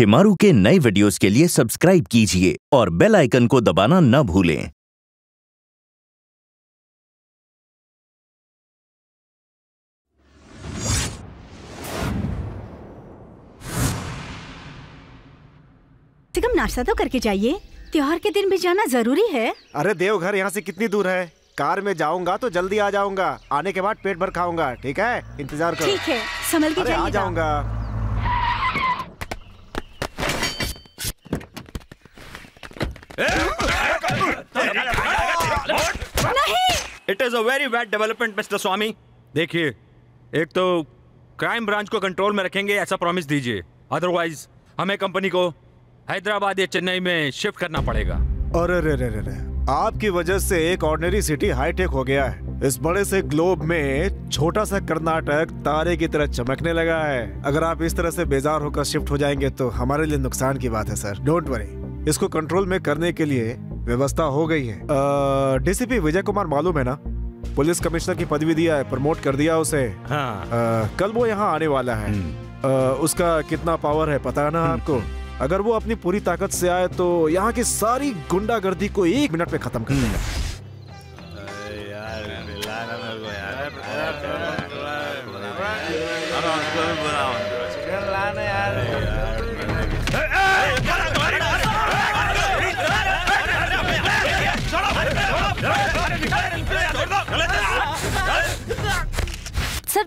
शिमारू के नए वीडियोस के लिए सब्सक्राइब कीजिए और बेल आइकन को दबाना न भूलें। कम नाश्ता तो करके जाइए। त्योहार के दिन भी जाना ज़रूरी है। अरे देवघर यहाँ से कितनी दूर है। कार में जाऊँगा तो जल्दी आ जाऊँगा। आने के बाद पेट भर खाऊँगा ठीक है? इंतज़ार करो। ठीक है संभल के आ जाऊँगा। It is a very bad development mister Swami देखिए एक तो क्राइम ब्रांच को कंट्रोल में रखेंगे ऐसा प्रॉमिस दीजिए। अदरवाइज़ हमें कंपनी को हैदराबाद या चेन्नई में शिफ्ट करना पड़ेगा। अरे रे रे रे रे। आपकी वजह से एक ऑर्डिनरी सिटी हाईटेक हो गया है। इस बड़े से ग्लोब में छोटा सा कर्नाटक तारे की तरह चमकने लगा है। अगर आप इस तरह से बेजार होकर शिफ्ट हो जाएँगे तो हमारे लिए नुकसान की बात है सर डोंट वरी इसको कंट्रोल में करने के लिए व्यवस्था हो गई है। डीसीपी विजय कुमार मालूम है ना? पुलिस कमिश्नर की पदवी दिया है प्रमोट कर दिया उसे। हाँ। आ, कल वो यहाँ आने वाला है। आ, उसका कितना पावर है पता है ना आपको? अगर वो अपनी पूरी ताकत से आए तो यहाँ की सारी गुंडागर्दी को एक मिनट में खत्म कर देगा।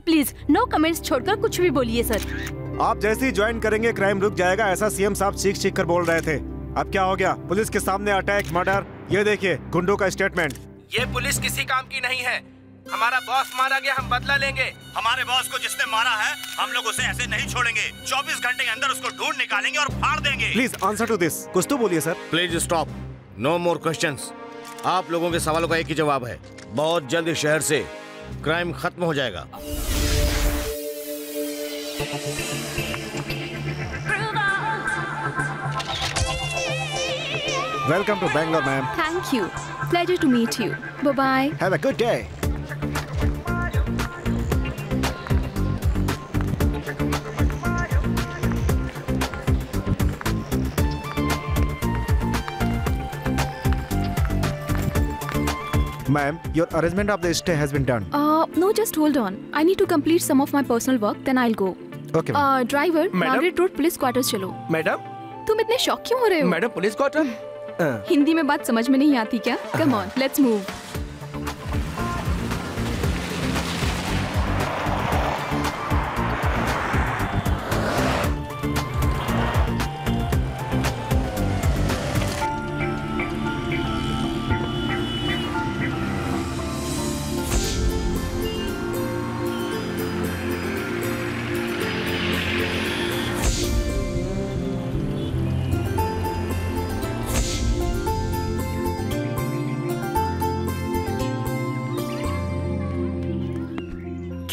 प्लीज़ नो कमेंट्स छोड़कर कुछ भी बोलिए सर आप जैसे ही ज्वाइन करेंगे क्राइम रुक जाएगा ऐसा सीएम साहब चीख चीख कर बोल रहे थे। अब क्या हो गया? पुलिस के सामने अटैक मर्डर ये देखिए गुंडों का स्टेटमेंट ये पुलिस किसी काम की नहीं है। हमारा बॉस मारा गया हम बदला लेंगे। हमारे बॉस को जिसने मारा है हम लोग उसे ऐसे नहीं छोड़ेंगे। 24 घंटे के अंदर उसको ढूंढ निकालेंगे और फाड़ देंगे। प्लीज़ आंसर टू दिस कुछ तो बोलिए sir please stop no more questions आप लोगों के सवालों का एक ही जवाब है। बहुत जल्द शहर से। क्राइम खत्म हो जाएगा। Welcome to Bangalore ma'am thank you pleasure to meet you bye bye have a good day Ma'am, your arrangement of the stay has been done. Uh, no, just hold on. I need to complete some of my personal work, then I'll go. Okay. Uh, driver, Margaret Road Police police quarters चलो madam तुम इतने शौक क्यों हो रहे हो madam police quarter Hindi में बात समझ में नहीं आती क्या Come on, let's मूव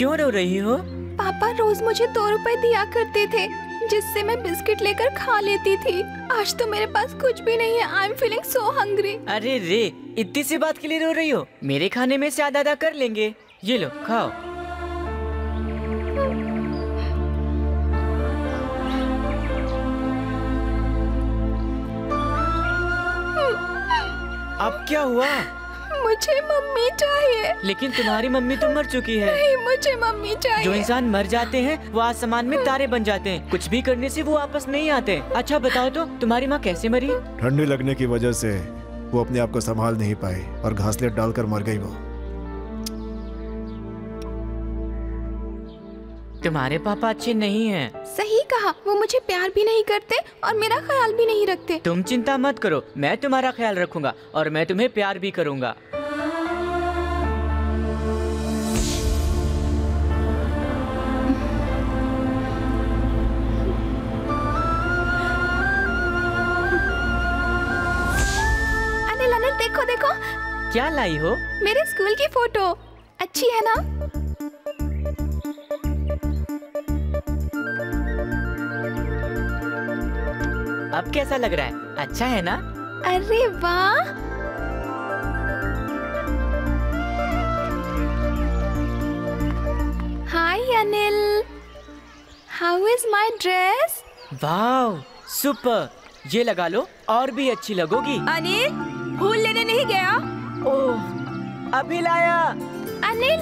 क्यों रो रही हो? पापा रोज मुझे दो रुपए दिया करते थे जिससे मैं बिस्किट लेकर खा लेती थी। आज तो मेरे पास कुछ भी नहीं है। I am feeling so hungry अरे रे इतनी सी बात के लिए रो रही हो? मेरे खाने में से आधा आधा कर लेंगे। ये लो खाओ। अब क्या हुआ? मुझे मम्मी चाहिए। लेकिन तुम्हारी मम्मी तो मर चुकी है। नहीं मुझे मम्मी चाहिए। जो इंसान मर जाते हैं वो आसमान में तारे बन जाते हैं। कुछ भी करने से वो वापस नहीं आते। अच्छा बताओ तो तुम्हारी माँ कैसे मरी? ठंडी लगने की वजह से वो अपने आप को संभाल नहीं पाई और घासलेट डालकर मर गई वो। तुम्हारे पापा अच्छे नहीं हैं। सही कहा वो मुझे प्यार भी नहीं करते और मेरा ख्याल भी नहीं रखते। तुम चिंता मत करो मैं तुम्हारा ख्याल रखूँगा और मैं तुम्हें प्यार भी करूँगा। क्या लाई हो? मेरे स्कूल की फ़ोटो। अच्छी है ना? अब कैसा लग रहा है? अच्छा है ना? अरे वाह! Hi Anil how is my dress वाह सुपर ये लगा लो और भी अच्छी लगोगी। अनिल फूल लेने नहीं गया? ओह अभी लाया अनिल।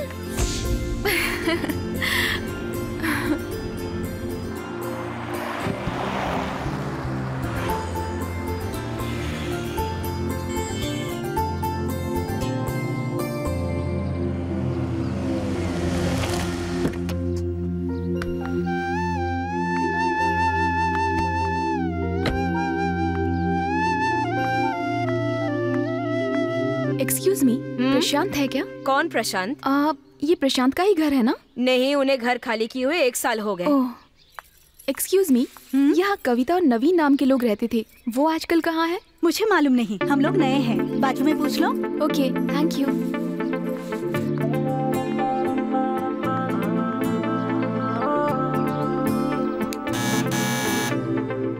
प्रशांत है क्या? कौन प्रशांत? आ, ये प्रशांत का ही घर है ना? नहीं उन्हें घर खाली किए हुए एक साल हो गए। एक्सक्यूज मी यहाँ कविता और नवीन नाम के लोग रहते थे। वो आजकल कहाँ है? मुझे मालूम नहीं। हम लोग नए हैं। बाजू में पूछ लो। Okay thank you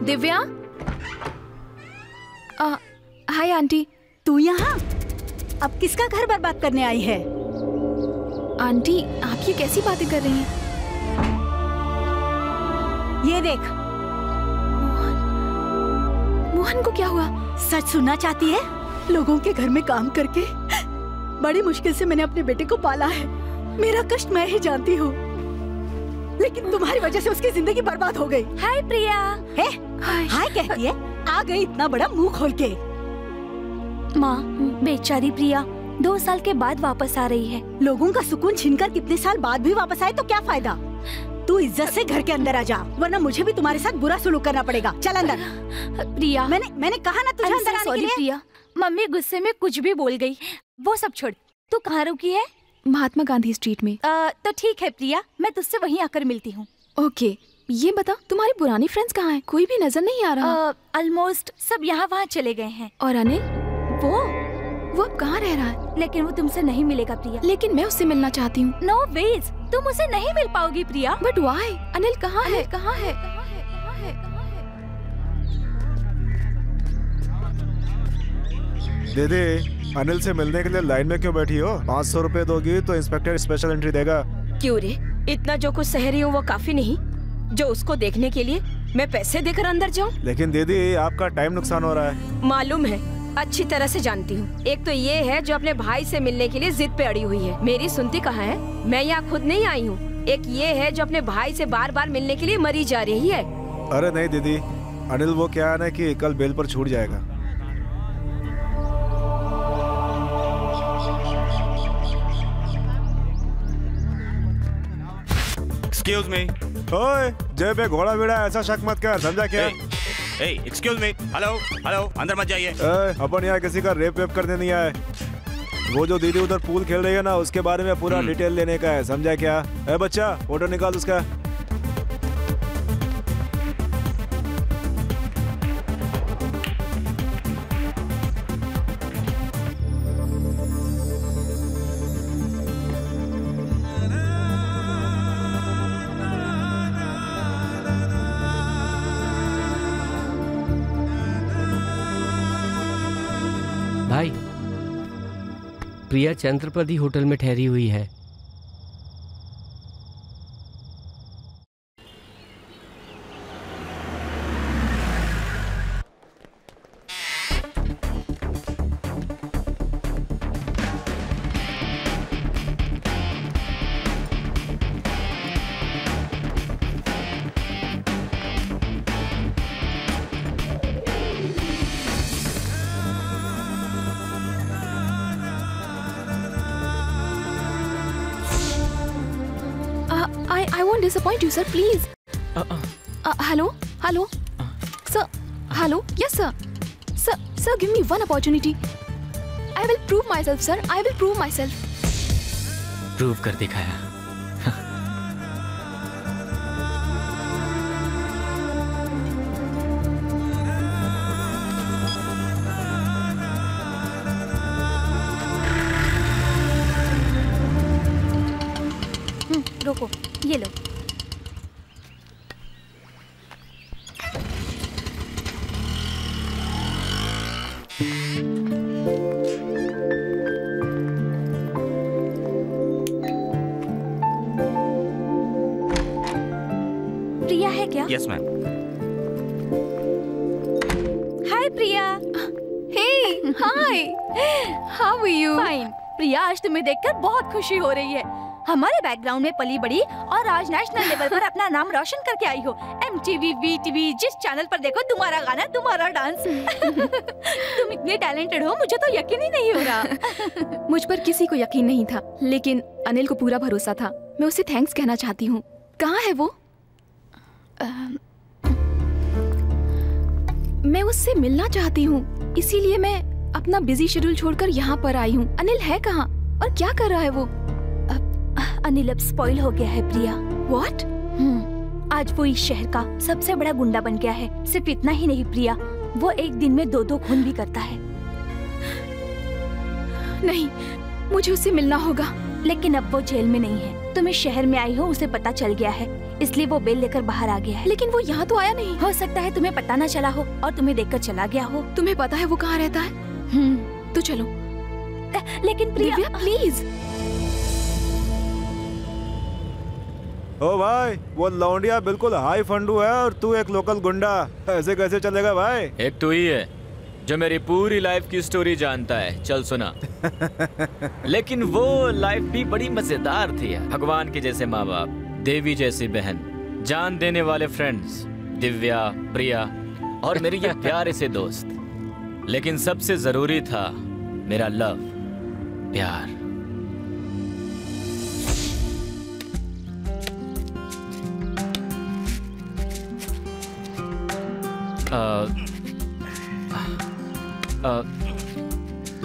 Divya? Hi aunty. तू यहाँ? अब किसका घर बर्बाद करने आई है? आंटी आप ये कैसी बातें कर रही हैं? ये देख। मोहन मोहन को क्या हुआ? सच सुनना चाहती है? लोगों के घर में काम करके? बड़ी मुश्किल से मैंने अपने बेटे को पाला है। मेरा कष्ट मैं ही जानती हूँ। लेकिन तुम्हारी वजह से उसकी ज़िंदगी बर्बाद हो गई। हाय प्रिया। है? हाय कहती है आ गई इतना बड़ा मुँह खोल के। माँ बेचारी प्रिया दो साल के बाद वापस आ रही है। लोगों का सुकून छीनकर कितने साल बाद भी वापस आए तो क्या फ़ायदा? तू इज़्ज़त से घर के अंदर आ जा वरना मुझे भी तुम्हारे साथ बुरा सुलूक करना पड़ेगा। चल अंदर। प्रिया। मैंने मैंने कहा ना तुझे अंदर आने के लिए। प्रिया। मम्मी गुस्से में कुछ भी बोल गई। वो सब छोड़। तू कहाँ रुकी है? महात्मा गांधी स्ट्रीट में। आ, तो ठीक है प्रिया मैं तुझसे वहीं आकर मिलती हूँ। ओके ये बता तुम्हारी पुरानी फ्रेंड्स कहाँ हैं? कोई भी नज़र नहीं आ रहा। ऑलमोस्ट सब यहाँ वहाँ चले गए हैं। और अनिल? वो वो अब कहाँ रह रहा है? लेकिन वो तुमसे नहीं मिलेगा प्रिया। लेकिन मैं उससे मिलना चाहती हूँ। नो वेज तुम उसे नहीं मिल पाओगी प्रिया। बट वाई अनिल कहाँ है? कहाँ है? दीदी अनिल से मिलने के लिए लाइन में क्यों बैठी हो? पाँच सौ रूपए दोगी तो इंस्पेक्टर स्पेशल एंट्री देगा। क्यों रे? इतना जो कुछ सह रही हूँ वो काफ़ी नहीं। जो उसको देखने के लिए मैं पैसे देकर अंदर जाऊँ? लेकिन दीदी आपका टाइम नुकसान हो रहा है। मालूम है अच्छी तरह से जानती हूँ। एक तो ये है जो अपने भाई से मिलने के लिए जिद पे अड़ी हुई है। मेरी सुनती कहाँ है? मैं यहाँ खुद नहीं आई हूँ। एक ये है जो अपने भाई से बार बार मिलने के लिए मरी जा रही है। अरे नहीं दीदी। अनिल वो क्या है ना कि कल बेल पर छूट जाएगा। एक्सक्यूज मी ओए जेब घोड़ा भिड़ा ऐसा शक मत कर समझा क्या? एक्सक्यूज मी हेलो हेलो अंदर मत जाइए। अपन यहाँ किसी का रेप वेप करने नहीं आए। वो जो दीदी उधर पूल खेल रही है ना उसके बारे में पूरा डिटेल लेने का है समझा क्या? है बच्चा फ़ोटो निकाल उसका। प्रिया चंद्रपति होटल में ठहरी हुई है। Opportunity I will prove myself sir I will prove myself prove कर दिखाया। खुशी हो रही है। हमारे बैकग्राउंड में पली बड़ी और आज नेशनल लेवल पर अपना नाम रोशन करके आई हो। एम टीवी वी टीवी जिस चैनल पर देखो तुम्हारा गाना तुम्हारा डांस तुम इतने टैलेंटेड हो मुझे तो यकीन ही नहीं हो रहा। मुझ पर किसी को यकीन नहीं था लेकिन अनिल को पूरा भरोसा था। मैं उसे थैंक्स कहना चाहती हूँ। कहाँ है वो? अम, मैं उससे मिलना चाहती हूँ। इसीलिए मैं अपना बिज़ी शेड्यूल छोड़कर यहाँ पर आई हूँ। अनिल है कहाँ? और क्या कर रहा है वो? अनिल अब स्पॉइल हो गया है प्रिया। व्हाट आज वो इस शहर का सबसे बड़ा गुंडा बन गया है। सिर्फ़ इतना ही नहीं प्रिया वो एक दिन में दो दो खून भी करता है। नहीं मुझे उससे मिलना होगा। लेकिन अब वो जेल में नहीं है। तुम इस शहर में आई हो उसे पता चल गया है। इसलिए वो बेल लेकर बाहर आ गया है। लेकिन वो यहाँ तो आया नहीं। हो सकता है तुम्हें पता ना चला हो और तुम्हें देखकर चला गया हो। तुम्हें पता है वो कहाँ रहता है? हम्म। तो चलो। लेकिन प्रिया प्लीज़। ओ भाई वो लौंडिया बिल्कुल हाई फंडू है और तू एक लोकल गुंडा। ऐसे कैसे चलेगा भाई? एक तो ही है जो मेरी पूरी लाइफ की स्टोरी जानता है। चल सुना। लेकिन वो लाइफ भी बड़ी मज़ेदार थी भगवान के जैसे माँ बाप देवी जैसी बहन जान देने वाले फ्रेंड्स दिव्या प्रिया और मेरे ये प्यारे से दोस्त। लेकिन सबसे ज़रूरी था मेरा लव प्यार।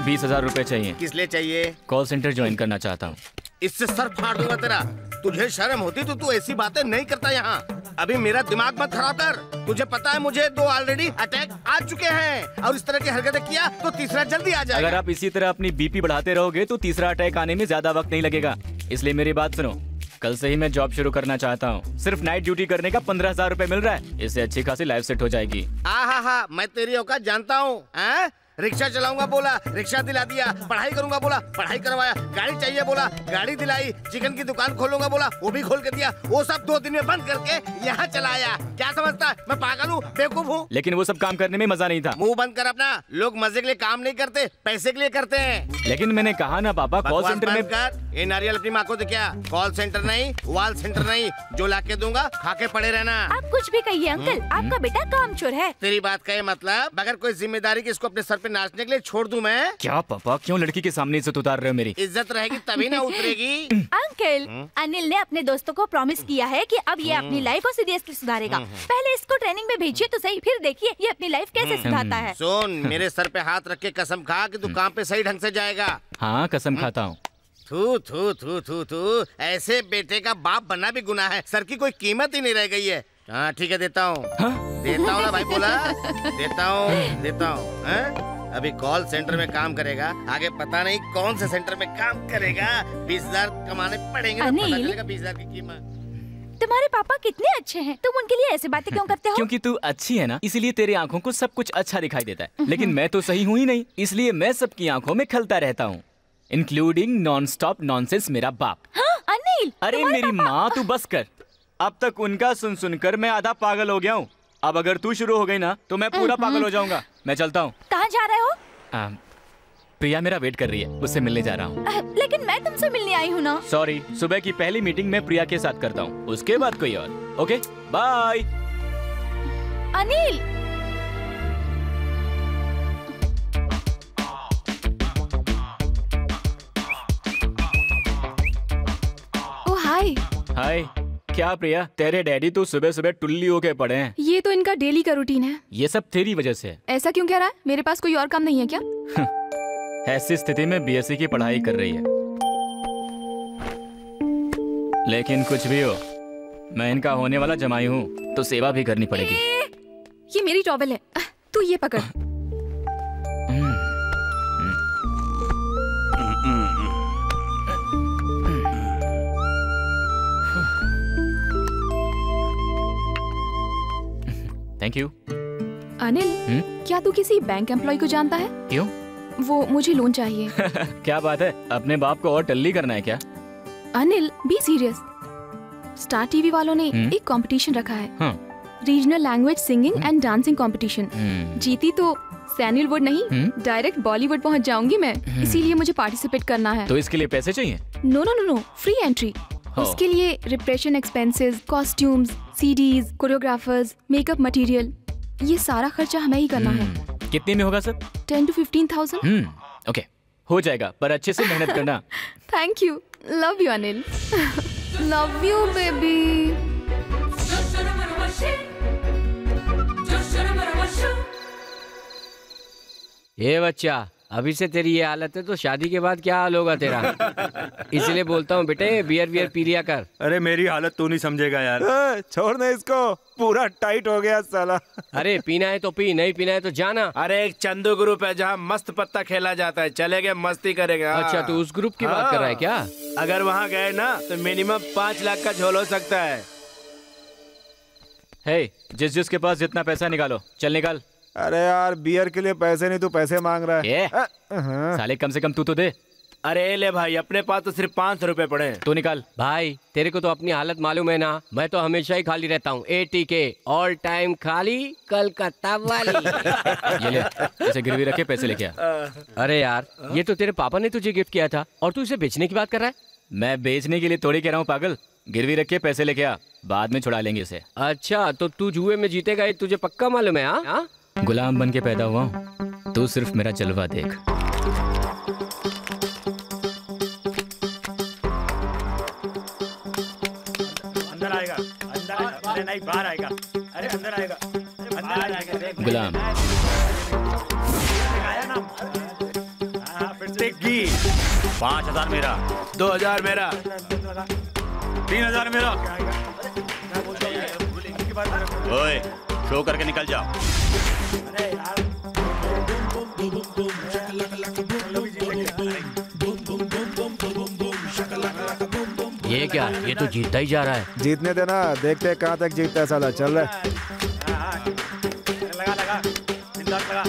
बीस हज़ार रुपए चाहिए। किस लिए चाहिए? कॉल सेंटर ज्वाइन करना चाहता हूँ। इससे सर फाड़ दूँगा तेरा। तुझे शर्म होती तो तू ऐसी बातें नहीं करता यहाँ। अभी मेरा दिमाग मत खराब कर। तुझे पता है मुझे दो ऑलरेडी अटैक आ चुके हैं। और इस तरह की हरकतें किया तो तीसरा जल्दी आ जाएगा। अगर आप इसी तरह अपनी बीपी बढ़ाते रहोगे तो तीसरा अटैक आने में ज़्यादा वक्त नहीं लगेगा। इसलिए मेरी बात सुनो। कल से ही मैं जॉब शुरू करना चाहता हूँ। सिर्फ़ नाइट ड्यूटी करने का पंद्रह हज़ार रूपए मिल रहा है। इससे अच्छी खासी लाइफ सेट हो जाएगी। हाँ हाँ हाँ मैं तेरी औकात जानता हूँ हैं? रिक्शा चलाऊँगा बोला। रिक्शा दिला दिया। पढ़ाई करूँगा बोला। पढ़ाई करवाया। गाड़ी चाहिए बोला। गाड़ी दिलाई। चिकन की दुकान खोलूँगा बोला। वो भी खोल के दिया। वो सब दो दिन में बंद करके यहाँ चलाया। क्या समझता? है मैं पागल हूँ बेवकूफ़ हूँ। लेकिन वो सब काम करने में मज़ा नहीं था। मुँह बंद कर अपना। लोग मज़े के लिए काम नहीं करते पैसे के लिए करते हैं। लेकिन मैंने कहा ना पापा कॉल सेंटर में कर। ये नारियल अपनी माँ को दे क्या कॉल सेंटर नहीं वॉल सेंटर नहीं। जो ला के दूँगा खा के पड़े रहना। आप कुछ भी कहिए अंकल। आपका बेटा काम चोर है। तेरी बात का ये मतलब अगर कोई ज़िम्मेदारी की इसको अपने सर पे नाचने के लिए छोड़ दूँ मैं? क्या पापा क्यों लड़की के सामने इज़्ज़त उतार रहे हो मेरी? इज़्ज़त रहेगी तभी ना उतरेगी। अंकल अनिल ने अपने दोस्तों को प्रॉमिस किया है कि अब ये अपनी लाइफ को सीरियसली सुधारेगा। पहले इसको ट्रेनिंग में भेजिए तो सही फिर देखिए ये अपनी लाइफ कैसे सुधारता है। सुन मेरे सर पे हाथ रख के कसम खा कि तू काम पे सही ढंग से जाएगा? हाँ कसम खाता हूँ। थू थू थू थू थू। ऐसे बेटे का बाप बनना भी गुनाह है। सर की कोई कीमत ही नहीं रह गई है। हाँ ठीक है देता हूँ। देता हूँ ना भाई बोला? देता हूँ देता हूँ अभी कॉल सेंटर में काम करेगा आगे पता नहीं कौन से सेंटर में काम करेगा। बीस हज़ार कमाने पड़ेंगे तो पता चलेगा बीस हज़ार की कीमत। तुम्हारे पापा कितने अच्छे हैं? तुम उनके लिए ऐसे बातें क्यों करते हो? क्योंकि तू अच्छी है ना इसीलिए तेरी आँखों को सब कुछ अच्छा दिखाई देता है। लेकिन मैं तो सही हूँ ही नहीं इसलिए मैं सबकी आँखों में खलता रहता हूँ इंक्लूडिंग नॉन स्टॉप नॉनसेंस मेरा बाप। हाँ, अनिल अरे मेरी माँ तू बस कर। अब तक उनका सुन सुनकर मैं आधा पागल हो गया हूँ। अब अगर तू शुरू हो गई ना तो मैं पूरा पागल हो जाऊँगा। मैं चलता हूँ। कहाँ जा रहे हो? आ, प्रिया मेरा वेट कर रही है। उससे मिलने जा रहा हूँ। लेकिन मैं तुमसे मिलने आई हूँ ना। सॉरी सुबह की पहली मीटिंग मैं प्रिया के साथ करता हूँ। उसके बाद कोई और। Okay bye Anil! Hi hi क्या प्रिया तेरे डैडी तो सुबह सुबह टुल्ली होके पड़े हैं। ये तो इनका डेली का रूटीन है। ये सब तेरी वजह से। ऐसा क्यों कह रहा है? मेरे पास कोई और काम नहीं है क्या? ऐसी स्थिति में बीएससी की पढ़ाई कर रही है। लेकिन कुछ भी हो मैं इनका होने वाला जमाई हूँ तो सेवा भी करनी पड़ेगी। ये मेरी टॉवेल है। तू ये पकड़। थैंक यू अनिल हम्म? क्या तू किसी बैंक एम्प्लॉय को जानता है? क्यों? वो मुझे लोन चाहिए। क्या बात है? अपने बाप को और टल्ली करना है क्या? Anil be serious star TV वालों ने हम्म? एक कंपटीशन रखा है। हाँ। Regional language singing and dancing competition hmm, जीती तो सैंडलवुड नहीं डायरेक्ट बॉलीवुड पहुँच जाऊँगी मैं। इसीलिए मुझे पार्टिसिपेट करना है। तो इसके लिए पैसे चाहिए? No no no no free entry हो। उसके लिए repression expenses costumes CDs choreographers makeup material ये सारा खर्चा हमें ही करना है। कितने में होगा sir? Ten to fifteen thousand hmm okay हो जाएगा पर अच्छे से मेहनत करना। Thank you love you Anil love you baby ये बच्चा अभी से तेरी ये हालत है तो शादी के बाद क्या हाल होगा तेरा? इसलिए बोलता हूँ बेटे बियर बियर पी लिया कर। अरे मेरी हालत तू नहीं समझेगा यार। ए, छोड़ दे इसको। पूरा टाइट हो गया साला। अरे पीना है तो पी नहीं पीना है तो जाना। अरे एक चंदू ग्रुप है जहाँ मस्त पत्ता खेला जाता है। चलेंगे मस्ती करेंगे। हाँ। अच्छा तो उस ग्रुप की बात कर रहा है क्या? अगर वहाँ गए ना तो मिनिमम पाँच लाख का झोल हो सकता है। हे जिस जिस के पास जितना पैसा निकालो। चल निकाल। अरे यार बियर के लिए पैसे नहीं तू पैसे मांग रहा है। ये हाँ। साले कम से कम तू तो दे। अरे ले भाई अपने पास तो सिर्फ़ पाँच सौ रूपए पड़े तू निकाल। भाई तेरे को तो अपनी हालत मालूम है ना मैं तो हमेशा ही खाली रहता हूँ। A T K all time खाली कलकत्ता वाली। ये ले इसे गिरवी रखे पैसे लेके आ। अरे यार ये तो तेरे पापा ने तुझे गिफ्ट किया था और तू इसे बेचने की बात कर रहा है? मैं बेचने के लिए थोड़ी कह रहा हूँ पागल। गिरवी रख के पैसे लेके आ बाद में छुड़ा लेंगे इसे अच्छा तो तू जुए में जीतेगा ये तुझे पक्का मालूम है? हाँ? गुलाम बन के पैदा हुआ हूँ तू सिर्फ़ मेरा जलवा देख। अंदर आएगा अंदर आएगा। अरे नहीं बाहर आएगा। अरे अंदर आएगा। अंदर आएगा। गुलाम। आया ना पाँच हज़ार मेरा। दो हज़ार मेरा। तीन हज़ार मेरा। ओए शो करके निकल जाओ। ये क्या? ये तो जीतता ही जा रहा है। जीतने देना देखते हैं कहाँ तक जीतता है साला चल रहा है। लगा लगा लगा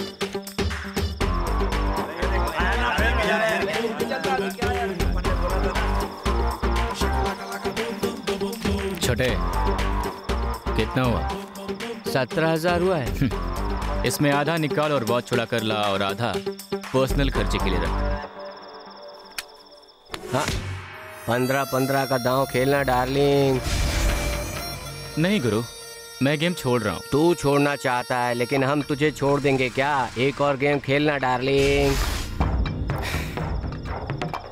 छोटे कितना हुआ? सत्रह हज़ार हुआ है। इसमें आधा निकाल और वॉच छुड़ा कर ला और आधा पर्सनल खर्चे के लिए रख। हाँ। पंद्रह पंद्रह का दांव खेलना डार्लिंग। नहीं गुरु मैं गेम छोड़ रहा हूँ। तू छोड़ना चाहता है लेकिन हम तुझे छोड़ देंगे क्या? एक और गेम खेलना डार्लिंग।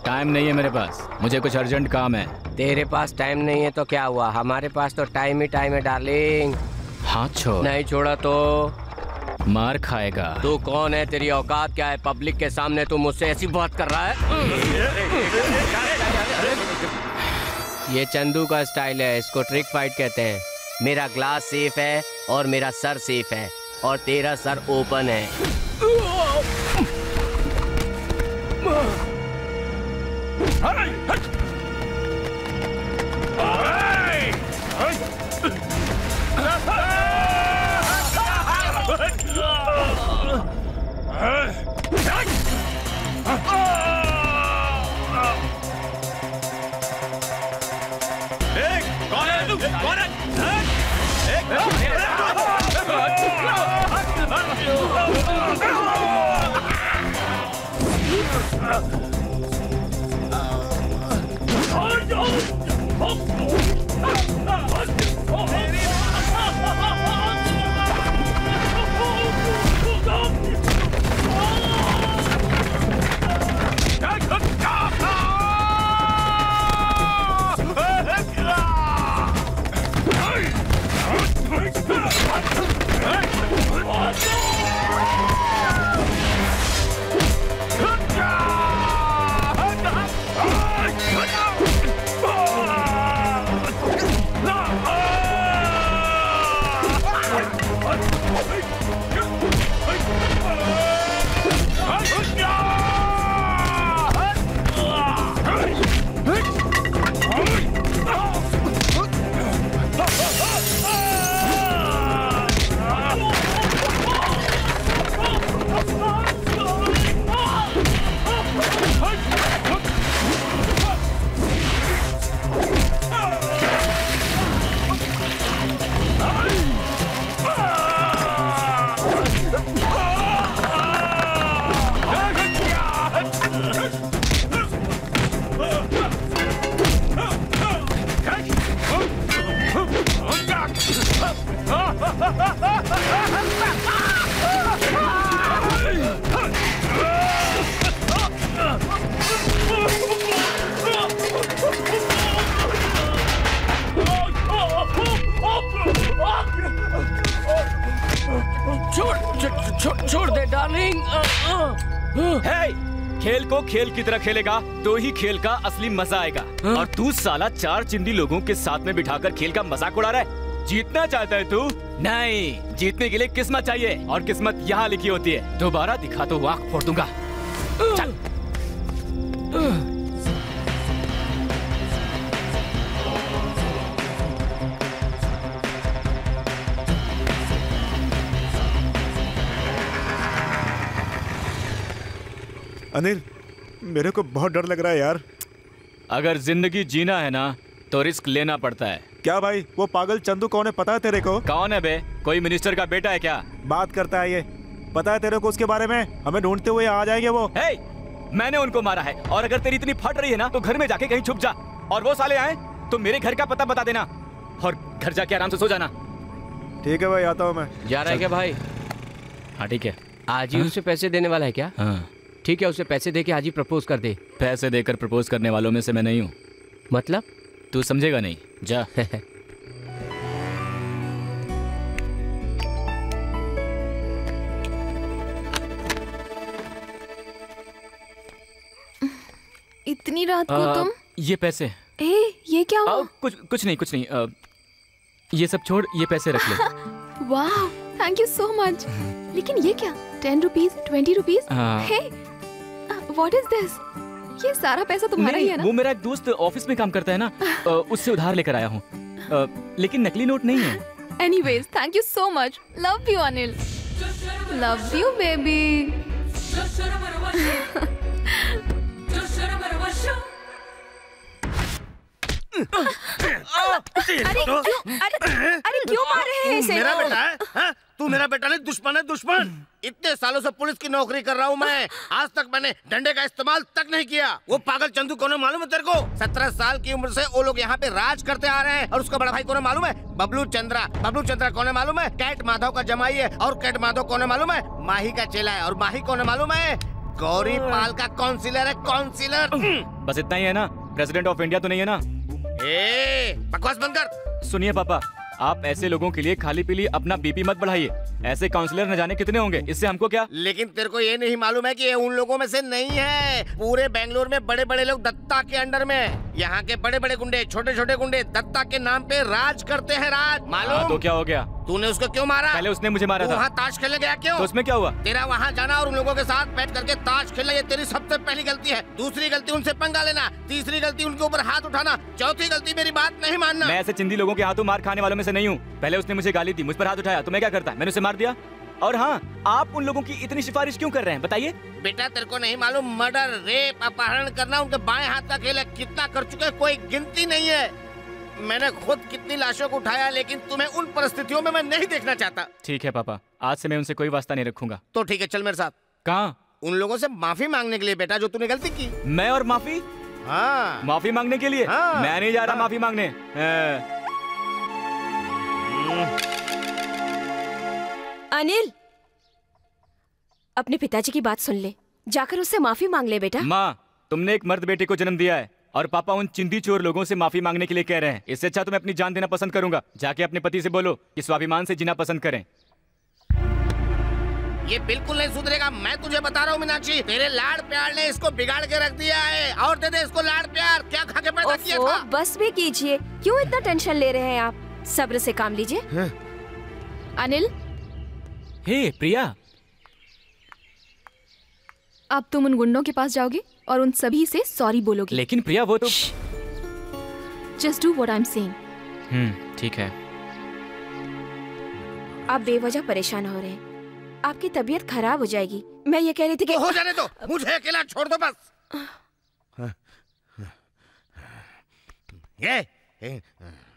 टाइम नहीं है मेरे पास। मुझे कुछ अर्जेंट काम है। तेरे पास टाइम नहीं है तो क्या हुआ? हमारे पास तो टाइम ही टाइम है डार्लिंग। हाथ छोड़। नहीं छोड़ा तो? मार खाएगा। तू कौन है? तेरी औकात क्या है? पब्लिक के सामने तू मुझसे ऐसी बात कर रहा है? ये चंदू का स्टाइल है इसको ट्रिक फाइट कहते हैं। मेरा ग्लास सेफ़ है और मेरा सर सेफ़ है और तेरा सर ओपन है। 哼哎我操 डार्लिंग हे खेल को खेल की तरह खेलेगा तो ही खेल का असली मज़ा आएगा। और तू साला चार चिंदी लोगों के साथ में बिठाकर खेल का मज़ाक उड़ा रहा है। जीतना चाहता है तू? नहीं। जीतने के लिए किस्मत चाहिए और किस्मत यहाँ लिखी होती है। दोबारा दिखा तो आँख फोड़ दूँगा। चल। मेरे को बहुत डर लग रहा है यार। अगर ज़िंदगी जीना है ना तो रिस्क लेना पड़ता है। क्या भाई वो पागल चंदू कौन है पता है तेरे को? कौन है बे? कोई मिनिस्टर का बेटा है क्या? बात करता है ये। पता है तेरे को उसके बारे में? हमें ढूंढते हुए आ जाएँगे वो। हे! मैंने उनको मारा है और अगर तेरी इतनी फट रही है ना तो घर में जाके कहीं छुप जा। और वो साले आए तो मेरे घर का पता बता देना और घर जाके आराम से सो जाना। ठीक है भाई आता हूँ मैं। जा रहा है क्या भाई? हाँ ठीक है। आज ही? उसे पैसे देने वाला है क्या? हाँ। ठीक है उसे पैसे दे के आज ही प्रपोज कर दे। पैसे देकर प्रपोज करने वालों में से मैं नहीं हूँ। मतलब? तू समझेगा नहीं। जा। इतनी रात को आ, तुम? ये पैसे। ए ये क्या आ, हुआ कुछ कुछ नहीं कुछ नहीं आ, ये सब छोड़ ये पैसे रख ले। वाह थैंक यू सो मच लेकिन ये क्या? टेन रुपीज़ ट्वेंटी रुपीज़ हाँ। हे व्हाट इज़ दिस ये सारा पैसा तुम्हारा ही है ना? वो मेरा एक दोस्त ऑफ़िस में काम करता है ना। उससे उधार लेकर आया हूँ। लेकिन नकली नोट नहीं है। Anyways thank you so much love you Anil love you baby अरे क्यों? अरे अरे क्यों मार रहे हैं इसे मेरा बेटा है हाँ? तू मेरा बेटा नहीं दुश्मन है दुश्मन। इतने सालों से पुलिस की नौकरी कर रहा हूँ मैं। आज तक मैंने डंडे का इस्तेमाल तक नहीं किया। वो पागल चंदू कौन मालूम है तेरे को? सत्रह साल की उम्र से वो लोग यहाँ पे राज करते आ रहे हैं। और उसका बड़ा भाई कौन मालूम है? बबलू चंद्रा। बबलू चंद्रा कौन मालूम है? कैट माधव का जमाई है। और कैट माधव कौन मालूम है? माही का चेला है। और माही कौन मालूम है? गौरी पाल का काउंसिलर है काउंसिलर। बस इतना ही है ना। प्रेसिडेंट ऑफ़ इंडिया तो नहीं है ना? ए बकवास बंद कर। सुनिए पापा। आप ऐसे लोगों के लिए खाली पीली अपना बीपी मत बढ़ाइए। ऐसे काउंसलर न जाने कितने होंगे। इससे हमको क्या? लेकिन तेरे को ये नहीं मालूम है कि ये उन लोगों में से नहीं है। पूरे बेंगलोर में बड़े बड़े लोग दत्ता के अंडर में यहाँ के बड़े बड़े गुंडे छोटे छोटे गुंडे दत्ता के नाम पे राज करते हैं राज। हाँ, मालूम तो क्या हो गया? तूने उसको क्यों मारा? पहले उसने मुझे मारा था। वहाँ ताश खेलने गया क्यों? तो उसमें क्या हुआ? तेरा वहाँ जाना और उन लोगों के साथ बैठ करके ताश खेलना ये तेरी सबसे पहली गलती है। दूसरी गलती उनसे पंगा लेना तीसरी गलती उनके ऊपर हाथ उठाना चौथी गलती मेरी बात नहीं मानना। मैं ऐसे चिंदी लोगों के हाथों मार खाने वालों में से नहीं हूँ। पहले उसने मुझे गाली दी मुझ पर हाथ उठाया तो मैं क्या करता? मैंने उसे मार दिया? और हाँ आप उन लोगों की इतनी सिफारिश क्यों कर रहे हैं? बताइए। बेटा तेरे को नहीं मालूम मर्डर रेप अपहरण करना उनके बाएँ हाथ का खेल है। कितना कर चुके कोई गिनती नहीं है। मैंने खुद कितनी लाशों को उठाया लेकिन तुम्हें उन परिस्थितियों में मैं नहीं देखना चाहता। ठीक है पापा। आज से मैं उनसे कोई वास्ता नहीं रखूँगा। तो ठीक है चल मेरे साथ। कहाँ? उन लोगों से माफ़ी मांगने के लिए बेटा जो तूने गलती की। मैं और माफ़ी? हाँ। माफ़ी मांगने के लिए? हाँ। मैं नहीं जा रहा माफ़ी मांगने। हाँ। अनिल अपने पिताजी की बात सुन ले। जाकर उससे माफ़ी मांग ले बेटा। माँ तुमने एक मर्द बेटे को जन्म दिया है। और पापा उन चिंदी चोर लोगों से माफ़ी मांगने के लिए कह रहे हैं। इससे अच्छा तो मैं अपनी जान देना पसंद करूँगा। जाके अपने पति से बोलो कि स्वाभिमान से जीना पसंद करें। ये बिल्कुल नहीं सुधरेगा। मैं तुझे बता रहा हूँ मीनाक्षी। तेरे लाड़ प्यार ने इसको बिगाड़ के रख दिया है। और दे दे इसको लाड़ प्यार। क्या खा के पैदा किया था? बस भी कीजिए। क्यों इतना टेंशन ले रहे हैं आप? सब्र से काम लीजिए। अनिल? हे प्रिया। अब तुम उन गुंडों के पास जाओगे? और उन सभी से सॉरी बोलोगे। लेकिन प्रिया वो तो just do what I am saying hmm ठीक है। आप बेवजह परेशान हो रहे हैं। आपकी तबीयत खराब हो जाएगी। मैं ये कह रही थी कि तो हो जाने दो। मुझे अकेला छोड़ दो बस। ये ये,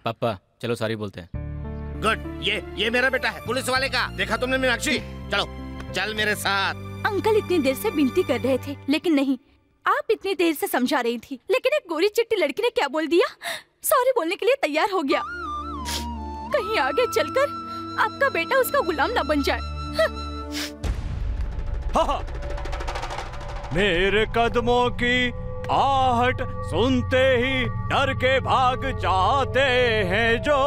पापा चलो सॉरी बोलते हैं। गुड ये ये मेरा बेटा है पुलिस वाले का। देखा तुमने मीनाक्षी? चलो चल मेरे साथ। अंकल इतनी देर से विनती कर रहे थे लेकिन नहीं। आप इतनी देर से समझा रही थी, लेकिन एक गोरी चिट्टी लड़की ने क्या बोल दिया? सॉरी बोलने के लिए तैयार हो गया। कहीं आगे चलकर आपका बेटा उसका गुलाम ना बन जाए। मेरे कदमों की आहट सुनते ही डर के भाग जाते हैं जो।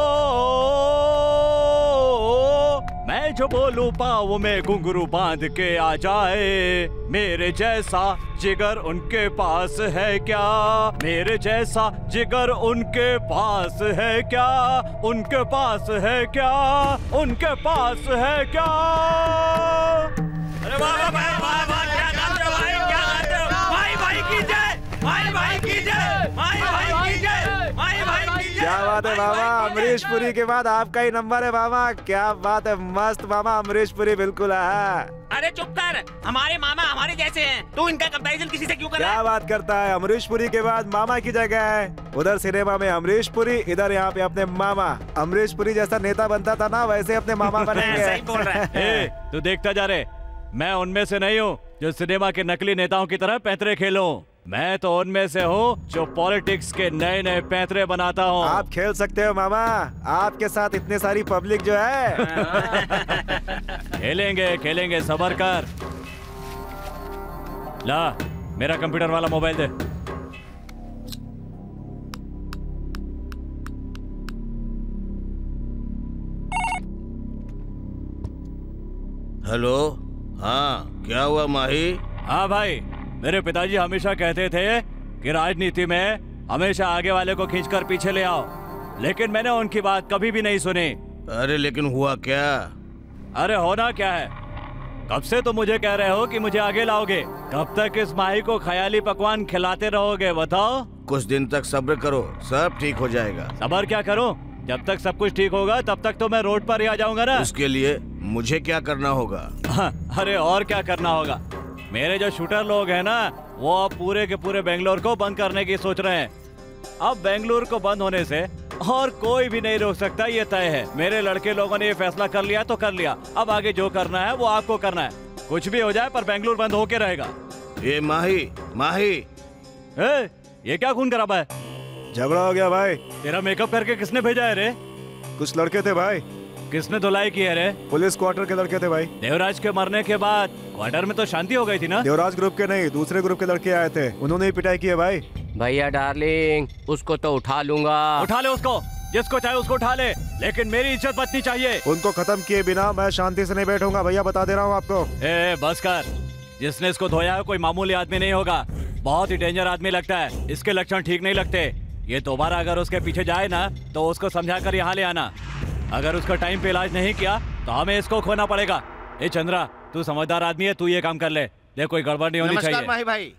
मैं जो बोलूँ, पाँव में घुंघरू बाँध के आ जाए। मेरे जैसा जिगर उनके पास है क्या? मेरे जैसा जिगर उनके पास है क्या? उनके पास है क्या? उनके पास है क्या? अरे क्या गाते हो भाई? क्या गाते हो? भाई भाई की जय भाई भाई की जय भाई भाई की जय क्या बात है मामा अमरीश पुरी के बाद आपका ही नंबर है मामा क्या बात है मस्त मामा अमरीश पुरी बिल्कुल है। अरे चुप कर। हमारे मामा हमारे जैसे हैं। तू इनका कंपैरिजन किसी से क्यों कर रहा क्या बात करता है? अमरीश पुरी के बाद मामा की जगह है। उधर सिनेमा में अमरीश पुरी इधर यहाँ पे अपने मामा। अमरीश पुरी जैसा नेता बनता था ना वैसे अपने मामा बनेंगे। ए, तू देखता जा रहे मैं उनमें से नहीं हूँ जो सिनेमा के नकली नेताओं की तरह पैतरे खेलूं मैं तो उनमें से हूँ जो पॉलिटिक्स के नए नए पैतरे बनाता हूँ। आप खेल सकते हो मामा। आपके साथ इतने सारी पब्लिक जो है। खेलेंगे खेलेंगे सबर कर। ला मेरा कंप्यूटर वाला मोबाइल दे। हेलो? हाँ क्या हुआ माही? हाँ भाई मेरे पिताजी हमेशा कहते थे कि राजनीति में हमेशा आगे वाले को खींचकर पीछे ले आओ। लेकिन मैंने उनकी बात कभी भी नहीं सुनी। अरे लेकिन हुआ क्या? अरे होना क्या है? कब से तो मुझे कह रहे हो कि मुझे आगे लाओगे? कब तक इस माही को ख्याली पकवान खिलाते रहोगे बताओ? कुछ दिन तक सब्र करो सब ठीक हो जाएगा। सबर क्या करो? जब तक सब कुछ ठीक होगा तब तक तो मैं रोड पर ही आ जाऊँगा ना। उसके लिए मुझे क्या करना होगा? अरे और क्या करना होगा? मेरे जो शूटर लोग हैं ना वो अब पूरे के पूरे बेंगलोर को बंद करने की सोच रहे हैं। अब बेंगलोर को बंद होने से और कोई भी नहीं रोक सकता ये तय है। मेरे लड़के लोगों ने ये फैसला कर लिया तो कर लिया। अब आगे जो करना है वो आपको करना है। कुछ भी हो जाए पर बेंगलोर बंद होके रहेगा। ये माही माही। ए, ये क्या खून खराबा है? झगड़ा हो गया भाई। तेरा मेकअप करके किसने भेजा है रे? कुछ लड़के थे भाई। किसने धुलाई की है रे? पुलिस क्वार्टर के लड़के थे भाई। देवराज के मरने के बाद क्वार्टर में तो शांति हो गई थी ना? देवराज ग्रुप के नहीं दूसरे ग्रुप के लड़के आए थे। उन्होंने ही पिटाई की है भाई। भैया डार्लिंग उसको तो उठा लूँगा। उठा ले उसको। जिसको चाहे उसको उठा ले लेकिन मेरी इज़्ज़त बचनी चाहिए। उनको खत्म किए बिना मैं शांति से नहीं बैठूँगा। भैया बता दे रहा हूँ आपको। ए बस कर जिसने इसको धोया है कोई मामूली आदमी नहीं होगा। बहुत ही डेंजर आदमी लगता है। इसके लक्षण ठीक नहीं लगते। ये दोबारा अगर उसके पीछे जाए ना तो उसको समझा कर यहाँ ले आना। अगर उसका टाइम पे इलाज नहीं किया तो हमें इसको खोना पड़ेगा। ए चंद्रा तू समझदार आदमी है तू ये काम कर ले। देख कोई गड़बड़ नहीं होनी चाहिए। माही भाई।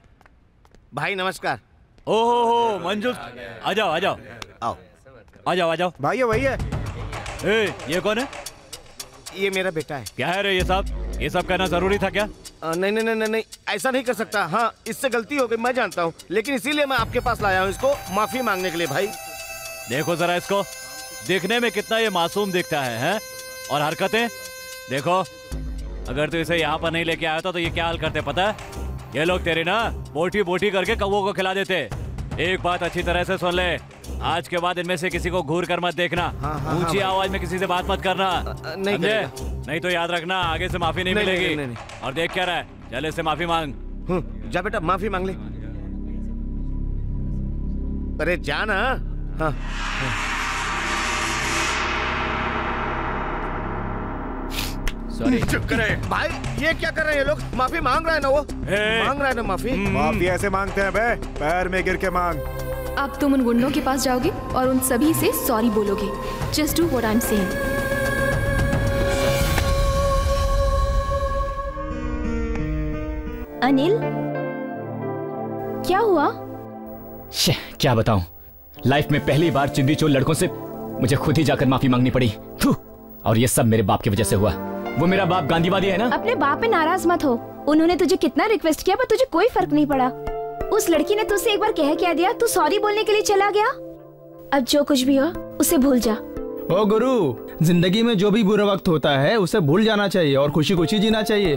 भाई नमस्कार। ओहो हो मंजू आ जाओ आ जाओ। आओ। आ जाओ आ जाओ। भाई वही है। ए ये कौन है? ये मेरा बेटा है। क्या है रे ये सब? ये सब कहना ज़रूरी था क्या? आ, नहीं नहीं नहीं नहीं ऐसा नहीं कर सकता। हाँ इससे गलती हो गई मैं जानता हूँ। लेकिन इसीलिए मैं आपके पास लाया हूँ इसको माफ़ी मांगने के लिए भाई। देखो जरा इसको। देखने में कितना ये मासूम दिखता है हैं? और हरकतें? देखो अगर तू इसे यहाँ पर नहीं लेके आया था तो ये क्या हाल करते पता है? ये लोग तेरे ना बोटी बोटी करके कौवों को खिला देते। एक बात अच्छी तरह से सुन ले आज के बाद इनमें से किसी को घूर कर मत देखना। हाँ, ऊँची हाँ, आवाज़ में किसी से बात मत करना नहीं नहीं तो याद रखना आगे से माफ़ी नहीं, नहीं, मिलेगी। नहीं, नहीं, और देख क्या रहा है चल इससे माफ़ी मांग। हम्म, जा बेटा माफ़ी मांग ले। अरे जा ना। हाँ। सॉरी चुप करे। भाई ये क्या कर रहे हैं ये लोग? माफ़ी मांग रहा है ना वो? मांग रहा है ना माफ़ी? माफ़ी ऐसे मांगते हैं बे। पैर में गिर के मांग। अब तुम उन गुंडों के पास जाओगे और उन सभी से सॉरी बोलोगे। Just do what I am saying Anil? क्या हुआ? शे, क्या बताऊँ? लाइफ में पहली बार चिंदी चोर लड़कों से मुझे खुद ही जाकर माफ़ी मांगनी पड़ी। और ये सब मेरे बाप की वजह से हुआ। वो मेरा बाप गांधीवादी है ना? अपने बाप पे नाराज़ मत हो। उन्होंने तुझे कितना रिक्वेस्ट किया पर तुझे कोई फ़र्क नहीं पड़ा। उस लड़की ने तुझसे एक बार कह क्या दिया तू सॉरी बोलने के लिए चला गया? अब जो कुछ भी हो उसे भूल जा। ओ गुरु ज़िंदगी में जो भी बुरा वक्त होता है उसे भूल जाना चाहिए और खुशी खुशी जीना चाहिए।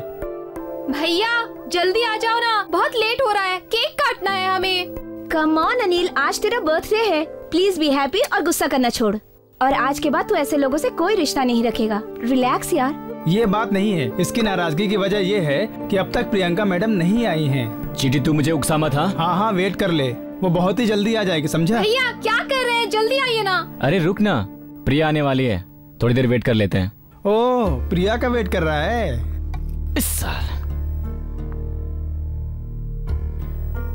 भैया जल्दी आ जाओ ना। बहुत लेट हो रहा है। केक काटना है हमें। कम ऑन अनिल आज तेरा बर्थडे है। प्लीज़ बी हैप्पी और गुस्सा करना छोड़। और आज के बाद तू ऐसे लोगों से कोई रिश्ता नहीं रखेगा। रिलैक्स यार। ये बात नहीं है। इसकी नाराज़गी की वजह ये है कि अब तक प्रियंका मैडम नहीं आई हैं। चीटी तू मुझे उकसा मत हाँ हाँ हाँ वेट कर ले। वो बहुत ही जल्दी आ जाएगी समझा? भैया क्या कर रहे हैं? जल्दी आइए ना। अरे रुक ना। प्रिया आने वाली है। थोड़ी देर वेट कर लेते हैं। ओह प्रिया का वेट कर रहा है? इस साल।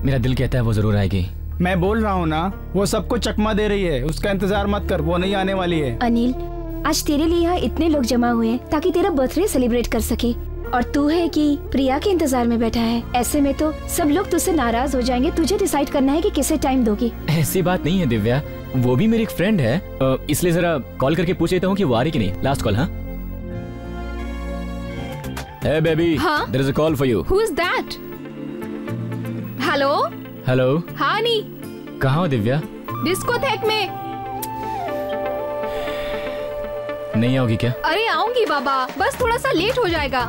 मेरा दिल कहता है वो ज़रूर आएगी। मैं बोल रहा हूँ ना वो सबको चकमा दे रही है। उसका इंतज़ार मत कर वो नहीं आने वाली है। अनिल आज तेरे लिए यहाँ इतने लोग जमा हुए हैं ताकि तेरा बर्थडे सेलिब्रेट कर सके। और तू है कि प्रिया के इंतज़ार में बैठा है। ऐसे में तो सब लोग तुझसे नाराज़ हो जाएँगे। तुझे डिसाइड करना है कि किसे टाइम दोगी। ऐसी बात नहीं है दिव्या। वो भी मेरी एक फ्रेंड है। इसलिए जरा कॉल करके पूछ लेता हूँ कि वो आ रही कि नहीं। लास्ट कॉल हाँ? Hey baby, हाँ? there is a call for you. Who is that? Hello Hello, हाँ नी कहाँ हो दिव्या? डिस्कोथेक में। नहीं आओगी क्या? अरे आऊँगी बाबा बस थोड़ा सा लेट हो जाएगा।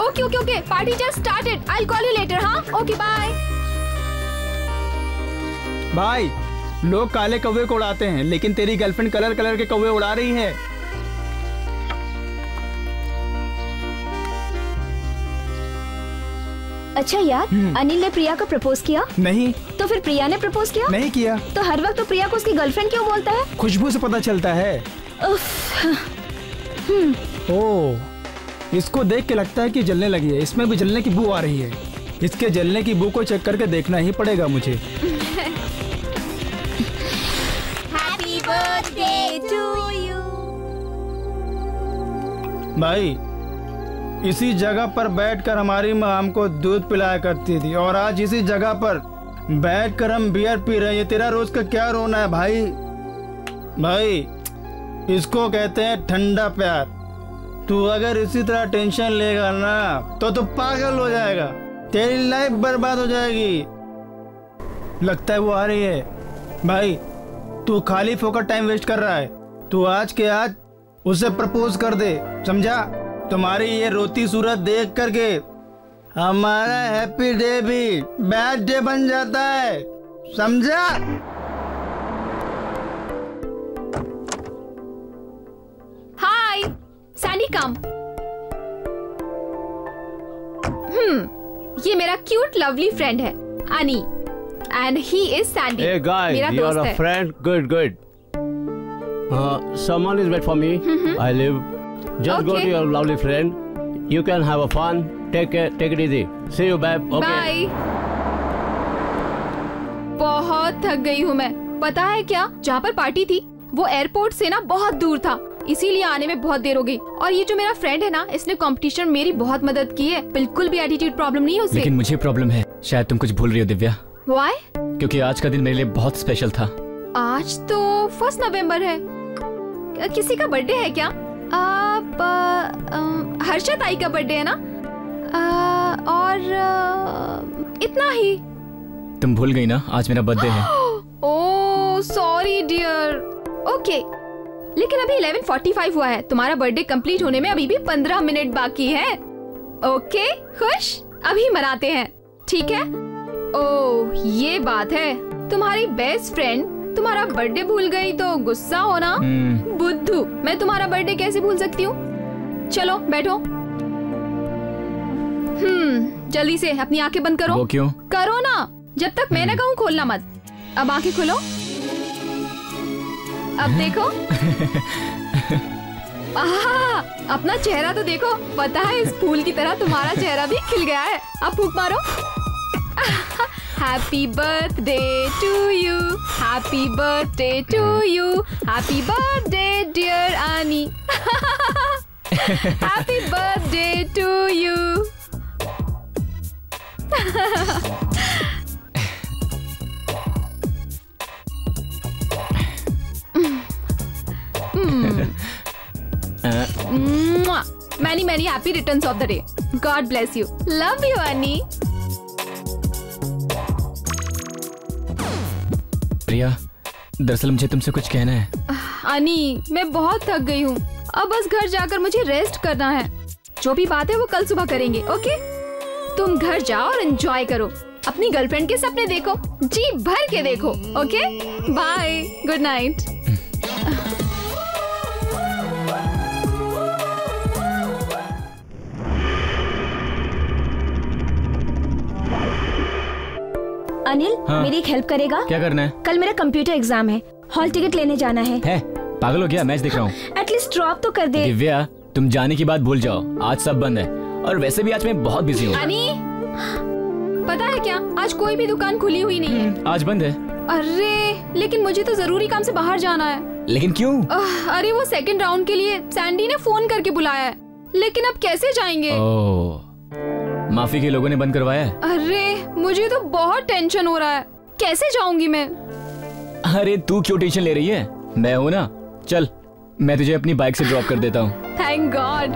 Okay okay okay party just started I call you later हाँ? ओके बाय भाई लोग काले कौवे को उड़ाते हैं लेकिन तेरी गर्लफ्रेंड कलर कलर के कौवे उड़ा रही है। अच्छा यार अनिल ने प्रिया को प्रपोज किया? नहीं। तो फिर प्रिया ने प्रपोज किया? नहीं किया। तो हर वक्त तो प्रिया को उसकी गर्लफ्रेंड क्यों बोलता है? खुशबू से पता चलता है। उफ, हम्म, ओ इसको देख के लगता है कि जलने लगी है। इसमें भी जलने की बू आ रही है। इसके जलने की बू को चेक करके देखना ही पड़ेगा मुझे। भाई इसी जगह पर बैठकर हमारी माँ हमको दूध पिलाया करती थी और आज इसी जगह पर बैठकर हम बियर पी रहे हैं। तेरा रोज का क्या रोना है भाई? भाई इसको कहते हैं ठंडा प्यार। तू अगर इसी तरह टेंशन लेगा ना तो तू पागल हो जाएगा। तेरी लाइफ बर्बाद हो जाएगी। लगता है वो आ रही है। भाई, तू खाली फोकर टाइम वेस्ट कर रहा है। तू आज के आज उसे प्रपोज कर दे, समझा? तुम्हारी ये रोती सूरत देख करके हमारा हैप्पी डे भी बैड डे बन जाता है, समझा? ही काम। हम्म ये मेरा क्यूट लवली फ्रेंड है Annie and he is Sandy hey guys you are a friend good good हाँ someone is wait for me I live just go to your lovely friend you can have a fun take care take it easy see you babe okay bye बहुत थक गई हूँ मैं। पता है क्या? जहाँ पर पार्टी थी वो एयरपोर्ट से ना बहुत दूर था। इसीलिए आने में बहुत देर हो गई। और ये जो मेरा फ्रेंड है ना इसने कंपटीशन मेरी बहुत मदद की है। बिल्कुल भी एटीट्यूड प्रॉब्लम नहीं है उसे। लेकिन मुझे प्रॉब्लम है। शायद तुम कुछ भूल रही हो दिव्या। Why? क्योंकि आज का दिन मेरे लिए बहुत स्पेशल था। आज तो फ़र्स्ट नवंबर है। किसी का बर्थडे है क्या? आप अ, अम, हर्षा ताई का बर्थडे है ना? अ, और अ, इतना ही। तुम भूल गई ना आज मेरा बर्थडे है। ओह सॉरी डियर ओके लेकिन अभी 11:45 हुआ है। तुम्हारा बर्थडे कंप्लीट होने में अभी भी 15 मिनट बाकी है। ओके खुश? अभी मनाते हैं। ठीक है? ओह ये बात है। तुम्हारी बेस्ट फ्रेंड तुम्हारा बर्थडे भूल गई तो गुस्सा होना। हम्म। बुद्धू मैं तुम्हारा बर्थडे कैसे भूल सकती हूँ? चलो बैठो। हम्म जल्दी से अपनी आँखें बंद करो। वो क्यों? करो ना। जब तक मैं ना कहूँ खोलना मत। अब आँखें खोलो। अब देखो। आहा, अपना चेहरा तो देखो। पता है इस फूल की तरह तुम्हारा चेहरा भी खिल गया है। अब फूक मारो। Happy birthday to you happy birthday to you happy birthday dear Annie happy birthday to you many many happy returns of the day God bless you love you Annie Priya दरअसल मुझे तुमसे कुछ कहना है। अनी मैं बहुत थक गई हूँ। अब बस घर जाकर मुझे रेस्ट करना है। जो भी बात है वो कल सुबह करेंगे ओके तुम घर जाओ और एंजॉय करो। अपनी गर्लफ्रेंड के सपने देखो। जी भर के देखो okay bye good night Anil हाँ। मेरी एक हेल्प करेगा? क्या करना है? कल मेरा कंप्यूटर एग्ज़ाम है। हॉल टिकट लेने जाना है। है पागल हो गया मैच देख रहा हूँ। एटलीस्ट ड्रॉप तो कर दे। दिव्या तुम जाने की बात भूल जाओ आज सब बंद है। और वैसे भी आज मैं बहुत बिज़ी हूँ। पता है क्या? आज कोई भी दुकान खुली हुई नहीं है। आज बंद है। अरे लेकिन मुझे तो ज़रूरी काम से बाहर जाना है। लेकिन क्यों? अरे वो सेकंड राउंड के लिए सैंडी ने फ़ोन करके बुलाया है। लेकिन अब कैसे जाएँगे? ओह। माफ़ी के लोगों ने बंद करवाया है? अरे मुझे तो बहुत टेंशन हो रहा है। कैसे जाऊँगी मैं? अरे तू क्यों टेंशन ले रही है? मैं हूँ ना। चल मैं तुझे अपनी बाइक से ड्रॉप कर देता हूँ। थैंक गॉड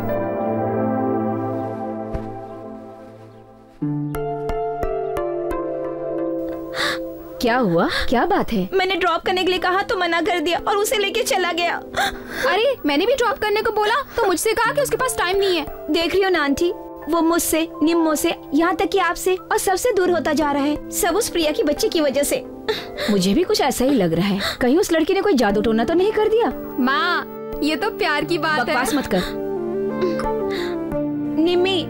क्या हुआ? क्या बात है? मैंने ड्रॉप करने के लिए कहा तो मना कर दिया और उसे लेके चला गया। अरे मैंने भी ड्रॉप करने को बोला तो मुझसे कहा कि उसके पास टाइम नहीं है। देख रही हो ना आंटी वो मुझसे निम्मो से यहाँ तक कि आपसे और सबसे दूर होता जा रहा है। सब उस प्रिया की बच्ची की वजह से। मुझे भी कुछ ऐसा ही लग रहा है। कहीं उस लड़की ने कोई जादू टोना तो नहीं कर दिया? माँ ये तो प्यार की बात है। बकवास मत कर। निम्मी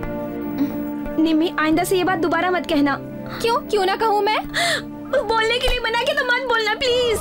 निम्मी आइंदा से ये बात दोबारा मत कहना। क्यों? क्यों ना कहूँ मैं? बोलने के लिए मना किया तो मत बोलना प्लीज़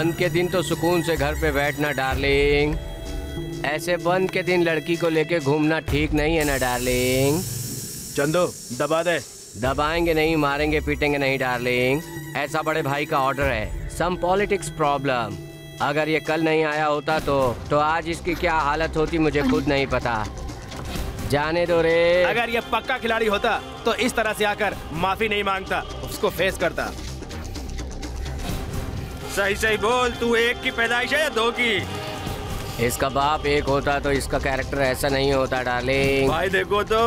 बंद के दिन तो सुकून से घर पे बैठना डार्लिंग ऐसे बंद के दिन लड़की को लेके घूमना ठीक नहीं है ना डार्लिंग चंदो दबा दे। दबाएँगे नहीं मारेंगे पीटेंगे नहीं डार्लिंग ऐसा बड़े भाई का ऑर्डर है। सम पॉलिटिक्स प्रॉब्लम अगर ये कल नहीं आया होता तो तो आज इसकी क्या हालत होती मुझे खुद नहीं पता। जाने दो रे। अगर ये पक्का खिलाड़ी होता तो इस तरह से आकर माफ़ी नहीं माँगता उसको फेस करता। सही सही बोल तू एक की पैदाइश है या दो की? इसका बाप एक होता तो इसका कैरेक्टर ऐसा नहीं होता डार्लिंग भाई देखो तो।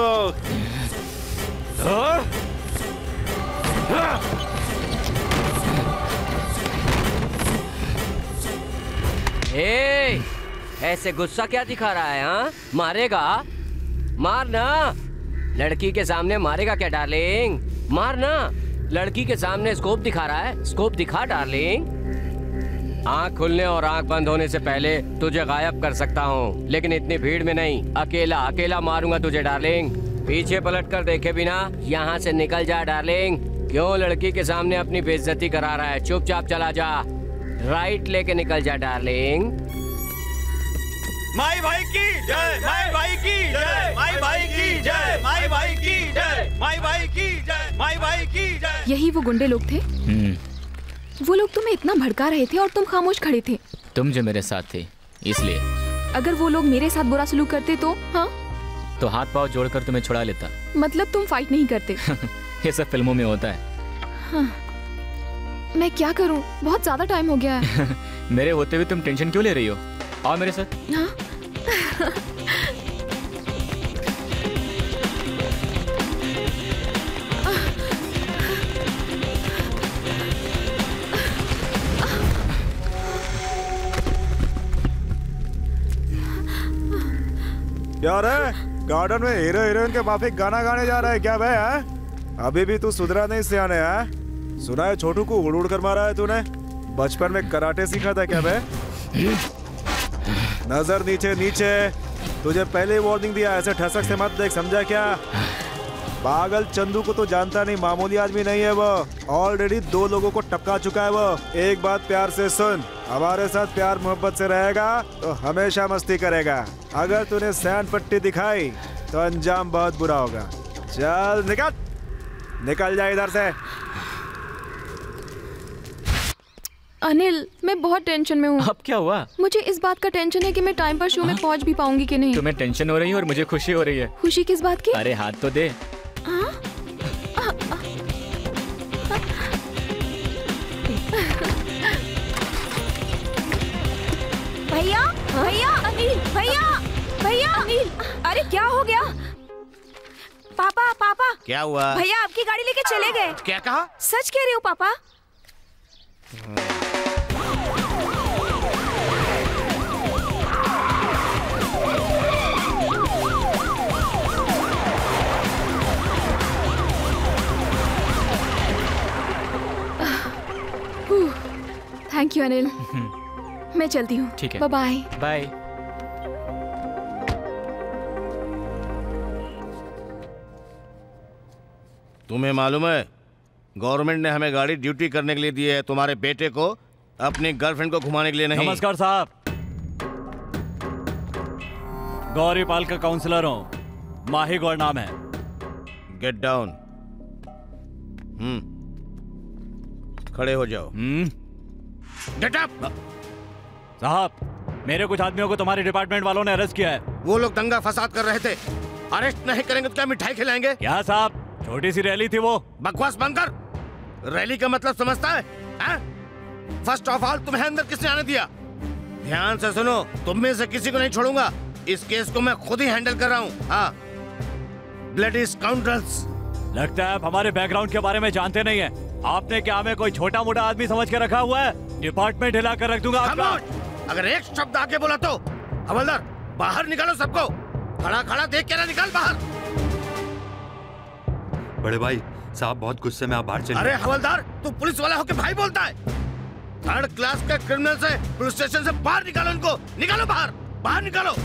ए, ऐसे गुस्सा क्या दिखा रहा है हाँ? मारेगा? मारना? लड़की के सामने मारेगा क्या डार्लिंग मारना? लड़की के सामने स्कोप दिखा रहा है। स्कोप दिखा, डार्लिंग। आँख खुलने और आँख बंद होने से पहले तुझे गायब कर सकता हूँ, लेकिन इतनी भीड़ में नहीं। अकेला अकेला मारूँगा तुझे, डार्लिंग। पीछे पलट कर देखे बिना यहाँ से निकल जा, डार्लिंग। क्यों लड़की के सामने अपनी बेइज्जती करा रहा है? चुपचाप चला जा। राइट लेके निकल जा, डार्लिंग। माई भाई की जय, माई भाई की जय, माई भाई की जय, माई भाई की जय, माई भाई की जय। यही वो गुंडे लोग थे? वो लोग तुम्हें इतना भड़का रहे थे और तुम खामोश खड़े थे। तुम जो मेरे साथ थे इसलिए। अगर वो लोग मेरे साथ बुरा सलूक करते तो हाँ? तो हाथ पाँव जोड़कर तुम्हें छुड़ा लेता। मतलब तुम फाइट नहीं करते। ये सब फ़िल्मों में होता है। हाँ। मैं क्या करूँ? बहुत ज़्यादा टाइम हो गया है। मेरे होते हुए तुम टेंशन क्यों ले रही हो? आओ मेरे साथ। हाँ? क्या रे गार्डन में हीरो हीरोइन के माफिक गाना गाने जा रहा है क्या भाई, है? अभी भी तू सुधरा नहीं सियाने, है? सुना है छोटू को उड़ उड़ कर मारा है तूने? बचपन में कराटे सीखा था क्या भाई? नज़र नीचे नीचे। तुझे पहले ही वार्निंग दिया, ऐसे ठसक से मत देख, समझा क्या? पागल चंदू को तो जानता नहीं, मामूली आदमी नहीं है वो। ऑलरेडी दो लोगों को टपका चुका है वो। एक बात प्यार से सुन, हमारे साथ प्यार मोहब्बत से रहेगा तो हमेशा मस्ती करेगा। अगर तूने सैंड पट्टी दिखाई तो अंजाम बहुत बुरा होगा। चल निकल। निकल जा इधर से। अनिल मैं बहुत टेंशन में हूँ। अब क्या हुआ? मुझे इस बात का टेंशन है कि मैं टाइम पर शो में पहुँच भी पाऊँगी कि नहीं। तुम्हें टेंशन हो रही है और मुझे खुशी हो रही है। खुशी किस बात की? अरे हाथ तो दे। भैया भैया! अनिल अरे क्या हो गया? पापा पापा! क्या हुआ? भैया आपकी गाड़ी लेके चले गए। क्या कहा? सच कह रहे हो पापा। थैंक यू अनिल मैं चलती हूँ। ठीक है। बाय बाय तुम्हें मालूम है गवर्नमेंट ने हमें गाड़ी ड्यूटी करने के लिए दी है तुम्हारे बेटे को अपनी गर्लफ्रेंड को घुमाने के लिए नहीं। नमस्कार साहब। गौरी पाल का काउंसलर हूँ। माही गौर नाम है। Get down hmm. खड़े हो जाओ। हम्म। गेट अप साहब मेरे कुछ आदमियों को तुम्हारे डिपार्टमेंट वालों ने अरेस्ट किया है। वो लोग दंगा फसाद कर रहे थे। अरेस्ट नहीं करेंगे तो क्या मिठाई खिलाएँगे? क्या साहब? छोटी सी रैली थी वो। बकवास बंद कर रैली का मतलब समझता है, हैं? फ़र्स्ट ऑफ़ ऑल तुम्हें अंदर किसने आने दिया? ध्यान से सुनो तुम में से किसी को नहीं छोड़ूँगा। इस केस को मैं खुद ही हैंडल कर रहा हूँ। हाँ। ब्लडी स्काउंड्रल्स लगता है आप हमारे बैकग्राउंड के बारे में जानते नहीं है। आपने क्या हमें कोई छोटा मोटा आदमी समझ के रखा हुआ है? डिपार्टमेंट हिला कर रख दूँगा आपका। अगर एक शब्द आगे बोला तो हवलदार बाहर निकालो सबको। खड़ा खड़ा देख के ना निकाल बाहर। बड़े भाई साहब बहुत गुस्से में आप बाहर चले अरे हवलदार तू पुलिस वाला होके भाई बोलता है थर्ड क्लास के क्रिमिनल से पुलिस स्टेशन से बाहर निकालो उनको निकालो बाहर बाहर निकालो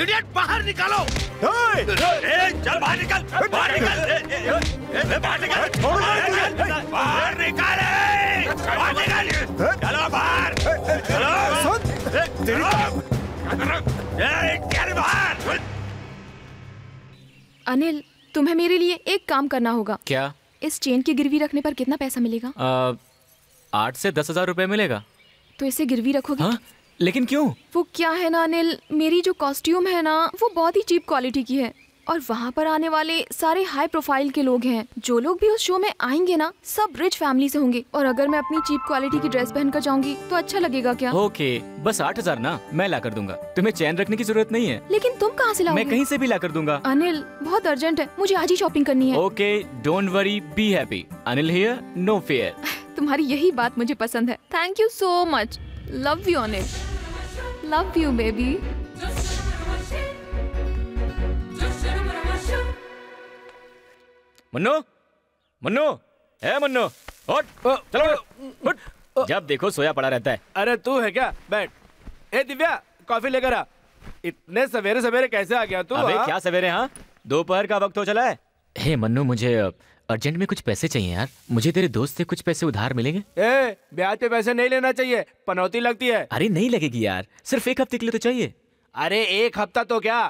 इडियट बाहर निकालो चल बाहर निकल बाहर निकल ए, ए, ए, ए, बाहर निकल बाहर निकल बाहर निकल बाहर निकल चलो बाहर चलो चलो ए, चल बाहर अनिल तुम्हें मेरे लिए एक काम करना होगा। क्या? इस चेन की गिरवी रखने पर कितना पैसा मिलेगा? आठ से दस हज़ार रूपए मिलेगा। तो इसे गिरवी रखोगे? हाँ? लेकिन क्यों? वो क्या है ना अनिल? मेरी जो कॉस्ट्यूम है ना वो बहुत ही चीप क्वालिटी की है। और वहाँ पर आने वाले सारे हाई प्रोफ़ाइल के लोग हैं। जो लोग भी उस शो में आएँगे ना सब रिच फैमिली से होंगे। और अगर मैं अपनी चीप क्वालिटी की ड्रेस पहनकर जाऊँगी तो अच्छा लगेगा क्या? ओके okay, बस आठ हज़ार ना मैं ला कर दूँगा। तुम्हें चैन रखने की ज़रूरत नहीं है। लेकिन तुम कहाँ से लाओगे? मैं कहीं से भी ला कर दूँगा। अनिल बहुत अर्जेंट है मुझे आज ही शॉपिंग करनी है। Okay don't worry be happy Anil here no fair तुम्हारी यही बात मुझे पसंद है। Thank you so much love you Anil love you baby Munno Munno है मुन्नो उठ चलो उठ। जब देखो सोया पड़ा रहता है। अरे तू है क्या? बैठ। ए दिव्या कॉफ़ी लेकर आ। इतने सवेरे सवेरे कैसे आ गया तू अबे हाँ? क्या सवेरे हाँ? दोपहर का वक्त हो चला है। हे मन्नू मुझे अर्जेंट में कुछ पैसे चाहिए यार। मुझे तेरे दोस्त से कुछ पैसे उधार मिलेंगे? ए ब्याज पे पैसे नहीं लेना चाहिए। पनौती लगती है। अरे नहीं लगेगी यार। सिर्फ़ एक हफ़्ते के लिए तो चाहिए। अरे एक हफ़्ता तो क्या?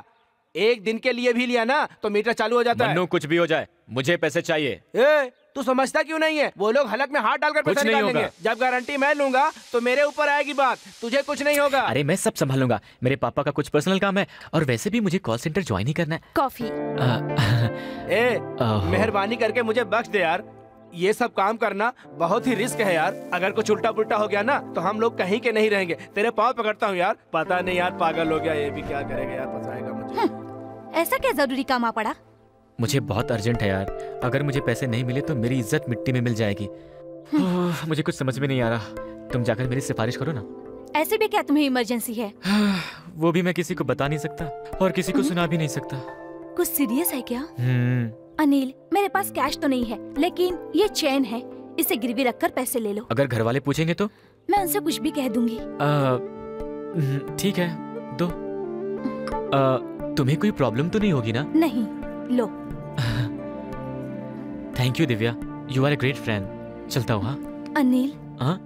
एक दिन के लिए भी लिया ना तो मीटर चालू हो जाता मन्नू कुछ भी हो जाए मुझे पैसे चाहिए। ए तू समझता क्यों नहीं है? वो लोग हलक में हाथ डालकर कुछ पैसा निकाल लेंगे जब गारंटी मैं लूँगा तो मेरे ऊपर आएगी बात। तुझे कुछ नहीं होगा। अरे मैं सब संभालूँगा। मेरे पापा का कुछ पर्सनल काम है और वैसे भी मुझे कॉल सेंटर ज्वाइन ही करना है। कॉफ़ी ए मेहरबानी करके मुझे बख्श दे यार। ये सब काम करना बहुत ही रिस्क है यार। अगर कुछ उल्टा पुल्टा हो गया ना तो हम लोग कहीं के नहीं रहेंगे। तेरे पाँव पकड़ता हूँ यार। पता नहीं यार पागल हो गया ये भी क्या करेगा यार फंसाएगा मुझे। ऐसा क्या ज़रूरी काम आ पड़ा? मुझे बहुत अर्जेंट है यार। अगर मुझे पैसे नहीं मिले तो मेरी इज़्ज़त मिट्टी में मिल जाएगी। ओह, मुझे कुछ समझ में नहीं आ रहा। तुम जाकर मेरी सिफारिश करो ना। ऐसे भी क्या तुम्हें इमरजेंसी है? वो भी मैं किसी को बता नहीं सकता और किसी को सुना भी नहीं सकता। कुछ सीरियस है क्या? हम्म। अनिल मेरे पास कैश तो नहीं है लेकिन ये चैन है। इसे गिरवी रखकर पैसे ले लो। अगर घर वाले पूछेंगे तो? मैं उनसे कुछ भी कह दूँगी। हम्म, ठीक है दो। आ, तुम्हें कोई प्रॉब्लम तो नहीं होगी ना? नहीं लो। Thank you Divya you are a great friend चलता हूँ हाँ? अनिल। हाँ?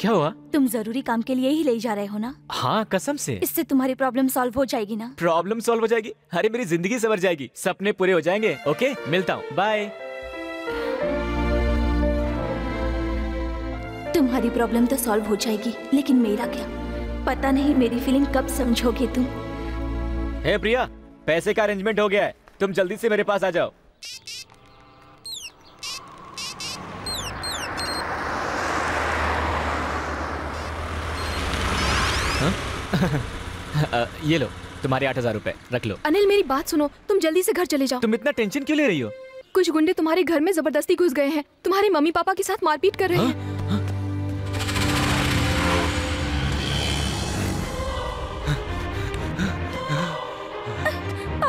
क्या हुआ? तुम ज़रूरी काम के लिए ही ले जा रहे हो ना? हाँ कसम से। इससे तुम्हारी प्रॉब्लम सॉल्व हो जाएगी ना? प्रॉब्लम सॉल्व हो जाएगी। अरे मेरी ज़िंदगी सवर जाएगी। सपने पूरे हो जाएँगे ओके? मिलता हूँ। बाय तुम्हारी प्रॉब्लम तो सॉल्व हो जाएगी लेकिन मेरा क्या? पता नहीं मेरी फीलिंग कब समझोगे तुम। हे प्रिया पैसे का अरेंजमेंट हो गया है। तुम जल्दी से मेरे पास आ जाओ। हाँ? अ, ये लो तुम्हारे आठ हज़ार रूपए रख लो। अनिल मेरी बात सुनो तुम जल्दी से घर चले जाओ। तुम इतना टेंशन क्यों ले रही हो? कुछ गुंडे तुम्हारे घर में ज़बरदस्ती घुस गए हैं तुम्हारे मम्मी पापा के साथ मारपीट कर रहे हैं।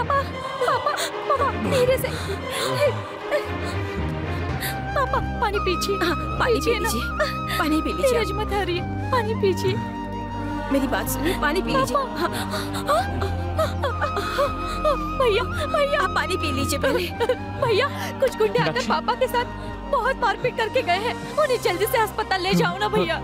पापा पापा पापा धीरे से। पापा पानी पानी हाँ, पानी पी लीजिए पानी पी लीजिए। नीरज मत हारिए पानी पीजिए। मेरी बात सुनिए पानी पी लीजिए। भैया भैया। आप पानी पी लीजिए पहले। भैया कुछ गुंडे आकर पापा के साथ बहुत मारपीट करके गए हैं। उन्हें जल्दी से अस्पताल ले जाओ ना भैया।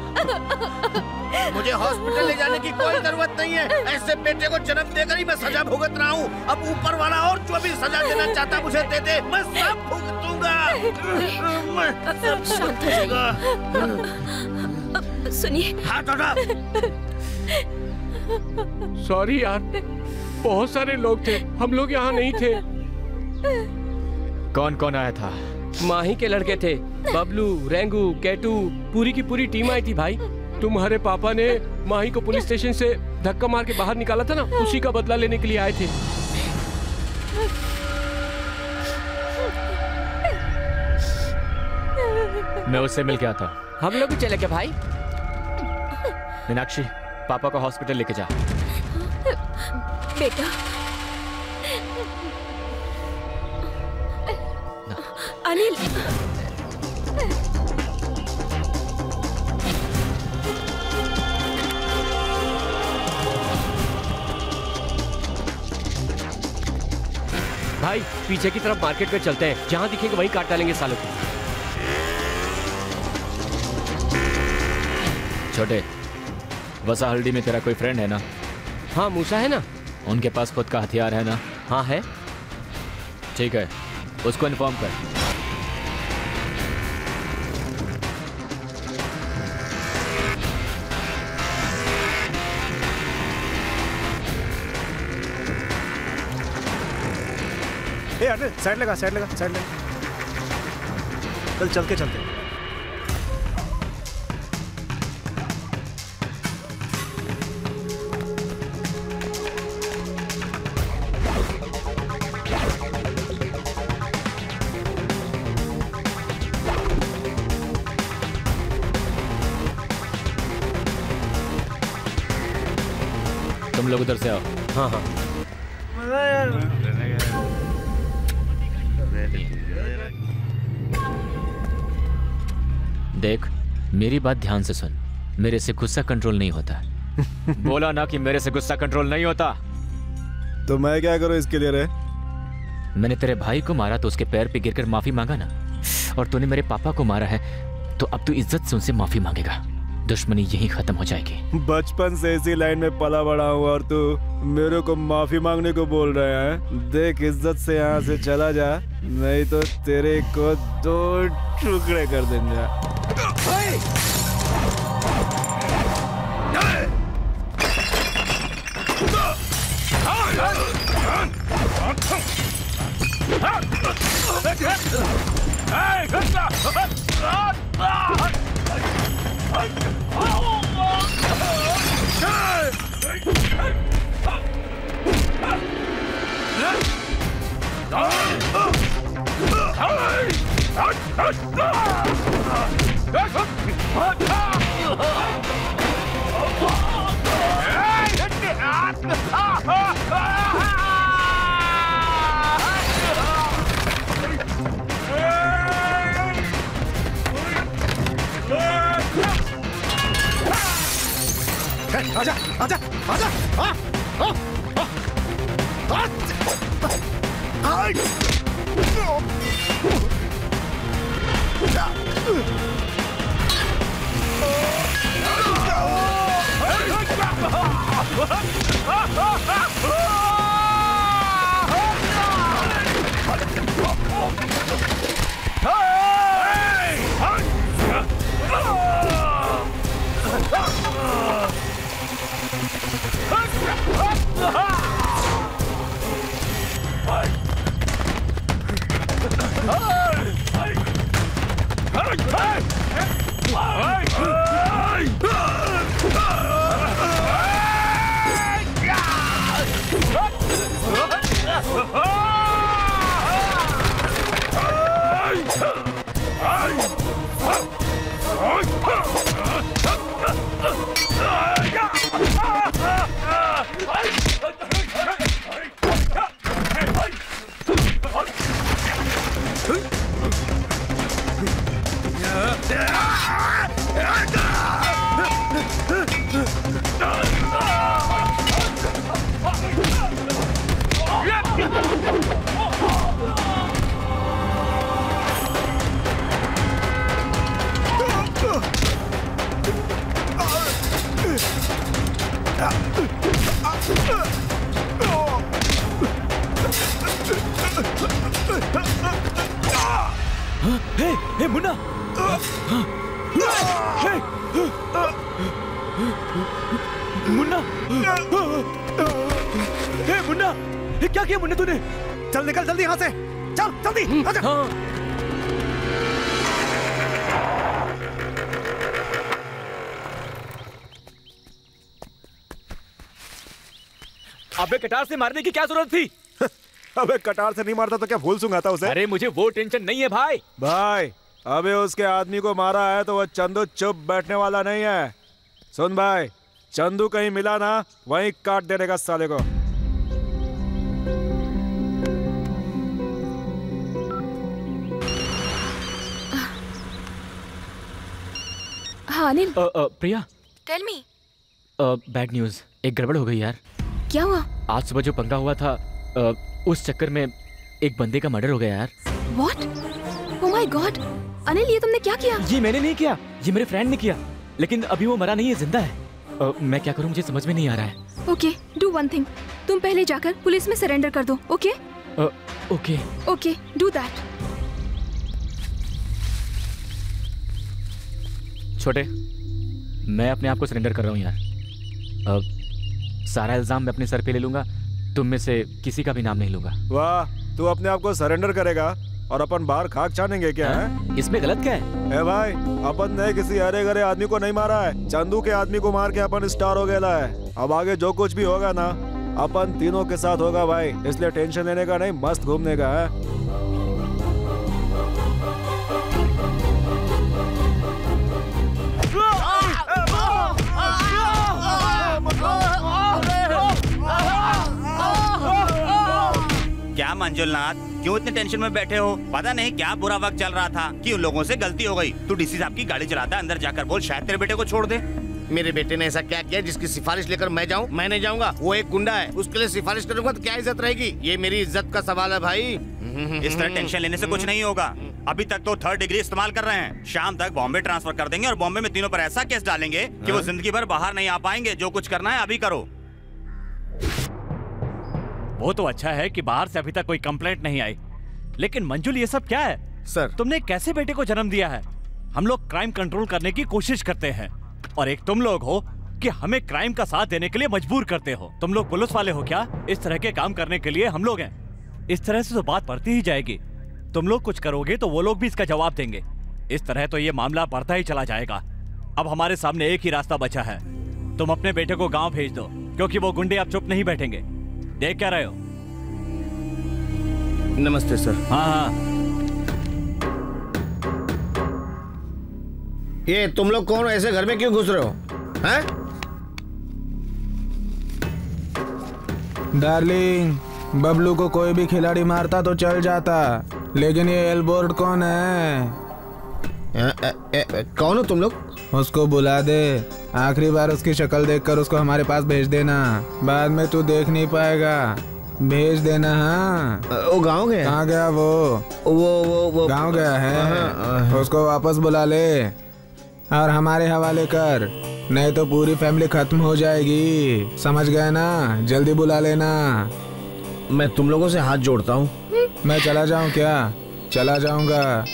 मुझे हॉस्पिटल ले जाने की कोई ज़रूरत नहीं है। ऐसे बेटे को जन्म देकर ही मैं सजा भुगत रहा हूँ। अब ऊपर वाला और जो भी सजा देना चाहता मुझे दे दे। मैं सब भुगतूँगा। हो सुनिए। हाथ सॉरी यार बहुत सारे लोग थे। हम लोग यहाँ नहीं थे। कौन कौन आया था? माही के लड़के थे। बबलू रेंगू कैटू पूरी की पूरी टीम आई थी भाई। तुम्हारे पापा ने माही को पुलिस स्टेशन से धक्का मार के बाहर निकाला था ना उसी का बदला लेने के लिए आए थे। मैं उससे मिल गया था। हम लोग भी चले गए भाई? मीनाक्षी पापा को हॉस्पिटल लेके जा। बेटा अनिल। भाई पीछे की तरफ़ मार्केट में चलते हैं। जहाँ दिखेगा वहीं काट डालेंगे सालों को। छोटे वसा हल्दी में तेरा कोई फ्रेंड है ना? हाँ मूसा है ना? उनके पास खुद का हथियार है ना? हाँ है। ठीक है उसको इन्फॉर्म कर। ए अनिल साइड लगा साइड लगा साइड लगा। चल चल के चलते। तुम लोग उधर से आओ। हाँ हाँ। मेरी बात ध्यान से सुन। मेरे से गुस्सा कंट्रोल नहीं होता। बोला ना कि मेरे से गुस्सा कंट्रोल नहीं होता। तो मैं क्या करूँ इसके लिए रे? मैंने तेरे भाई को मारा तो उसके पैर पे गिरकर माफ़ी मांगा ना। और तूने मेरे पापा को मारा है तो अब तू इज़्ज़त से उनसे माफ़ी मांगेगा। दुश्मनी यहीं खत्म हो जाएगी। बचपन से इसी लाइन में पला बड़ा हूँ और तू मेरे को माफ़ी मांगने को बोल रहे हैं। देख इज़्ज़त से यहाँ से चला जा नहीं तो तेरे को दो टुकड़े कर देंगे। अबे कटार से मारने की क्या ज़रूरत थी? अबे कटार से नहीं मारता तो क्या भूल सूँगा था उसे? अरे मुझे वो टेंशन नहीं है भाई। भाई अबे उसके आदमी को मारा है तो वह चंदू चुप बैठने वाला नहीं है। सुन भाई चंदू कहीं मिला ना वहीं काट देने का साले को। हाँ अनिल। अ, अ, Priya? Tell me bad news एक गड़बड़ हो गई यार। क्या हुआ? आज सुबह जो पंगा हुआ था उस चक्कर में एक बंदे का मर्डर हो गया यार। ओह माय गॉड अनिल ये तुमने क्या किया? ये मैंने नहीं किया ये मेरे फ्रेंड ने किया। लेकिन अभी वो मरा नहीं है ज़िंदा है। अ, मैं क्या करूँ मुझे समझ में नहीं आ रहा है। ओके डू वन थिंग तुम पहले जाकर पुलिस में सरेंडर कर दो okay okay okay do that छोटे मैं अपने आप को सरेंडर कर रहा हूँ यार। अब सारा इल्ज़ाम मैं अपने सर पे ले लूँगा। तुम में से किसी का भी नाम नहीं लूँगा। वाह तू अपने आप को सरेंडर करेगा और अपन बाहर खाक छानेंगे क्या है? इसमें गलत क्या है? ए भाई अपन ने किसी हरे गरे आदमी को नहीं मारा है। चंदू के आदमी को मार के अपन स्टार हो गया है। अब आगे जो कुछ भी होगा ना अपन तीनों के साथ होगा भाई। इसलिए टेंशन लेने का नहीं मस्त घूमने का है? क्या मंजुलनाथ क्यों इतने टेंशन में बैठे हो? पता नहीं क्या बुरा वक्त चल रहा था कि उन लोगों से गलती हो गई? तू डीसी साहब की गाड़ी चलाता है अंदर जाकर बोल शायद तेरे बेटे को छोड़ दे। मेरे बेटे ने ऐसा क्या किया जिसकी सिफारिश लेकर मैं जाऊँ? मैं नहीं जाऊँगा वो एक गुंडा है उसके लिए सिफारिश करूँगा तो क्या इज़्ज़त रहेगी? ये मेरी इज़्ज़त का सवाल है भाई। इस तरह टेंशन लेने से कुछ नहीं होगा। अभी तक तो थर्ड डिग्री इस्तेमाल कर रहे हैं। शाम तक बॉम्बे ट्रांसफ़र कर देंगे और बॉम्बे में तीनों पर ऐसा केस डालेंगे कि वो हाँ? ज़िंदगी भर बाहर नहीं आ पाएँगे। जो कुछ करना है अभी करो। वो तो अच्छा है कि बाहर से अभी तक कोई कंप्लेंट नहीं आई। लेकिन मंजुल ये सब क्या है? सर। तुमने कैसे बेटे को जन्म दिया है? हम लोग क्राइम कंट्रोल करने की कोशिश करते हैं। और एक तुम लोग हो कि हमें क्राइम का साथ देने के लिए मजबूर करते हो। तुम लोग पुलिस वाले हो क्या? इस तरह के काम करने के लिए हम लोग हैं। इस तरह से तो बात बढ़ती ही जाएगी। तुम लोग कुछ करोगे तो वो लोग भी इसका जवाब देंगे। इस तरह तो ये मामला बढ़ता ही चला जाएगा। अब हमारे सामने एक ही रास्ता बचा है। तुम अपने बेटे को गाँव भेज दो क्योंकि वो गुंडे अब चुप नहीं बैठेंगे। देख क्या रहे हो? नमस्ते सर। हाँ हाँ। ये तुम लोग कौन ऐसे घर में क्यों घुस रहे हो? हैं? डार्लिंग बबलू को कोई भी खिलाड़ी मारता तो चल जाता। लेकिन ये एलबोर्ड कौन है? आ, आ, आ, कौन हो तुम लोग? उसको बुला दे। आखिरी बार उसकी शक्ल देखकर उसको हमारे पास भेज देना। बाद में तू देख नहीं पाएगा। भेज देना हाँ। वो गाँव गया? कहाँ गया वो? वो वो वो। गाँव गया है। उसको वापस बुला ले और हमारे हवाले कर। नहीं तो पूरी फैमिली खत्म हो जाएगी। समझ गए ना? जल्दी बुला लेना। मैं तुम लोगों से हाथ जोड़ता हूँ। मैं चला जाऊँ क्या? चला जाऊँगा।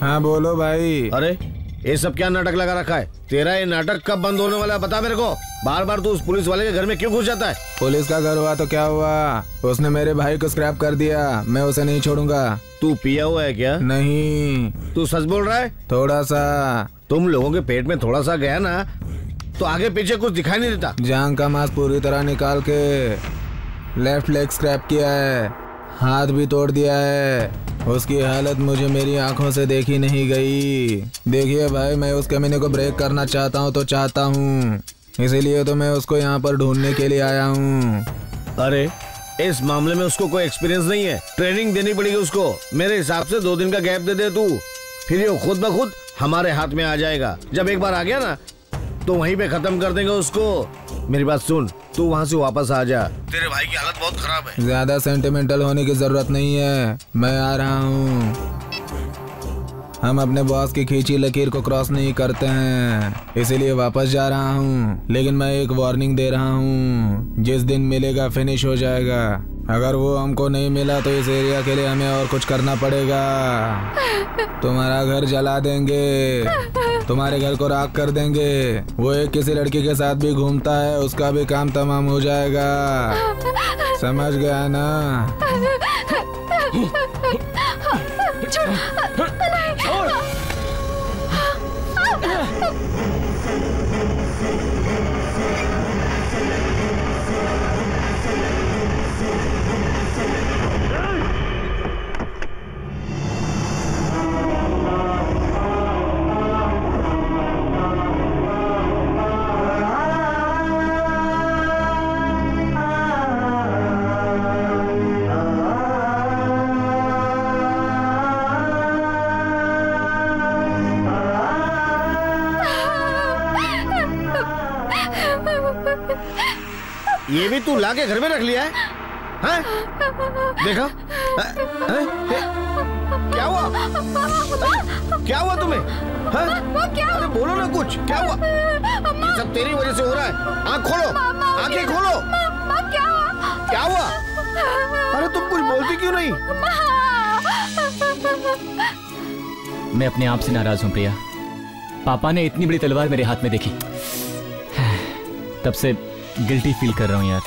हाँ बोलो भाई। अरे ये सब क्या नाटक लगा रखा है? तेरा ये नाटक कब बंद होने वाला है बता मेरे को। बार बार तू उस पुलिस वाले के घर में क्यों घुस जाता है? पुलिस का घर हुआ तो क्या हुआ? उसने मेरे भाई को स्क्रैप कर दिया। मैं उसे नहीं छोड़ूँगा। तू पिया हुआ है क्या? नहीं। तू सच बोल रहा है? थोड़ा सा तुम लोगों के पेट में थोड़ा सा गया ना तो आगे पीछे कुछ दिखाई नहीं देता। जांग का मांस पूरी तरह निकाल के लेफ़्ट लेग स्क्रैप किया है। हाथ भी तोड़ दिया है। उसकी हालत मुझे मेरी आँखों से देखी नहीं गई। देखिए भाई, मैं उस कमीने को ब्रेक करना चाहता हूँ तो चाहता हूँ। इसीलिए तो मैं उसको यहाँ पर ढूँढने के लिए आया हूँ। अरे, इस मामले में उसको कोई एक्सपीरियंस नहीं है। ट्रेनिंग देनी पड़ेगी उसको। मेरे हिसाब से दो दिन का गैप दे दे तू। फिर ये खुद ब खुद हमारे हाथ में आ जाएगा। जब एक बार आ गया ना तो वहीं पे खत्म कर देंगे उसको। मेरी बात सुन तू वहाँ से वापस आ जा। तेरे भाई की हालत बहुत खराब है। ज़्यादा सेंटिमेंटल होने की ज़रूरत नहीं है। मैं आ रहा हूँ। हम अपने बॉस की खींची लकीर को क्रॉस नहीं करते हैं। इसीलिए वापस जा रहा हूँ। लेकिन मैं एक वार्निंग दे रहा हूँ। जिस दिन मिलेगा फिनिश हो जाएगा। अगर वो हमको नहीं मिला तो इस एरिया के लिए हमें और कुछ करना पड़ेगा। तुम्हारा घर जला देंगे। तुम्हारे घर को राख कर देंगे। वो एक किसी लड़की के साथ भी घूमता है, उसका भी काम तमाम हो जाएगा। समझ गया ना? ये भी तू ला के घर में रख लिया है? हैं? देखा? हैं? हैं? क्या हुआ? हैं? क्या हुआ तुम्हें? हैं? अरे बोलो ना कुछ। क्या हुआ? ये सब तेरी वजह से हो रहा है। आँख खोलो। आँखें खोलो। क्या हुआ? अरे तुम कुछ बोलती क्यों नहीं? मैं अपने आप से नाराज़ हूँ प्रिया। पापा ने इतनी बड़ी तलवार मेरे हाथ में देखी। तब से गिल्टी फील कर रहा हूँ यार।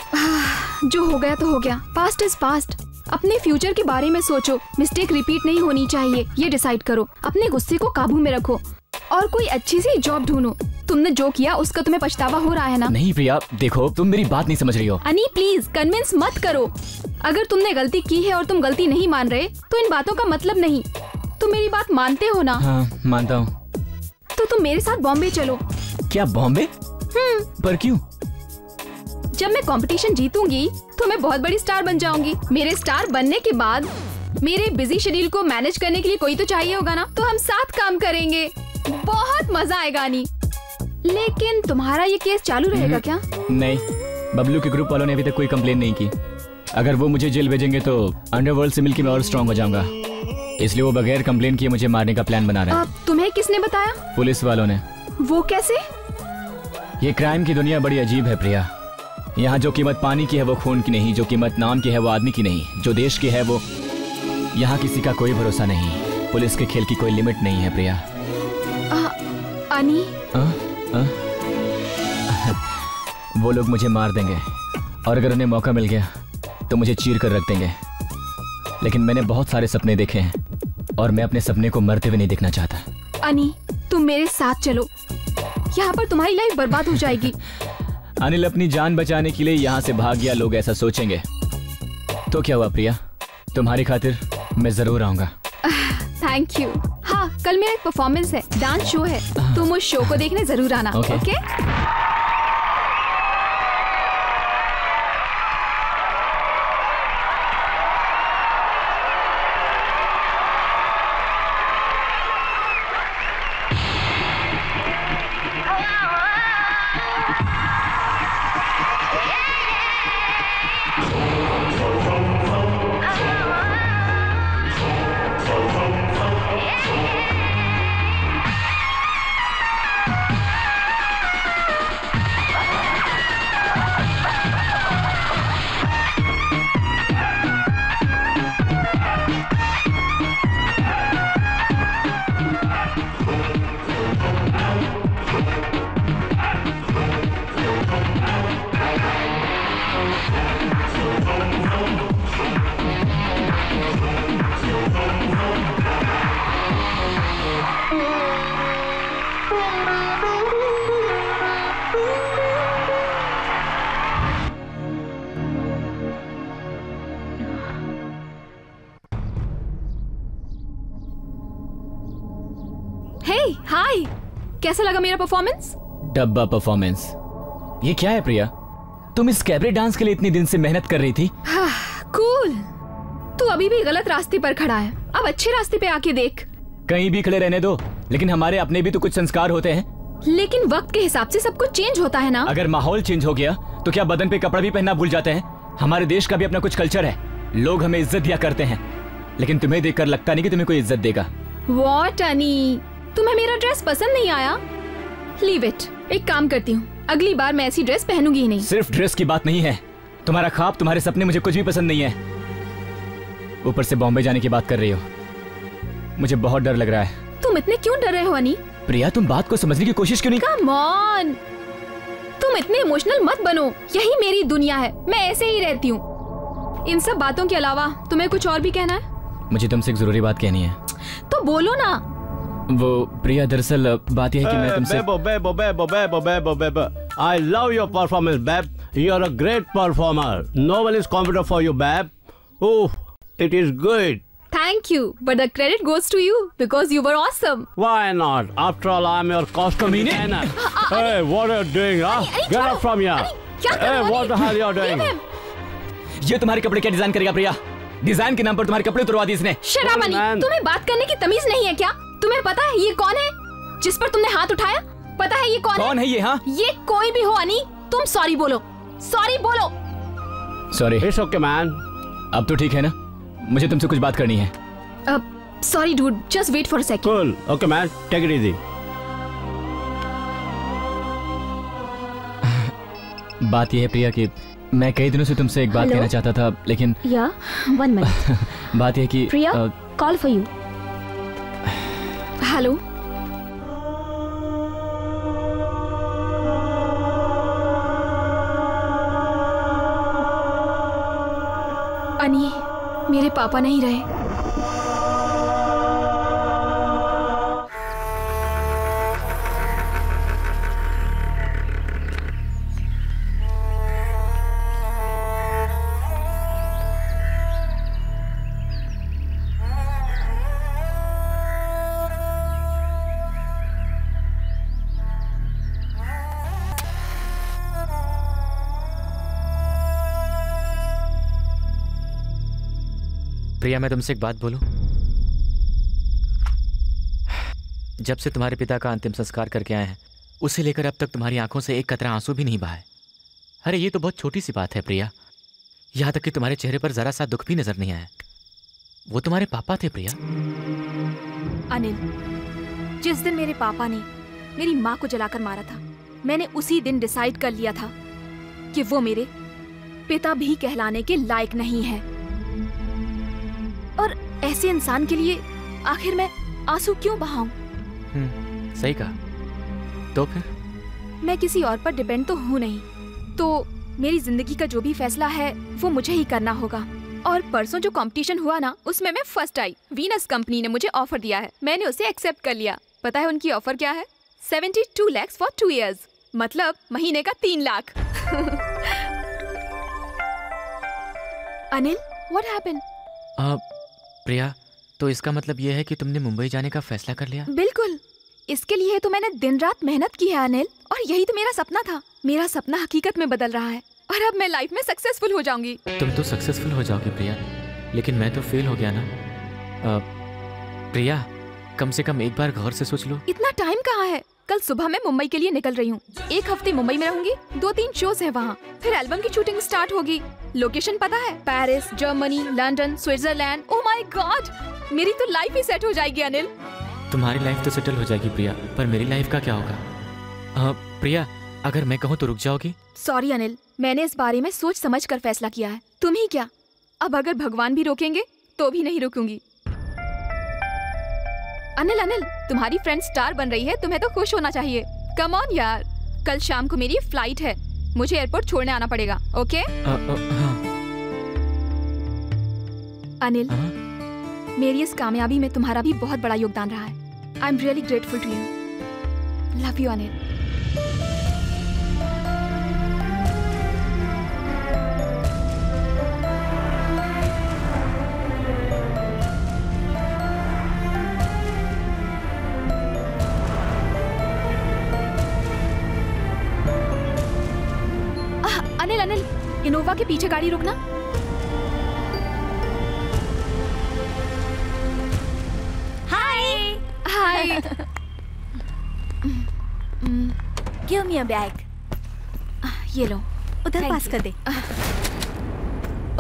जो हो गया तो हो गया। पास्ट इज़ पास्ट अपने फ्यूचर के बारे में सोचो। मिस्टेक रिपीट नहीं होनी चाहिए। ये डिसाइड करो। अपने गुस्से को काबू में रखो। और कोई अच्छी सी जॉब ढूंढो। तुमने जो किया उसका तुम्हें पछतावा हो रहा है ना? नहीं प्रिया देखो तुम मेरी बात नहीं समझ रही हो। अनी प्लीज़ कन्विंस मत करो। अगर तुमने गलती की है और तुम गलती नहीं मान रहे तो इन बातों का मतलब नहीं। तुम मेरी बात मानते हो ना? हाँ मानता हूँ। तो तुम मेरे साथ बॉम्बे चलो। क्या बॉम्बे? हम्म। पर क्यों? जब मैं कंपटीशन जीतूँगी तो मैं बहुत बड़ी स्टार बन जाऊँगी। मेरे स्टार बनने के बाद मेरे बिज़ी शेड्यूल को मैनेज करने के लिए कोई तो चाहिए होगा ना? तो हम साथ काम करेंगे। बहुत मज़ा आएगा नी। लेकिन तुम्हारा ये केस चालू रहेगा क्या? नहीं। बबलू के ग्रुप वालों ने अभी तक कोई कंप्लेन नहीं की। अगर वो मुझे जेल भेजेंगे तो अंडरवर्ल्ड से मिलकर मैं और स्ट्रांग हो जाऊँगा। इसलिए वो बगैर कंप्लेन किए मुझे मारने का प्लान बना रहे हैं। तुम्हें किसने बताया? पुलिस वालों ने। वो कैसे? ये क्राइम की दुनिया बड़ी अजीब है प्रिया। यहाँ जो कीमत पानी की है वो खून की नहीं जो कीमत नाम की है वो आदमी की नहीं जो देश की है वो यहाँ किसी का कोई भरोसा नहीं। पुलिस के खेल की कोई लिमिट नहीं है प्रिया। आ, अनी आ? आ? वो लोग मुझे मार देंगे। और अगर उन्हें मौका मिल गया तो मुझे चीर कर रख देंगे। लेकिन मैंने बहुत सारे सपने देखे हैं और मैं अपने सपने को मरते हुए नहीं देखना चाहता। अनी तुम मेरे साथ चलो। यहाँ पर तुम्हारी लाइफ बर्बाद हो जाएगी। अनिल अपनी जान बचाने के लिए यहाँ से भाग गया लोग ऐसा सोचेंगे। तो क्या हुआ प्रिया? तुम्हारी खातिर मैं ज़रूर आऊँगा। थैंक यू हाँ कल मेरा एक परफॉर्मेंस है डांस शो है। तुम उस शो को देखने ज़रूर आना ओके Okay. ओके मेरा परफॉर्मेंस डब्बा परफॉर्मेंस ये क्या है प्रिया? तुम इस कैबरे डांस के लिए इतने दिन से मेहनत कर रही थी? कूल तू अभी भी गलत रास्ते पर खड़ा है। अब अच्छे रास्ते पे आके देख। कहीं भी खड़े रहने दो लेकिन हमारे अपने भी तो कुछ संस्कार होते हैं। लेकिन वक्त के हिसाब से सब कुछ चेंज होता है ना? अगर माहौल चेंज हो गया तो क्या बदन पे कपड़ा भी पहनना भूल जाते हैं? हमारे देश का भी अपना कुछ कल्चर है। लोग हमें इज़्ज़त दिया करते हैं। लेकिन तुम्हें देखकर लगता नहीं कि तुम्हें कोई इज़्ज़त देगा। वॉट अनी तुम्हें मेरा ड्रेस पसंद नहीं आया? लीव इट एक काम करती हूँ। अगली बार मैं ऐसी ड्रेस पहनूँगी ही नहीं। सिर्फ़ ड्रेस की बात नहीं है। तुम्हारा ख्वाब तुम्हारे सपने मुझे कुछ भी पसंद नहीं है। ऊपर से बॉम्बे जाने की बात कर रही हो। मुझे बहुत डर लग रहा है। तुम इतने क्यों डर रहे हो अनी प्रिया तुम बात को समझने की कोशिश क्यों नहीं कम ऑन तुम इतने इमोशनल मत बनो। यही मेरी दुनिया है। मैं ऐसे ही रहती हूँ। इन सब बातों के अलावा तुम्हें कुछ और भी कहना है? मुझे तुमसे एक ज़रूरी बात कहनी है। तो बोलो ना। वो प्रिया दरअसल बात यह है कि मैं तुमसे Bebo, Bebo, Bebo, Bebo, Bebo, Bebo. I love your performance, Beb. You're a great performer. No one is competent for you, Beb. Oh, it is good. Thank you but the credit goes to you because you were awesome Why not? After all, I'm your costume designer. Hey, what are you doing, huh? Get up from here. Hey, what the hell you're doing? ये तुम्हारे कपड़े क्या design करेगा प्रिया design के नाम पर तुम्हारे कपड़े उतरवा दिए इसने शराब तुम्हें बात करने की तमीज नहीं है क्या तुम्हें पता है ये कौन है? जिस पर तुमने हाथ उठाया? पता है ये कौन कौन है है ये, हाँ? ये कोई भी हो अनी तुम सॉरी बोलो। सॉरी बोलो। सॉरी इट्स ओके मैन अब तो ठीक है ना? मुझे तुमसे कुछ बात करनी है। Sorry dude just wait for a second. Okay, man. Take it easy. बात यह है प्रिया कि मैं कई दिनों से तुमसे एक बात Hello? कहना चाहता था लेकिन या वन मिनट बात यह कि Priya call for you hello. Annie मेरे पापा नहीं रहे। प्रिया मैं तुमसे एक बात बोलूँ? जब से तुम्हारे पिता का अंतिम संस्कार करके आए हैं, उसे लेकर अब तक तुम्हारी आँखों से एक कतरा आँसू भी नहीं बहा अरे, ये तो बहुत छोटी सी बात है प्रिया। यहाँ तक कि तुम्हारे चेहरे पर जरा सा दुख भी नज़र नहीं आया। वो तुम्हारे पापा थे प्रिया। अनिल, जिस दिन मेरे पापा ने मेरी माँ को जलाकर मारा था, मैंने उसी दिन डिसाइड कर लिया था कि वो मेरे पिता भी कहलाने के लायक नहीं है। और ऐसे इंसान के लिए आखिर मैं आँसू क्यों बहाऊं? हम्म, सही कहा। तो फिर? मैं किसी और पर डिपेंड तो हूँ नहीं। तो मेरी ज़िंदगी का जो भी फैसला है वो मुझे ही करना होगा। और परसों जो कंपटीशन हुआ ना उसमें मैं फ़र्स्ट आई। वीनस कंपनी ने मुझे ऑफ़र दिया है। मैंने उसे एक्सेप्ट कर लिया। पता है उनकी ऑफ़र क्या है? Seventy two lakhs for two years मतलब महीने का तीन लाख। अनिल व्हाट हैपन आ, प्रिया तो इसका मतलब ये है कि तुमने मुंबई जाने का फैसला कर लिया? बिल्कुल। इसके लिए तो मैंने दिन रात मेहनत की है अनिल और यही तो मेरा सपना था। मेरा सपना हकीकत में बदल रहा है और अब मैं लाइफ में सक्सेसफुल हो जाऊँगी। तुम तो सक्सेसफुल हो जाओगे प्रिया लेकिन मैं तो फेल हो गया ना। आ, प्रिया कम से कम एक बार गौर से सोच लो। इतना टाइम कहाँ है? कल सुबह मैं मुंबई के लिए निकल रही हूँ। एक हफ़्ते मुंबई में रहूँगी दो तीन शोज़ है वहाँ। फिर एल्बम की शूटिंग स्टार्ट होगी। लोकेशन पता है? Paris Germany London Switzerland oh my God मेरी तो लाइफ ही सेट हो जाएगी अनिल। तुम्हारी लाइफ तो सेटल हो जाएगी प्रिया। पर मेरी लाइफ का क्या होगा? आ, प्रिया अगर मैं कहूँ तो रुक जाओगी? सॉरी अनिल। मैंने इस बारे में सोच समझ कर फैसला किया है। तुम ही क्या? अब अगर भगवान भी रोकेंगे तो भी नहीं रुकूँगी। अनिल अनिल तुम्हारी फ्रेंड स्टार बन रही है तुम्हें तो खुश होना चाहिए। कम ऑन यार कल शाम को मेरी फ़्लाइट है मुझे एयरपोर्ट छोड़ने आना पड़ेगा ओके आ, आ, हाँ, अनिल मेरी इस कामयाबी में तुम्हारा भी बहुत बड़ा योगदान रहा है। I am really grateful to you love you Anil. Innova के पीछे गाड़ी रोकना। Hi hi give me a bag? ये लो उधर पास कर दे।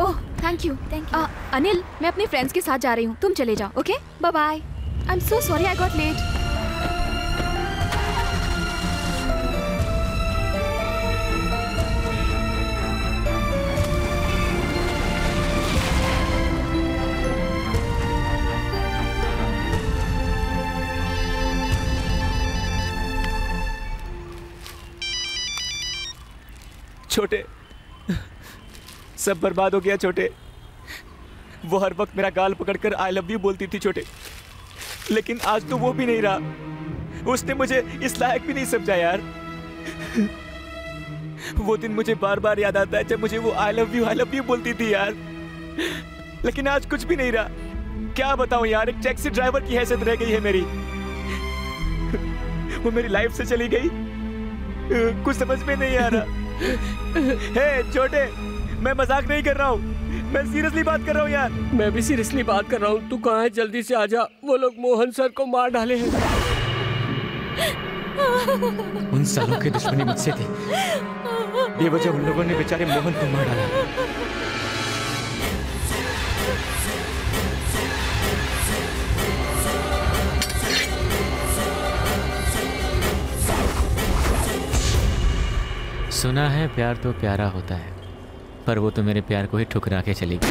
ओह thank you thank you Anil मैं अपने फ्रेंड्स के साथ जा रही हूँ तुम चले जाओ okay bye bye I am so sorry I got late छोटे। सब बर्बाद हो गया छोटे। वो हर वक्त मेरा गाल पकड़कर आई लव यू बोलती थी छोटे। लेकिन आज तो वो भी नहीं रहा। उसने मुझे इस लायक भी नहीं समझा यार। वो दिन मुझे बार बार याद आता है जब मुझे वो I love you I love you बोलती थी यार। लेकिन आज कुछ भी नहीं रहा। क्या बताऊँ यार, एक टैक्सी ड्राइवर की हैसियत रह गई है मेरी। वो मेरी लाइफ से चली गई। कुछ समझ में नहीं आ रहा। हे छोटे मैं मज़ाक नहीं कर रहा हूँ। मैं सीरियसली बात कर रहा हूँ यार। मैं भी सीरियसली बात कर रहा हूँ। तू कहाँ है? जल्दी से आजा वो लोग मोहन सर को मार डाले हैं। उन सालों की दुश्मनी मुझसे थी। बेवजह उन लोगों ने बेचारे मोहन को मार डाला। सुना है, प्यार तो प्यारा होता है, पर वो तो मेरे प्यार को ही ठुकरा के चली गई।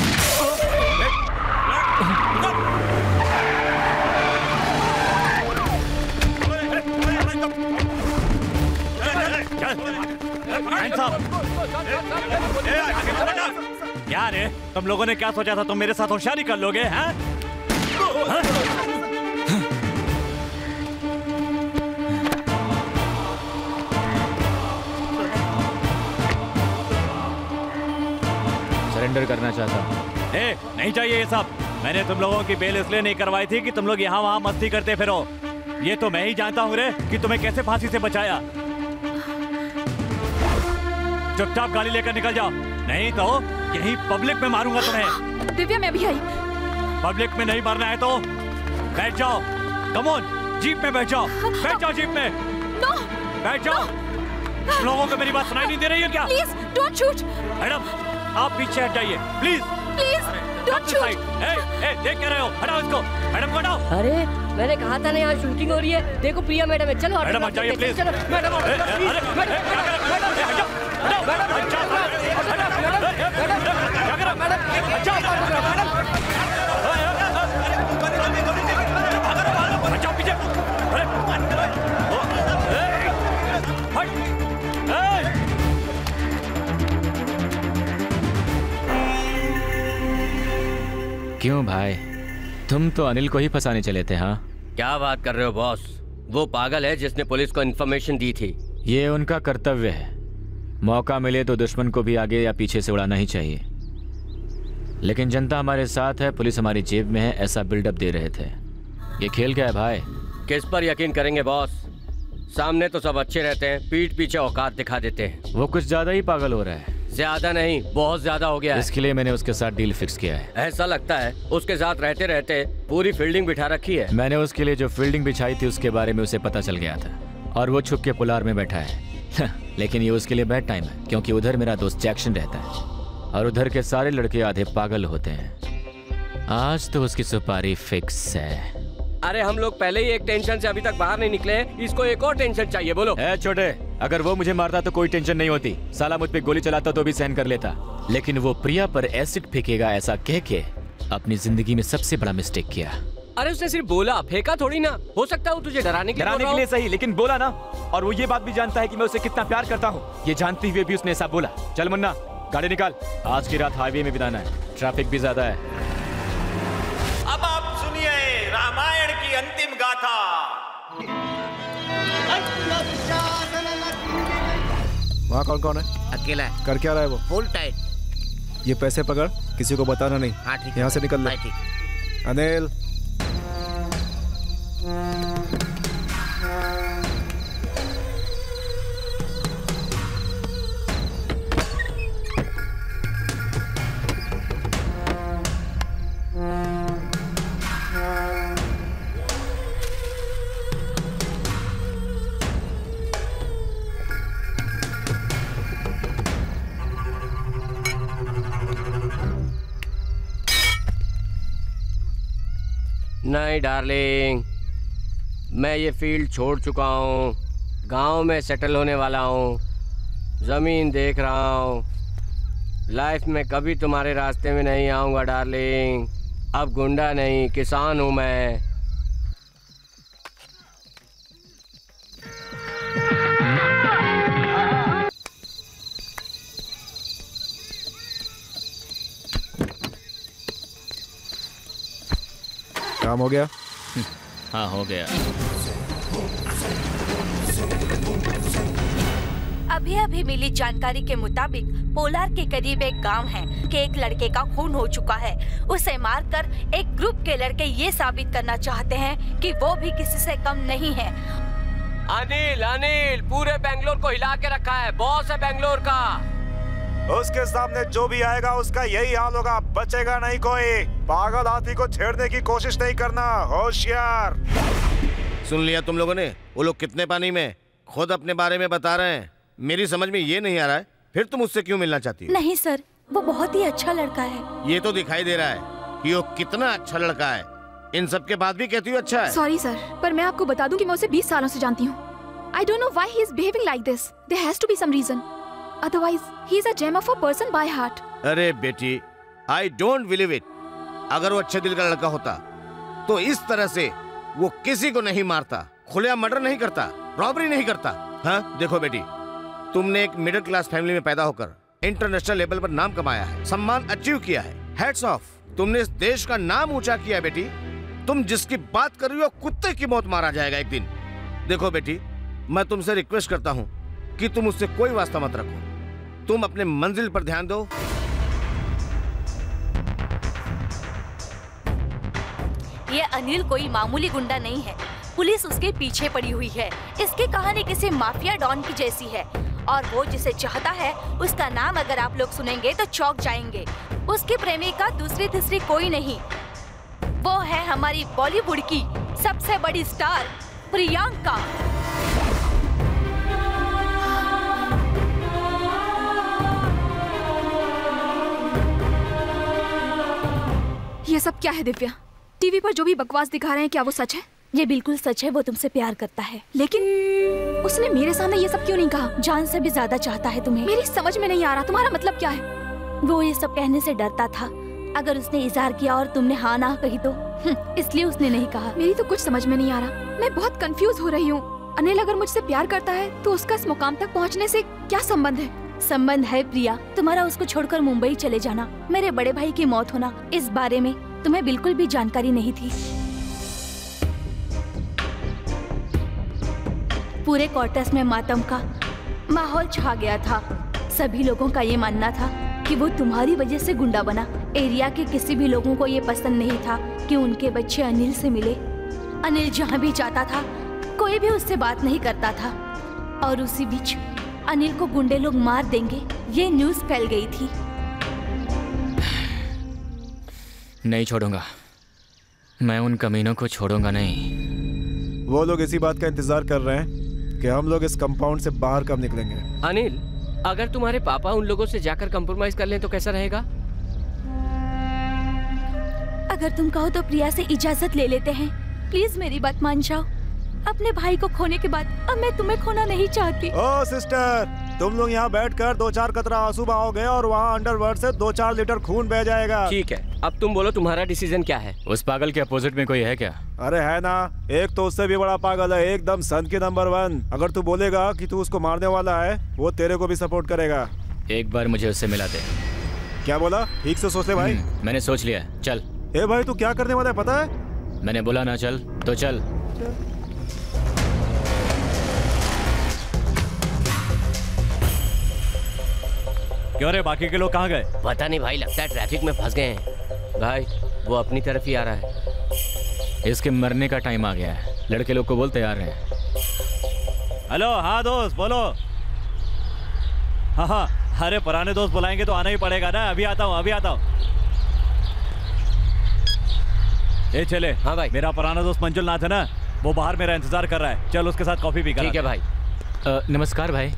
क्या रे तुम लोगों ने क्या सोचा था? तुम मेरे साथ होशियारी कर लोगे, हैं? सरेंडर करना चाहता। हूँ ए, नहीं चाहिए ये सब। मैंने तुम लोगों की बेल इसलिए नहीं करवाई थी कि तुम लोग यहाँ वहाँ मस्ती करते फिरो। ये तो मैं ही जानता हूँ रे कि तुम्हें कैसे फांसी से बचाया। चुपचाप गाड़ी लेकर निकल जाओ। नहीं तो यही पब्लिक में मारूँगा तुम्हें। दिव्या मैं भी आई। पब्लिक में नहीं मारना है तो बैठ जाओ। कमोन जीप में बैठ जाओ। बैठ जाओ जीप में। नो बैठ जाओ। लोगों को मेरी बात सुनाई नहीं दे रही है क्या? प्लीज़ डोंट शूट मैडम आप पीछे हट जाइए प्लीज़ प्लीज़ डोंट शूट ए, ए, देख क्या रहे हो हटाओ इसको मैडम को हटाओ अरे मैंने कहा था ना यहाँ शूटिंग हो रही है देखो प्रिया मैडम है चलो मैडम हट जाइए प्लीज़ चलो मैडम मैडम ए, अरे, मैडम क्यों भाई? तुम तो अनिल को ही फंसाने चले थे हाँ? क्या बात कर रहे हो बॉस? वो पागल है जिसने पुलिस को इन्फॉर्मेशन दी थी। ये उनका कर्तव्य है। मौका मिले तो दुश्मन को भी आगे या पीछे से उड़ाना ही चाहिए। लेकिन जनता हमारे साथ है पुलिस हमारी जेब में है ऐसा बिल्डअप दे रहे थे। ये खेल क्या है भाई? किस पर यकीन करेंगे बॉस? सामने तो सब अच्छे रहते हैं पीठ पीछे औकात दिखा देते हैं। वो कुछ ज़्यादा ही पागल हो रहा है। ज़्यादा नहीं बहुत ज़्यादा हो गया है। इसके लिए मैंने उसके साथ डील फिक्स किया है। ऐसा लगता है उसके साथ रहते रहते पूरी फील्डिंग बिठा रखी है। मैंने उसके लिए जो फील्डिंग बिछाई थी उसके बारे में उसे पता चल गया था। और वो छुप के पुलार में बैठा है। लेकिन ये उसके लिए बैड टाइम है क्योंकि उधर मेरा दोस्त जैक्शन रहता है। और उधर के सारे लड़के आधे पागल होते हैं। आज तो उसकी सुपारी फिक्स है। अरे हम लोग पहले ही एक टेंशन से अभी तक बाहर नहीं निकले हैं। इसको एक और टेंशन चाहिए बोलो। ए छोटे अगर वो मुझे मारता तो कोई टेंशन नहीं होती। साला मुझ पे गोली चलाता तो भी सहन कर लेता। लेकिन वो प्रिया पर एसिड फेंकेगा ऐसा कह के अपनी ज़िंदगी में सबसे बड़ा मिस्टेक किया। अरे उसने सिर्फ़ बोला फेंका थोड़ी ना। हो सकता है तुझे डराने के लिए डराने के लिए सही लेकिन बोला ना। और वो ये बात भी जानता है कि मैं उसे कितना प्यार करता हूँ। ये जानते हुए भी उसने ऐसा बोला। चल मुन्ना गाड़ी निकाल। आज की रात हाईवे में बिताना है। ट्रैफ़िक भी ज़्यादा है। रामायण की अंतिम गाथा। वहाँ कौन कौन है? अकेला है। कर क्या रहा है वो? फुल टाइट ये पैसे पकड़ किसी को बताना नहीं। हाँ ठीक है। यहाँ से निकल ले। ठीक। अनिल। नहीं डार्लिंग मैं ये फ़ील्ड छोड़ चुका हूँ। गाँव में सेटल होने वाला हूँ। ज़मीन देख रहा हूँ। लाइफ में कभी तुम्हारे रास्ते में नहीं आऊँगा डार्लिंग अब गुंडा नहीं, किसान हूँ मैं। काम हो गया। हाँ हो गया। अभी अभी मिली जानकारी के मुताबिक पोलार के करीब एक गाँव है कि एक लड़के का खून हो चुका है। उसे मारकर एक ग्रुप के लड़के ये साबित करना चाहते हैं कि वो भी किसी से कम नहीं है। अनिल अनिल पूरे बेंगलोर को हिला के रखा है बॉस है बेंगलोर का। उसके सामने जो भी आएगा उसका यही हाल होगा। बचेगा नहीं कोई। पागल हाथी को छेड़ने की कोशिश नहीं करना। होशियार। सुन लिया तुम लोगों ने? वो लोग कितने पानी में? खुद अपने बारे में बता रहे हैं। मेरी समझ में ये नहीं आ रहा है फिर तुम उससे क्यों मिलना चाहती हो? नहीं सर। वो बहुत ही अच्छा लड़का है। ये तो दिखाई दे रहा है कि वो कितना अच्छा लड़का है। इन सब के बाद भी कहती हूँ अच्छा है? सॉरी सर पर मैं आपको बता दूँ कि मैं उसे 20 सालों से जानती हूँ। I don't know why he is behaving like this there has to be some reason he is a gem of a person by heart अरे बेटी आई डोंट बिलीव इट अगर वो अच्छे दिल का लड़का होता तो इस तरह से वो किसी को नहीं मारता, खुले मर्डर नहीं करता रॉबरी नहीं करता। हाँ देखो बेटी, तुमने एक मिडिल क्लास फैमिली में पैदा होकर इंटरनेशनल लेवल पर नाम कमाया है, सम्मान अचीव किया है हेड्स ऑफ़ तुमने इस देश का नाम ऊँचा किया बेटी। तुम जिसकी बात कर रही हो, कुत्ते की मौत मारा जाएगा एक दिन। देखो बेटी, मैं तुमसे रिक्वेस्ट करता हूँ कि तुम उससे कोई वास्ता मत रखो। तुम अपने मंजिल पर ध्यान दो। ये अनिल कोई मामूली गुंडा नहीं है। पुलिस उसके पीछे पड़ी हुई है। इसकी कहानी किसी माफिया डॉन की जैसी है। और वो जिसे चाहता है, उसका नाम अगर आप लोग सुनेंगे तो चौक जाएँगे। उसकी प्रेमिका दूसरी तीसरी कोई नहीं। वो है हमारी बॉलीवुड की सबसे बड़ी स्टार, प्रियंका। ये सब क्या है दिव्या? टीवी पर जो भी बकवास दिखा रहे हैं क्या वो सच है? ये बिल्कुल सच है वो तुमसे प्यार करता है। लेकिन उसने मेरे सामने ये सब क्यों नहीं कहा? जान से भी ज़्यादा चाहता है तुम्हें। मेरी समझ में नहीं आ रहा तुम्हारा मतलब क्या है? वो ये सब कहने से डरता था। अगर उसने इजहार किया और तुमने हाँ ना कही तो? हम्म, इसलिए उसने नहीं कहा। मेरी तो कुछ समझ में नहीं आ रहा। मैं बहुत कंफ्यूज हो रही हूँ। अनिल अगर मुझसे प्यार करता है तो उसका इस मुकाम तक पहुँचने से क्या संबंध है? संबंध है प्रिया, तुम्हारा उसको छोड़कर मुंबई चले जाना, मेरे बड़े भाई की मौत होना, इस बारे में तुम्हें बिल्कुल भी जानकारी नहीं थी। पूरे क्वार्टर्स में मातम का माहौल छा गया था। सभी लोगों का ये मानना था कि वो तुम्हारी वजह से गुंडा बना। एरिया के किसी भी लोगों को ये पसंद नहीं था कि उनके बच्चे अनिल से मिले। अनिल जहाँ भी जाता था, कोई भी उससे बात नहीं करता था। और उसी बीच अनिल को गुंडे लोग मार देंगे। ये न्यूज़ फैल गई थी। नहीं छोड़ूँगा। मैं उन कमीनों को छोड़ूँगा नहीं। वो लोग इसी बात का इंतज़ार कर रहे हैं कि हम लोग इस कंपाउंड से बाहर कब निकलेंगे। अनिल अगर तुम्हारे पापा उन लोगों से जाकर कंप्रोमाइज कर लें तो कैसा रहेगा? अगर तुम कहो तो प्रिया से इजाज़त ले लेते हैं। प्लीज़ मेरी बात मान जाओ। अपने भाई को खोने के बाद अब मैं तुम्हें खोना नहीं चाहती। ओ सिस्टर तुम लोग यहाँ बैठकर दो चार कतरा आँसू बहाओगे और वहाँ अंडरवर्ल्ड से दो चार लीटर खून बह जाएगा। ठीक है अब तुम बोलो तुम्हारा डिसीज़न क्या है? उस पागल के अपोजिट में कोई है क्या? अरे है ना एक तो उससे भी बड़ा पागल है एकदम सन की नंबर वन अगर तू बोलेगा कि तू उसको मारने वाला है वो तेरे को भी सपोर्ट करेगा। एक बार मुझे उससे मिला दे। क्या बोला? ठीक से सोच ले भाई। मैंने सोच लिया चल। ए भाई तू क्या करने वाला है पता है? मैंने बोला ना चल तो चल, चल। क्यों रे? बाकी के लोग कहाँ गए? पता नहीं भाई लगता है ट्रैफ़िक में फंस गए हैं। भाई वो अपनी तरफ़ ही आ रहा है। इसके मरने का टाइम आ गया है। लड़के लोग को बोल तैयार रहे हेलो हाँ दोस्त बोलो। हाँ हाँ अरे पुराने दोस्त बुलाएँगे तो आना ही पड़ेगा ना। अभी आता हूँ अभी आता हूँ। ए चले। हाँ भाई। मेरा पुराना दोस्त मंजुल नाथ है ना? वो बाहर मेरा इंतज़ार कर रहा है। चल उसके साथ कॉफ़ी पी कर ठीक है भाई। आ, नमस्कार भाई।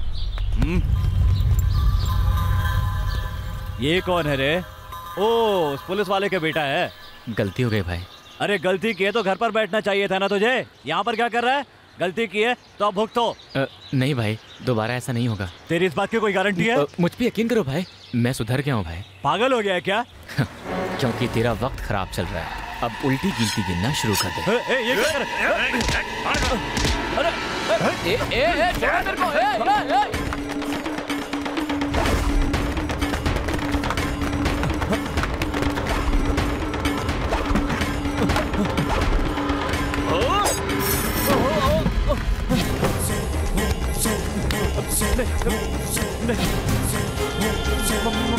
ये कौन है रे? ओ उस पुलिस वाले के बेटा है। गलती हो गई भाई। अरे गलती की है तो घर पर बैठना चाहिए था ना तुझे? यहाँ पर क्या कर रहा है? गलती की है तो अब भुगतो। नहीं भाई दोबारा ऐसा नहीं होगा। तेरी इस बात की कोई गारंटी है? मुझ पर यकीन करो भाई मैं सुधर गया हूँ भाई। पागल हो गया है क्या? क्योंकि तेरा वक्त खराब चल रहा है। अब उल्टी गिनती गिनना शुरू कर दे। ए, ए, ये क्या कर ए, ए, ए, छोड़ो मेरे को, ए, ए, ए।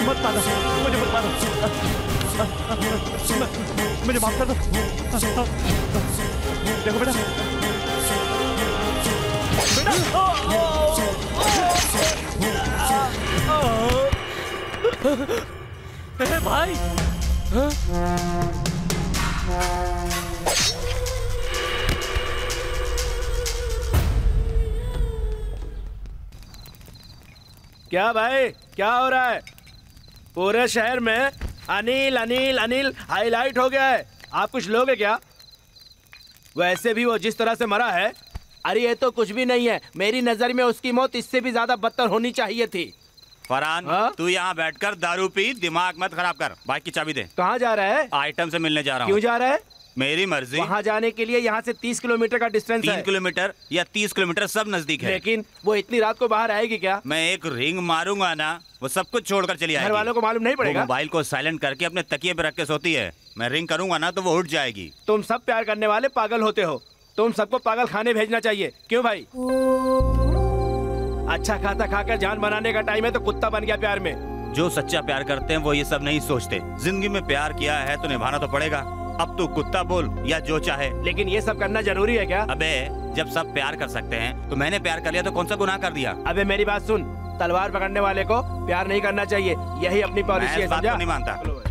मत मारो मुझे मत मारो मुझे माफ़ कर दो देखो बेटा बेटा भाई क्या भाई? क्या हो रहा है? पूरे शहर में अनिल अनिल अनिल हाईलाइट हो गया है। आप कुछ लोगे क्या? वैसे भी वो जिस तरह से मरा है अरे ये तो कुछ भी नहीं है। मेरी नज़र में उसकी मौत इससे भी ज़्यादा बदतर होनी चाहिए थी। फरहान तू यहाँ बैठकर दारू पी दिमाग मत खराब कर। बाइक की चाबी दे। कहाँ जा रहा है? आइटम से मिलने जा रहा हूँ। क्यों जा रहा है? मेरी मर्ज़ी। वहाँ जाने के लिए यहाँ से तीस किलोमीटर का डिस्टेंस तीन है। किलोमीटर या तीस किलोमीटर सब नज़दीक है। लेकिन वो इतनी रात को बाहर आएगी क्या? मैं एक रिंग मारूँगा ना वो सब कुछ छोड़कर चली आएगी। घर वालों को मालूम नहीं पड़ेगा। मोबाइल को साइलेंट करके अपने तकिए पे रख के सोती है। मैं रिंग करूँगा ना तो वो उठ जाएगी। तुम सब प्यार करने वाले पागल होते हो। तुम सबको पागल खाने भेजना चाहिए। क्यों भाई? अच्छा खाता खाकर जान बनाने का टाइम है तो कुत्ता बन गया प्यार में। जो सच्चा प्यार करते हैं वो ये सब नहीं सोचते। ज़िंदगी में प्यार किया है तो निभाना तो पड़ेगा। अब तू कुत्ता बोल या जो चाहे। लेकिन ये सब करना ज़रूरी है क्या? अबे जब सब प्यार कर सकते हैं तो मैंने प्यार कर लिया तो कौन सा गुनाह कर दिया? अबे मेरी बात सुन। तलवार पकड़ने वाले को प्यार नहीं करना चाहिए। यही अपनी पॉलिसी है समझा? नहीं मानता।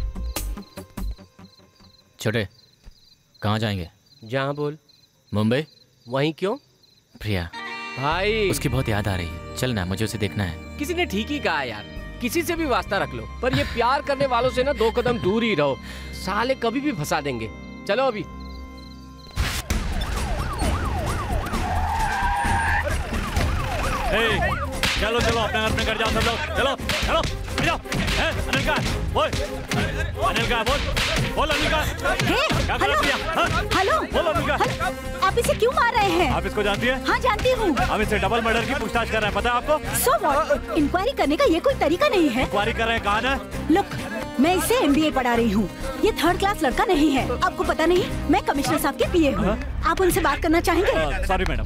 छोटे कहाँ जाएँगे? जहाँ बोल। मुंबई? वहीं क्यों? प्रिया भाई। उसकी बहुत याद आ रही है। चलना मुझे उसे देखना है। किसी ने ठीक ही कहा यार। किसी से भी वास्ता रख लो। पर ये प्यार करने वालों से ना दो कदम दूर ही रहो। साले कभी भी फंसा देंगे। चलो अभी। ए, चलो चलो अपने अपने घर जाओ सब लोग। चलो चलो जाओ। अनिल का बोल। अनिल का बोल। बोल अनिल का। क्या कर रही है? हेलो। बोल अनिल का। आप इसे क्यों मार रहे हैं? आप इसको जानती है? हाँ जानती हूँ। हम इससे डबल मर्डर की पूछताछ कर रहे हैं पता है आपको? सो व्हाट इंक्वायरी करने का ये कोई तरीका नहीं है? इंक्वायरी कर रहे हैं कहा ना लुक मैं इसे एमबीए पढ़ा रही हूँ। ये थर्ड क्लास लड़का नहीं है। आपको पता नहीं मैं कमिश्नर साहब के पीए हूँ। आप उनसे बात करना चाहेंगे? सॉरी मैडम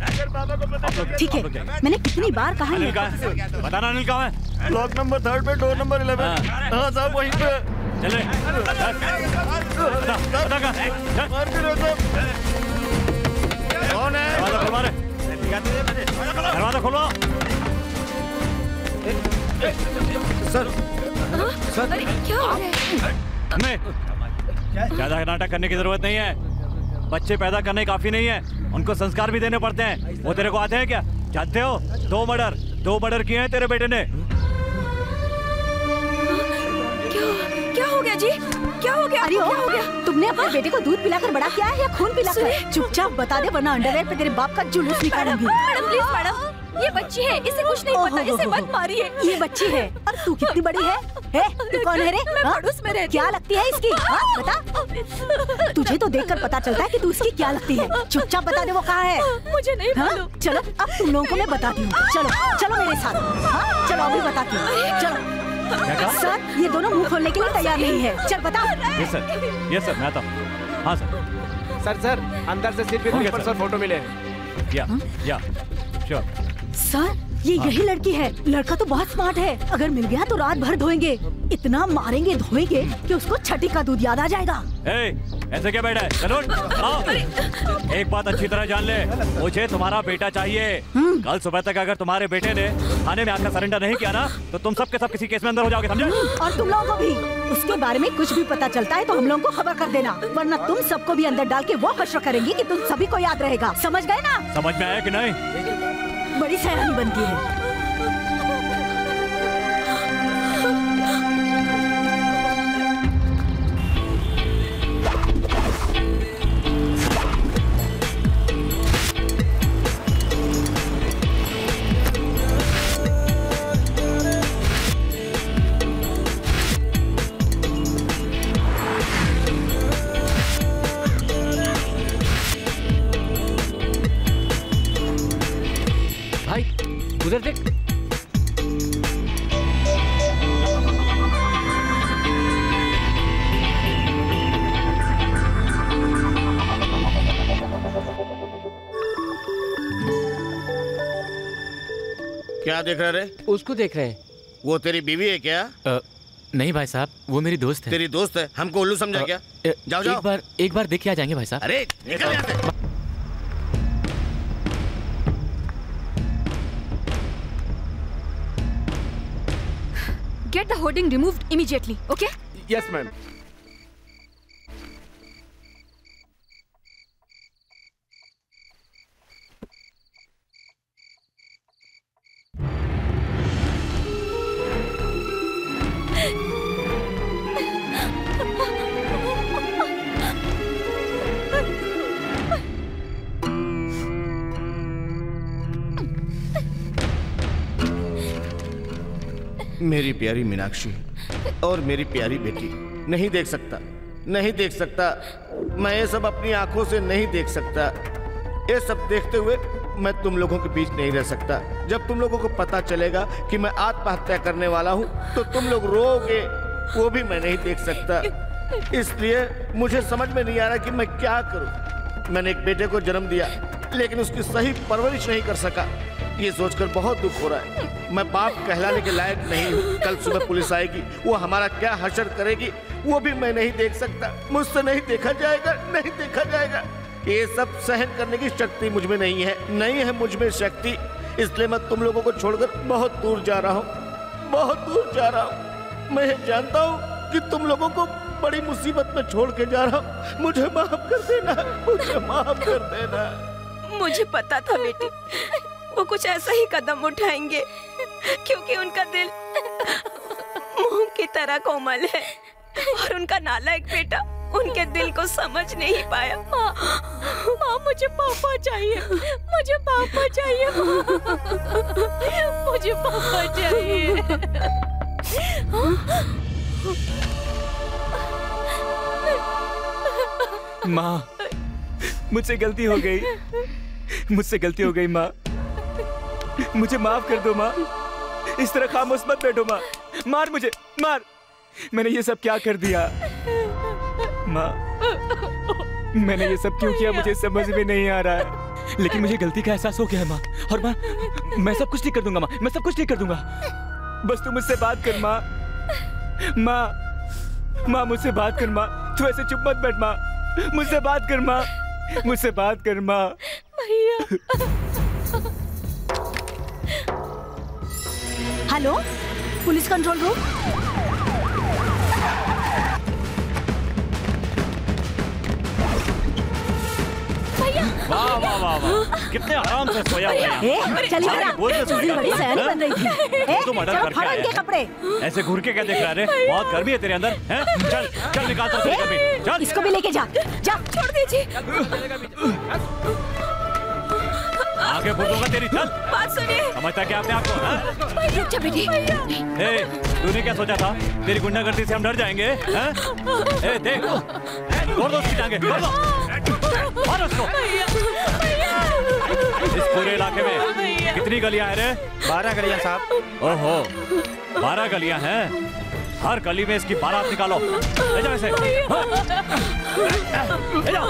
ठीक है मैंने कितनी बार कहा अनिल है। बताना अनिल कहाँ है। ब्लॉक नंबर थर्ड पे डोर नंबर इलेवन हाँ। साहब वहीं पे। चले। कौन है? दरवाज़ा खुलवा। सर सर अरे क्या हो रहा है? हमें ज़्यादा नाटक करने की ज़रूरत नहीं है। बच्चे पैदा करने काफ़ी नहीं है। उनको संस्कार भी देने पड़ते हैं। वो तेरे को आते हैं क्या? जानते हो? दो मर्डर दो मर्डर किए हैं तेरे बेटे ने। क्या क्या हो गया जी? क्या हो गया? अरे क्या हो गया? तुमने अपने बेटे को दूध पिलाकर बड़ा किया है या खून पिलाकर? चुपचाप बता दे वरना अंडरवेयर पे तेरे बाप का जुलूस निकालूँगी। Madam please madam. ये बच्ची है इसे कुछ नहीं पता इसे मत मारिए। ये बच्ची है। और तू कितनी बड़ी है? है? तू कौन है रे? मैं हाँ? पड़ोस में रहती क्या लगती है इसकी? हाँ, बता। तुझे तो देखकर पता चलता है कि तू इसकी क्या लगती है। चुपचाप बता दे वो कहाँ है। मुझे नहीं हाँ? मालूम चलो अब तुम लोगों को मैं बताती हूँ। चलो चलो मेरे साथ। हाँ? चलो अभी बताती हूँ। चलो। सर ये दोनों मुँह खोलने के लिए तैयार नहीं है। चल बता। यस सर यस सर मैं आता हूँ। सर सर सर अंदर से सिर्फ़ फ़ोटो मिले। या या श्योर सर ये यही लड़की है। लड़का तो बहुत स्मार्ट है। अगर मिल गया तो रात भर धोएँगे इतना मारेंगे धोएँगे कि उसको छठी का दूध याद आ जाएगा। ए, ऐसे क्या बैठा है? चलो एक बात अच्छी तरह जान ले। मुझे तुम्हारा बेटा चाहिए। कल सुबह तक अगर तुम्हारे बेटे ने थाने में आकर सरेंडर नहीं किया ना तो तुम सब के सब किसी केस में अंदर हो जाओगे समझे? और तुम लोगों को भी। उसके बारे में कुछ भी पता चलता है तो हम लोगों को खबर कर देना। वरना तुम सबको भी अंदर डाल के वो हश्र करेंगी कि तुम सभी को याद रहेगा। समझ गए ना? समझ में आया कि नहीं? बड़ी सयानी बनती है। क्या देख रहे रे उसको देख रहे हैं। वो तेरी बीवी है क्या? अ, नहीं भाई साहब वो मेरी दोस्त है। तेरी दोस्त है? हमको उल्लू समझा क्या? जाओ जाओ। एक बार एक बार देख के आ जाएँगे भाई साहब। अरे निकल यहाँ से। Get the hoarding removed immediately, okay? Yes ma'am मेरी प्यारी मीनाक्षी और मेरी प्यारी बेटी, नहीं देख सकता, नहीं देख सकता, मैं ये सब अपनी आँखों से नहीं देख सकता। ये सब देखते हुए मैं तुम लोगों के बीच नहीं रह सकता। जब तुम लोगों को पता चलेगा कि मैं आत्महत्या करने वाला हूँ तो तुम लोग रोगे वो भी मैं नहीं देख सकता। इसलिए मुझे समझ में नहीं आ रहा कि मैं क्या करूँ। मैंने एक बेटे को जन्म दिया, लेकिन उसकी सही परवरिश नहीं कर सका। ये सोचकर बहुत दुख हो रहा है। मैं बाप कहलाने के लायक नहीं हूँ। कल सुबह पुलिस आएगी, वो हमारा क्या हशर करेगी, वो भी मैं नहीं देख सकता। मुझसे नहीं देखा जाएगा, नहीं देखा जाएगा। ये सब सहन करने की शक्ति मुझमें नहीं है। नहीं है मुझमें शक्ति। इसलिए मैं तुम लोगों को छोड़कर बहुत दूर जा रहा हूँ। बहुत दूर जा रहा हूँ। मैं जानता हूँ कि तुम लोगों को बड़ी मुसीबत में छोड़ के जा रहा हूँ। मुझे माफ़ कर देना, मुझे माफ़ कर देना। मुझे पता था बेटी। वो कुछ ऐसा ही कदम उठाएँगे क्योंकि उनका दिल मोम की तरह कोमल है और उनका नालायक बेटा उनके दिल को समझ नहीं पाया। माँ माँ मुझे पापा चाहिए मुझे पापा चाहिए। मुझे पापा चाहिए। माँ मुझसे गलती हो गई। मुझसे गलती हो गई माँ। मुझे माफ़ कर दो माँ। इस तरह खामोश मत बैठो माँ। मार मुझे, मार। मैंने ये सब क्या कर दिया? माँ, मैंने ये सब क्यों किया मुझे समझ में नहीं आ रहा है। लेकिन मुझे गलती का एहसास हो गया है माँ। और माँ, मैं सब कुछ ठीक कर दूँगा माँ। मैं सब कुछ ठीक कर दूँगा। बस तू मुझसे बात कर माँ। माँ माँ मुझसे बात कर माँ। तू ऐसे चुप मत बैठ माँ। मुझसे बात कर माँ। मुझसे बात कर माँ। भैया। हेलो पुलिस कंट्रोल रूम वाह वाह वाह वाह। कितने आराम से सोया हुआ है। चलिए बड़ी बन रही थी। ए, तू तो करके आया है। कपड़े। ऐसे घूर के क्या देख रहा है बहुत गर्मी है तेरे अंदर हैं? चल चल निकाल तो चल। इसको भी लेके जा। जा। छोड़ दीजिए। आगे दूँगा तेरी चल। बात सुनिए। समझता क्या अपने आप को हाँ? रुक जा बेटी। ए, तूने क्या सोचा था? तेरी गुंडागर्दी से हम डर जाएँगे हैं? ए, देख। तोड़ दो उसकी टांगे। तोड़ दो। मार उसको। इस पूरे इलाके में कितनी गलियाँ हैं रे? बारह गलियाँ साहब। ओहो बारह गलियाँ हैं? हर गली में इसकी बारात निकालो। ले जाओ इसे। हाँ। ले जाओ।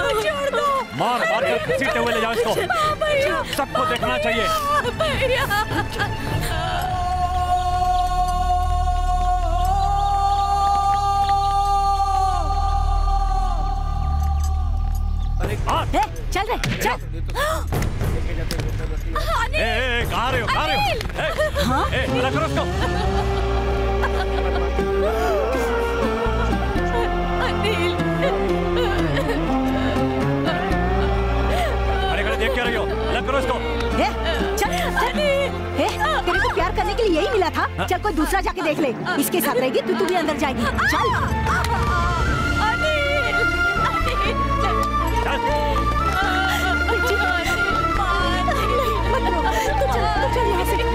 मार मार कर घसीटते हुए ले जाओ इसको। सबको देखना चाहिए। ए, चल रे चल। ए, ए, ए, कहाँ रहे हो कहाँ रहे हो। ए, ए, अलग करो उसको खड़े खड़े देख क्या रही हो अलग करो इसको ए, चल चल। ए, तेरे को प्यार करने के लिए यही मिला था। चल कोई दूसरा जाके देख ले। इसके साथ रहेगी तू तू भी अंदर जाएगी। चल। मत रो, तू चल, तू चल यहाँ से।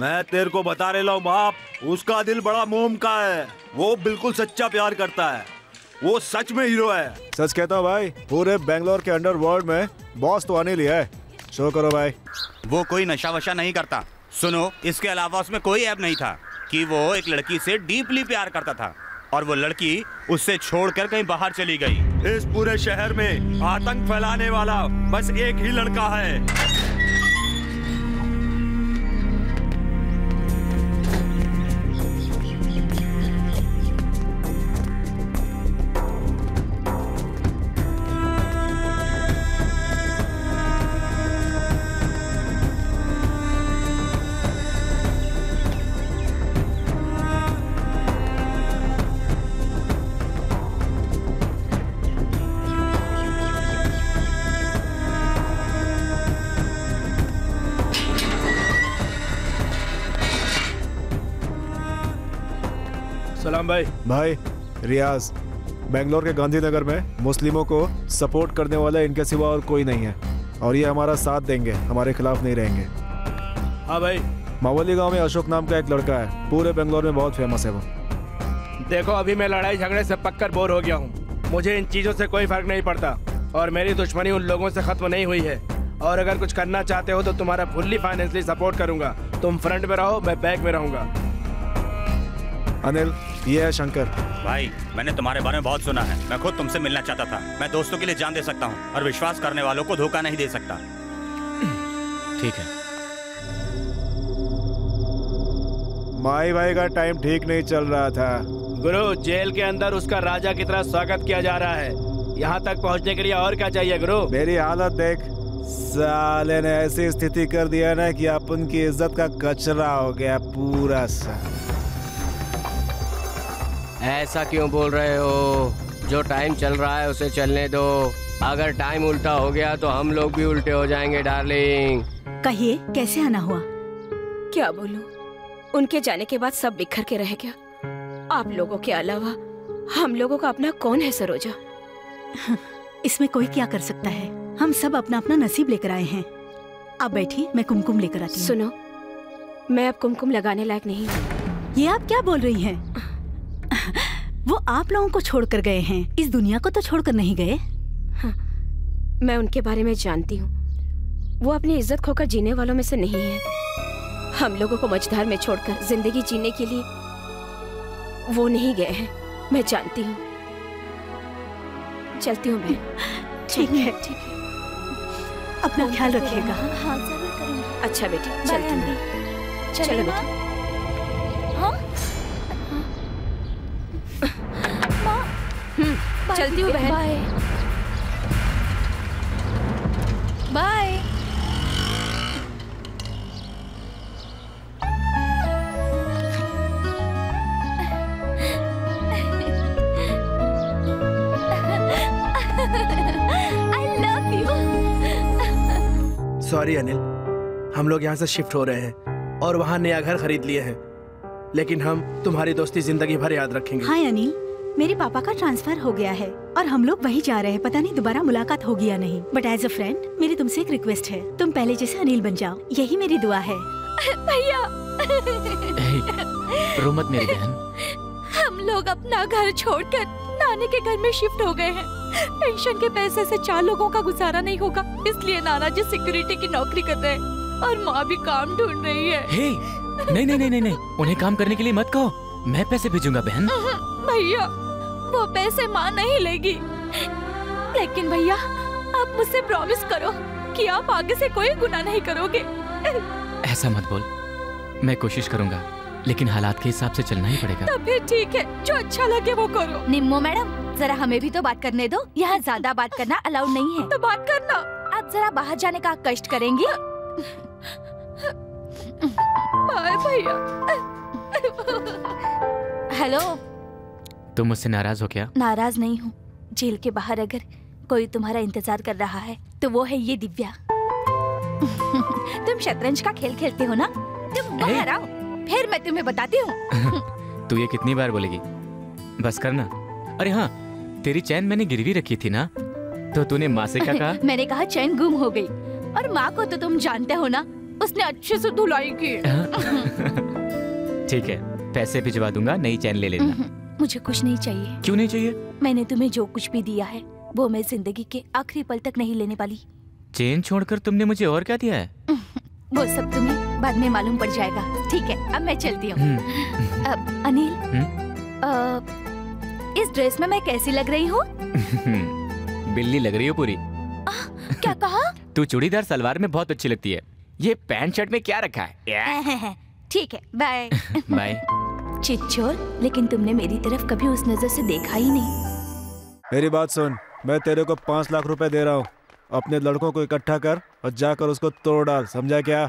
मैं तेरे को बता रहा हूँ बाप। उसका दिल बड़ा मोम का है। वो बिल्कुल सच्चा प्यार करता है। वो सच में हीरो है। सच कहता हूँ भाई पूरे बेंगलोर के अंडर वर्ल्ड में बॉस तो आने लिया है। शो करो भाई। वो कोई नशा वशा नहीं करता। सुनो इसके अलावा उसमें कोई ऐप नहीं था। कि वो एक लड़की से डीपली प्यार करता था और वो लड़की उससे छोड़कर कहीं बाहर चली गई। इस पूरे शहर में आतंक फैलाने वाला बस एक ही लड़का है। भाई रियाज बेंगलोर के गांधीनगर में मुस्लिमों को सपोर्ट करने वाला इनके सिवा और कोई नहीं है। और ये हमारा साथ देंगे हमारे खिलाफ नहीं रहेंगे। हाँ भाई। मावली गाँव में अशोक नाम का एक लड़का है पूरे बेंगलोर में बहुत फ़ेमस है वो। देखो अभी मैं लड़ाई झगड़े से पक्कर बोर हो गया हूँ। मुझे इन चीज़ों से कोई फ़र्क नहीं पड़ता। और मेरी दुश्मनी उन लोगों से खत्म नहीं हुई है। और अगर कुछ करना चाहते हो तो तुम्हारा फुल्ली फाइनेंशियली सपोर्ट करूँगा। तुम फ्रंट में रहो मैं बैक में रहूँगा। अनिल ये है शंकर। भाई मैंने तुम्हारे बारे में बहुत सुना है। मैं खुद तुमसे मिलना चाहता था। मैं दोस्तों के लिए जान दे सकता हूँ और विश्वास करने वालों को धोखा नहीं दे सकता। ठीक है। माई भाई का टाइम ठीक नहीं चल रहा था। गुरु जेल के अंदर उसका राजा की तरह स्वागत किया जा रहा है। यहाँ तक पहुँचने के लिए और क्या चाहिए गुरु? मेरी हालत देख साले ने ऐसी स्थिति कर दिया ना कि अपन की इज़्ज़त का कचरा हो गया पूरा सा। ऐसा क्यों बोल रहे हो? जो टाइम चल रहा है उसे चलने दो। अगर टाइम उल्टा हो गया तो हम लोग भी उल्टे हो जाएँगे डार्लिंग कहिए कैसे आना हुआ? क्या बोलूँ? उनके जाने के बाद सब बिखर के रह गया। आप लोगों के अलावा हम लोगों का अपना कौन है सरोजा? इसमें कोई क्या कर सकता है? हम सब अपना अपना नसीब लेकर आए हैं। आप बैठिए मैं कुमकुम लेकर आती हूँ। सुनो मैं अब कुमकुम लगाने लायक नहीं हूँ। ये आप क्या बोल रही हैं? वो आप लोगों को छोड़कर गए हैं। इस दुनिया को तो छोड़कर नहीं गए? हाँ, मैं उनके बारे में जानती हूँ। वो अपनी इज़्ज़त खोकर जीने वालों में से नहीं है। हम लोगों को मझधार में छोड़कर ज़िंदगी जीने के लिए वो नहीं गए हैं मैं जानती हूँ। चलती हूँ मैं। ठीक है। ठीक है। अपना ख्याल रखिएगा। हाँ ज़रूर अच्छा बेटी चलती हूँ चलो बेटी। चलती हूँ बहन। Bye. Bye. I love you sorry Anil हम लोग यहाँ से शिफ्ट हो रहे हैं और वहाँ नया घर खरीद लिए हैं। लेकिन हम तुम्हारी दोस्ती ज़िंदगी भर याद रखेंगे। हाय अनिल मेरे पापा का ट्रांसफ़र हो गया है और हम लोग वहीं जा रहे हैं। पता नहीं दोबारा मुलाकात होगी या नहीं। बट एज अ फ्रेंड मेरी तुमसे एक रिक्वेस्ट है। तुम पहले जैसे अनिल बन जाओ। यही मेरी दुआ है। भैया। रो मत मेरी बहन। हम लोग अपना घर छोड़कर नानी के घर में शिफ्ट हो गए हैं। पेंशन के पैसे से चार लोगों का गुजारा नहीं होगा। इसलिए नाना जी सिक्योरिटी की नौकरी कर रहे हैं और माँ भी काम ढूंढ रही है। हे नहीं नहीं नहीं नहीं नहीं। उन्हें काम करने के लिए मत कहो। मैं पैसे भेजूँगा बहन। भैया। वो पैसे माँ नहीं लेगी। लेकिन भैया आप मुझसे प्रॉमिस करो कि आप आगे से कोई गुनाह नहीं करोगे। ऐसा मत बोल। मैं कोशिश करूँगा लेकिन हालात के हिसाब से चलना ही पड़ेगा। तो फिर ठीक है जो अच्छा लगे वो करो। निम्मो मैडम जरा हमें भी तो बात करने दो। यहाँ ज़्यादा बात करना अलाउड नहीं है। तो बात करना। आप जरा बाहर जाने का कष्ट करेंगी। बाय भैया। हेलो। तुम मुझसे नाराज़ हो क्या नाराज़ नहीं हूँ। जेल के बाहर अगर कोई तुम्हारा इंतज़ार कर रहा है तो वो है ये दिव्या। तुम शतरंज का खेल खेलते हो ना? तुम बाहर आओ। फिर मैं तुम्हें बताती हूँ। तू ये कितनी बार बोलेगी? बस करना। अरे हाँ तेरी चैन मैंने गिरवी रखी थी ना? तो तूने माँ से क्या कहा? मैंने कहा चैन गुम हो गई। और माँ को तो तुम जानते हो ना? उसने अच्छे से धुलाई की। ठीक है पैसे भिजवा दूँगा नई चैन ले लेना। मुझे कुछ नहीं चाहिए। क्यों नहीं चाहिए? मैंने तुम्हें जो कुछ भी दिया है वो मैं ज़िंदगी के आखिरी पल तक नहीं लेने वाली। चेन छोड़कर तुमने मुझे और क्या दिया है? वो सब तुम्हें बाद में मालूम पड़ जाएगा। ठीक है अब मैं चलती हूँ। अब, अनिल? अ, इस ड्रेस में मैं कैसी लग रही हूँ? बिल्ली लग रही हो पूरी। क्या कहा? तू चूड़ीदार सलवार में बहुत अच्छी लगती है। ये पैंट शर्ट में क्या रखा है? ठीक है बाय बाय चिच्चोर लेकिन तुमने मेरी तरफ़ कभी उस नज़र से देखा ही नहीं। मेरी बात सुन मैं तेरे को पाँच लाख रुपए दे रहा हूँ। अपने लड़कों को इकट्ठा कर और जाकर उसको तोड़ डाल समझा क्या?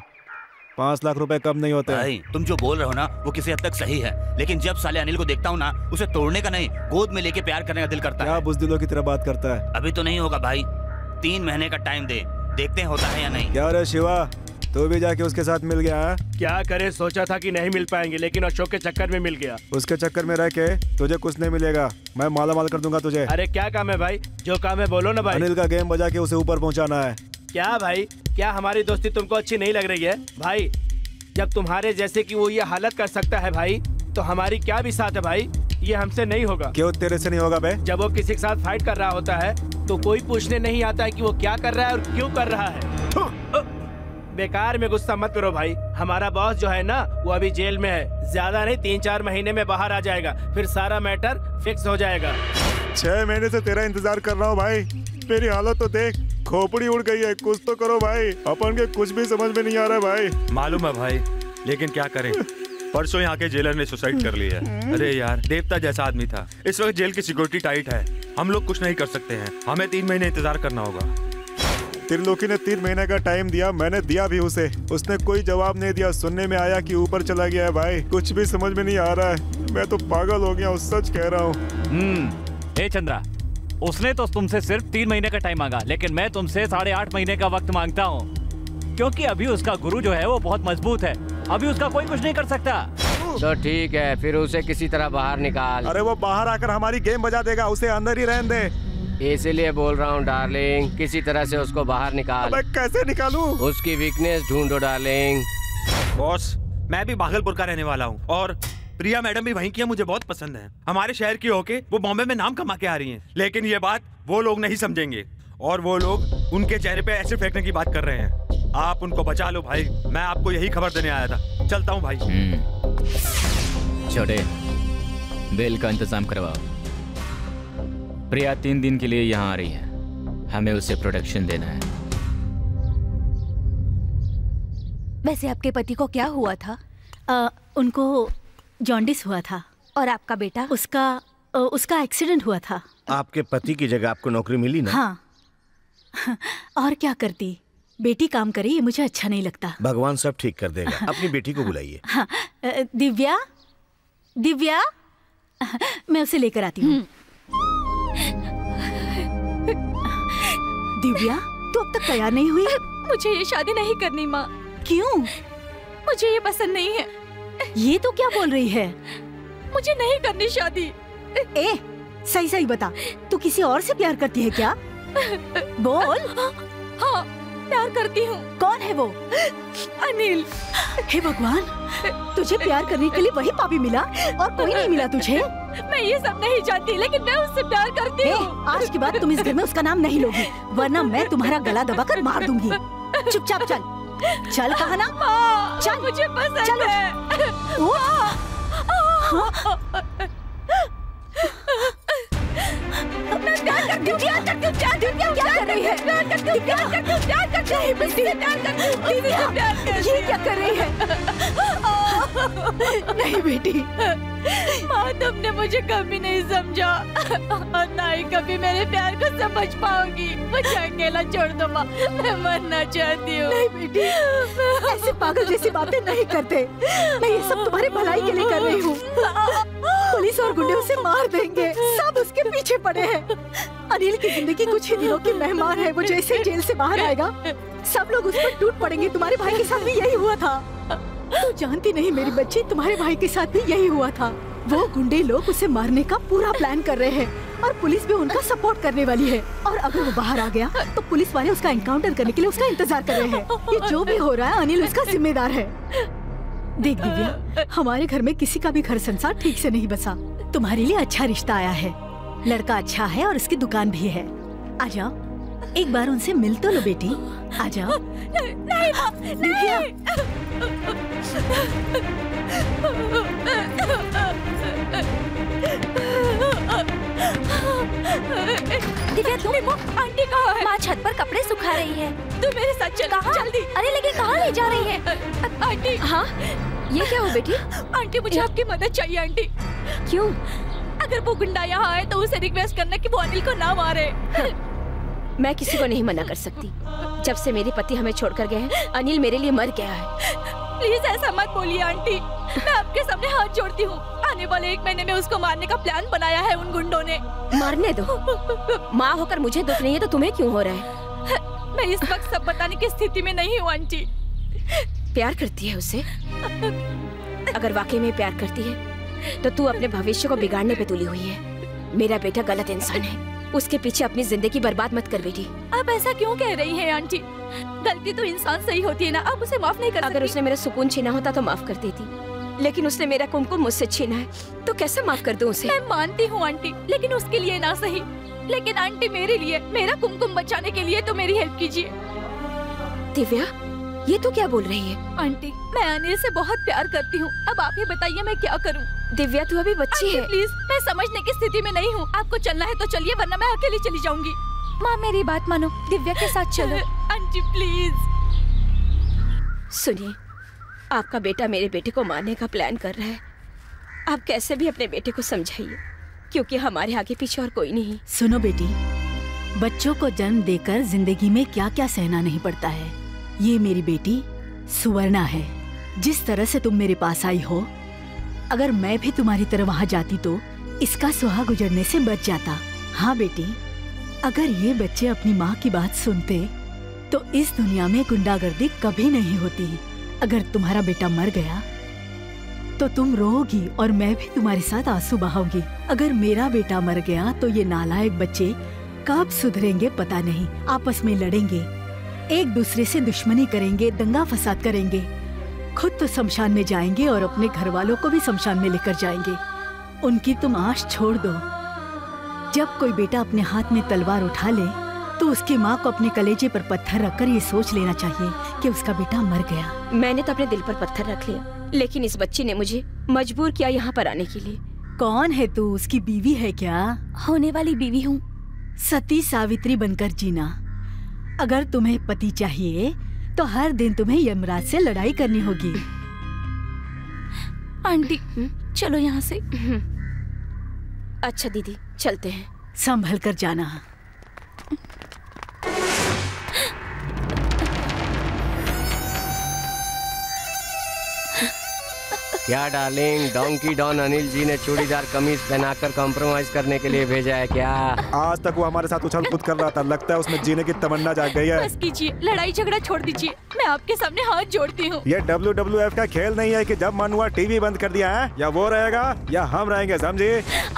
पाँच लाख रुपए कम नहीं होते। भाई तुम जो बोल रहे हो ना वो किसी हद तक सही है। लेकिन जब साले अनिल को देखता हूँ ना उसे तोड़ने का नहीं गोद में लेके प्यार करने का दिल करता क्या है। बुजदिलों की तरह बात करता है? अभी तो नहीं होगा भाई। तीन महीने का टाइम दे देखते हैं होता है या नहीं। क्या रे शिवा? तू भी जाके उसके साथ मिल गया क्या करे? सोचा था कि नहीं मिल पाएँगे लेकिन अशोक के चक्कर में मिल गया। उसके चक्कर में रह के तुझे कुछ नहीं मिलेगा। मैं माला माल कर दूँगा तुझे। अरे क्या काम है भाई? जो काम है बोलो ना भाई। अनिल का गेम बजा के उसे ऊपर पहुँचाना है। क्या भाई? क्या हमारी दोस्ती तुमको अच्छी नहीं लग रही है? भाई जब तुम्हारे जैसे कि वो ये हालत कर सकता है भाई तो हमारी क्या भी साथ है भाई? ये हमसे नहीं होगा। क्यों तेरे से नहीं होगा बे? जब वो किसी के साथ फाइट कर रहा होता है तो कोई पूछने नहीं आता है कि वो क्या कर रहा है और क्यों कर रहा है। बेकार में गुस्सा मत करो भाई। हमारा बॉस जो है ना वो अभी जेल में है। ज़्यादा नहीं तीन चार महीने में बाहर आ जाएगा। फिर सारा मैटर फिक्स हो जाएगा। छह महीने से तेरा इंतज़ार कर रहा हूँ भाई। मेरी हालत तो देख खोपड़ी उड़ गई है। कुछ तो करो भाई। अपन के कुछ भी समझ में नहीं आ रहा भाई। मालूम है भाई लेकिन क्या करें? परसों यहाँ के जेलर ने सुसाइड कर ली है। अरे यार देवता जैसा आदमी था। इस वक्त जेल की सिक्योरिटी टाइट है। हम लोग कुछ नहीं कर सकते हैं। हमें तीन महीने इंतज़ार करना होगा। त्रिलोकी ने तीन महीने का टाइम दिया मैंने दिया भी उसे। उसने कोई जवाब नहीं दिया। सुनने में आया कि ऊपर चला गया है भाई। कुछ भी समझ में नहीं आ रहा है। मैं तो पागल हो गया हूँ सच कह रहा हूँ। हम्म। ए चंद्रा उसने तो तुमसे सिर्फ़ तीन महीने का टाइम मांगा लेकिन मैं तुमसे साढ़े आठ महीने का वक्त माँगता हूँ। क्योंकि अभी उसका गुरु जो है वो बहुत मज़बूत है। अभी उसका कोई कुछ नहीं कर सकता। तो ठीक है फिर उसे किसी तरह बाहर निकाल। अरे वो बाहर आकर हमारी गेम बजा देगा उसे अंदर ही रहने दे। इसीलिए बोल रहा हूँ डार्लिंग किसी तरह से उसको बाहर निकाल। अबे कैसे निकालूं? उसकी वीकनेस ढूंढो डार्लिंग। बॉस मैं भी भागलपुर का रहने वाला हूँ और प्रिया मैडम भी वहीं की है मुझे बहुत पसंद है। हमारे शहर की होके वो बॉम्बे में नाम कमा के आ रही हैं लेकिन ये बात वो लोग नहीं समझेंगे। और वो लोग उनके चेहरे पे ऐसे फेंकने की बात कर रहे हैं। आप उनको बचा लो भाई मैं आपको यही खबर देने आया था। चलता हूँ भाई। छोटे बेल का इंतज़ाम करवाओ। प्रिया तीन दिन के लिए यहाँ आ रही है। हमें उसे प्रोटेक्शन देना है। वैसे आपके पति को क्या हुआ था? आ, उनको जॉन्डिस हुआ था। और आपका बेटा? उसका उसका एक्सीडेंट हुआ था। आपके पति की जगह आपको नौकरी मिली ना? हाँ। और क्या करती? बेटी काम करे ये मुझे अच्छा नहीं लगता। भगवान सब ठीक कर देगा। अपनी बेटी को बुलाइए। हाँ। दिव्या? दिव्या? मैं उसे लेकर आती हूँ। दिव्या तू अब तक तैयार नहीं हुई? मुझे ये शादी नहीं करनी माँ। क्यों? मुझे ये पसंद नहीं है। ये तो क्या बोल रही है? मुझे नहीं करनी शादी। ए सही सही बता। तू किसी और से प्यार करती है क्या? बोल। हाँ। प्यार करती हूँ। कौन है वो? अनिल। हे भगवान तुझे प्यार करने के लिए वही पापी मिला और कोई नहीं मिला तुझे? मैं ये सब नहीं जानती लेकिन मैं उससे प्यार करती हूँ आज के बाद तुम इस घर में उसका नाम नहीं लोगी वरना मैं तुम्हारा गला दबाकर मार दूँगी। चुपचाप चल। चल कहा ना चल। मुझे पसंद चल। है। करती हूँ। करती हूँ प्यार करती हूँ क्या कर रही है प्यार करती हूँ प्यार करती हूँ प्यार करती हूँ बेटी प्यार दीदी से प्यार करती ये क्या कर रही है नहीं बेटी, माँ तुमने मुझे कभी नहीं समझा। और ना ही कभी मेरे प्यार को समझ पाओगी मुझे अकेला छोड़ दो माँ मैं मरना चाहती हूँ नहीं बेटी। ऐसे पागल जैसी बातें नहीं करते। मैं ये सब तुम्हारे भलाई के लिए कर रही हूँ। पुलिस और गुंडे उसे मार देंगे। सब उसके पीछे पड़े हैं। अनिल की ज़िंदगी कुछ ही दिनों की मेहमान है, वो जैसे जेल से बाहर आएगा, सब लोग उस पर टूट पड़ेंगे। तुम्हारे भाई के साथ भी यही हुआ था। तू जानती नहीं मेरी बच्ची, तुम्हारे भाई के साथ भी यही हुआ था। वो गुंडे लोग उसे मारने का पूरा प्लान कर रहे हैं और पुलिस भी उनका सपोर्ट करने वाली है। और अगर वो बाहर आ गया तो पुलिस वाले उसका एनकाउंटर करने के लिए उसका इंतज़ार कर रहे हैं ये जो भी हो रहा है, अनिल उसका जिम्मेदार है। देख दिव्या, हमारे घर में किसी का भी घर संसार ठीक से नहीं बसा। तुम्हारे लिए अच्छा रिश्ता आया है। लड़का अच्छा है और उसकी दुकान भी है। आ जाओ। एक बार उनसे मिल तो लो बेटी। आ जाओ। नहीं माँ दिव्या। दिव्या तुम आंटी कहाँ है? माँ छत पर कपड़े सुखा रही है। तू मेरे साथ चल कहाँ? जल्दी। अरे लेकिन कहाँ ले जा रही है? आंटी। हाँ? ये क्या हो बेटी? आंटी मुझे आपकी मदद चाहिए आंटी। क्यों? अगर वो गुंडा यहाँ आए तो उसे रिक्वेस्ट करना कि वो अनिल को ना मारे। मैं किसी को नहीं मना कर सकती। जब से मेरे पति हमें छोड़कर गए हैं अनिल मेरे लिए मर गया है। प्लीज़ ऐसा मत बोलिए आंटी। मैं आपके सामने हाथ जोड़ती हूँ। आने वाले एक महीने में उसको मारने का प्लान बनाया है उन गुंडों ने। मारने दो। माँ होकर मुझे दुख नहीं है तो तुम्हें क्यों हो रहा है? मैं इस वक्त सब बताने की स्थिति में नहीं हूँ आंटी। प्यार करती है उसे? अगर वाकई में प्यार करती है तो तू अपने भविष्य को बिगाड़ने पे तुली हुई है। मेरा बेटा गलत इंसान है। उसके पीछे अपनी ज़िंदगी बर्बाद मत कर बेटी। आप ऐसा क्यों कह रही हैं आंटी? गलती तो इंसान सही होती है ना आप उसे माफ़ नहीं कर अगर उसने मेरा सुकून छीना होता तो माफ़ कर देती। लेकिन उसने मेरा कुमकुम मुझसे छीना है तो कैसे माफ़ कर दूँ उसे? मैं मानती हूँ आंटी लेकिन उसके लिए ना सही। लेकिन आंटी मेरे लिए मेरा कुमकुम बचाने के लिए तो मेरी हेल्प कीजिए। दिव्या? ये तो क्या बोल रही है? आंटी मैं अनिल से बहुत प्यार करती हूँ। अब आप ही बताइए मैं क्या करूँ? दिव्या तू अभी बच्ची है। प्लीज़ मैं समझने की स्थिति में नहीं हूँ। आपको चलना है तो चलिए वरना मैं अकेली चली जाऊँगी। माँ मेरी बात मानो। दिव्या के साथ चलो। आंटी प्लीज़ सुनिए आपका बेटा मेरे बेटे को मारने का प्लान कर रहा है। आप कैसे भी अपने बेटे को समझाइए क्योंकि हमारे आगे पीछे और कोई नहीं। सुनो बेटी बच्चों को जन्म देकर ज़िंदगी में क्या क्या सहना नहीं पड़ता है। ये मेरी बेटी सुवर्णा है। जिस तरह से तुम मेरे पास आई हो, अगर मैं भी तुम्हारी तरह वहाँ जाती तो इसका सुहा गुजरने से बच जाता। हाँ बेटी, अगर ये बच्चे अपनी माँ की बात सुनते तो इस दुनिया में गुंडागर्दी कभी नहीं होती। अगर तुम्हारा बेटा मर गया तो तुम रोगी और मैं भी तुम्हारे साथ आँसू बहाऊँगी। अगर मेरा बेटा मर गया तो ये नालायक बच्चे कब सुधरेंगे पता नहीं। आपस में लड़ेंगे एक दूसरे से दुश्मनी करेंगे दंगा फसाद करेंगे। खुद तो शमशान में जाएँगे और अपने घर वालों को भी शमशान में लेकर जाएँगे। उनकी तुम आश छोड़ दो। जब कोई बेटा अपने हाथ में तलवार उठा ले तो उसकी माँ को अपने कलेजे पर पत्थर रखकर ये सोच लेना चाहिए कि उसका बेटा मर गया। मैंने तो अपने दिल पर पत्थर रख लिया लेकिन इस बच्ची ने मुझे मजबूर किया यहाँ पर आने के लिए। कौन है तू? उसकी बीवी है क्या? होने वाली बीवी हूँ। सती सावित्री बनकर जीना। अगर तुम्हें पति चाहिए तो हर दिन तुम्हें यमराज से लड़ाई करनी होगी। आंटी चलो यहाँ से। अच्छा दीदी चलते हैं। संभल कर जाना। क्या darling donkey don Anil ji ने चूड़ीदार कमीज पहनाकर कॉम्प्रोमाइज करने के लिए भेजा है क्या? आज तक वो हमारे साथ उछल कूद कर रहा था। लगता है उसमें जीने की तमन्ना जाग गई है। बस कीजिए लड़ाई झगड़ा छोड़ दीजिए। मैं आपके सामने हाथ जोड़ती हूँ। ये डब्ल्यू डब्ल्यू एफ़ का खेल नहीं है कि जब मन हुआ टीवी बंद कर दिया है या वो रहेगा या हम रहेंगे समझी?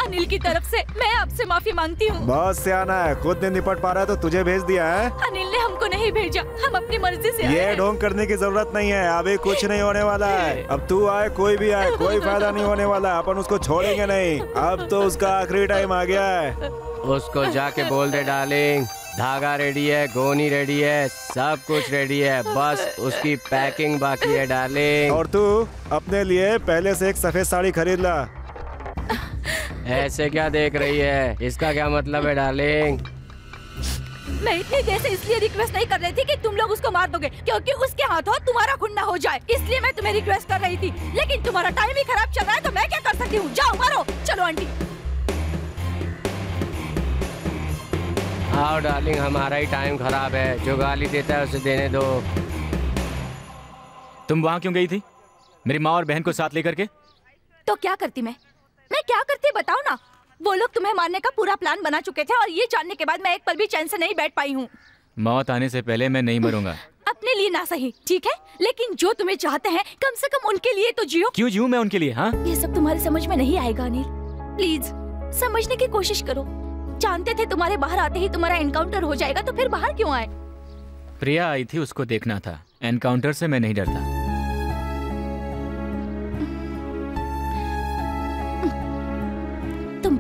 अनिल की तरफ़ ऐसी मैं आपसे माफ़ी मांगती हूँ। बहुत से आना है खुद नहीं निपट पा रहा है तो तुझे भेज दिया है। अनिल ने हमको नहीं भेजा हम अपनी मर्ज़ी ऐसी ये ढोंग करने की ज़रूरत नहीं है अभी कुछ नहीं होने वाला है। अब तू आए कोई भी आए कोई फ़ायदा नहीं होने वाला अपन उसको छोड़ेंगे नहीं। अब तो उसका आखिरी टाइम आ गया है। उसको जाके बोल दे डार्लिंग। धागा रेडी है गोनी रेडी है सब कुछ रेडी है बस उसकी पैकिंग बाकी है डार्लिंग। और तू अपने लिए पहले से एक सफ़ेद साड़ी खरीद ला। ऐसे क्या देख रही है? इसका क्या मतलब है डार्लिंग? मैं इतनी देर से इसलिए रिक्वेस्ट नहीं कर रही थी कि तुम लोग उसको मार दोगे क्योंकि उसके हाथों तुम्हारा खून ना हो जाए। इसलिए मैं तुम्हें रिक्वेस्ट कर रही थी। लेकिन तुम्हारा टाइम ही खराब चल रहा है तो मैं क्या कर सकती हूँ? जाओ मारो। चलो आंटी। आओ डार्लिंग हमारा ही टाइम खराब है। जो गाली देता है उसे देने दो। तुम वहाँ क्यों गई थी? मेरी माँ और बहन को साथ लेकर के? तो क्या करती मैं? मैं क्या करती बताओ ना। वो लोग तुम्हें मारने का पूरा प्लान बना चुके थे और ये जानने के बाद मैं एक पल भी चैन से नहीं बैठ पाई हूँ। मौत आने से पहले मैं नहीं मरूँगा। अपने लिए ना सही ठीक है? लेकिन जो तुम्हें चाहते हैं कम से कम उनके लिए तो जियो। क्यों जीऊं मैं उनके लिए हाँ? ये सब तुम्हारी समझ में नहीं आएगा अनिल। प्लीज़ समझने की कोशिश करो। जानते थे तुम्हारे बाहर आते ही तुम्हारा एनकाउंटर हो जाएगा तो फिर बाहर क्यों आए? प्रिया आई थी उसको देखना था। एनकाउंटर से मैं नहीं डरता।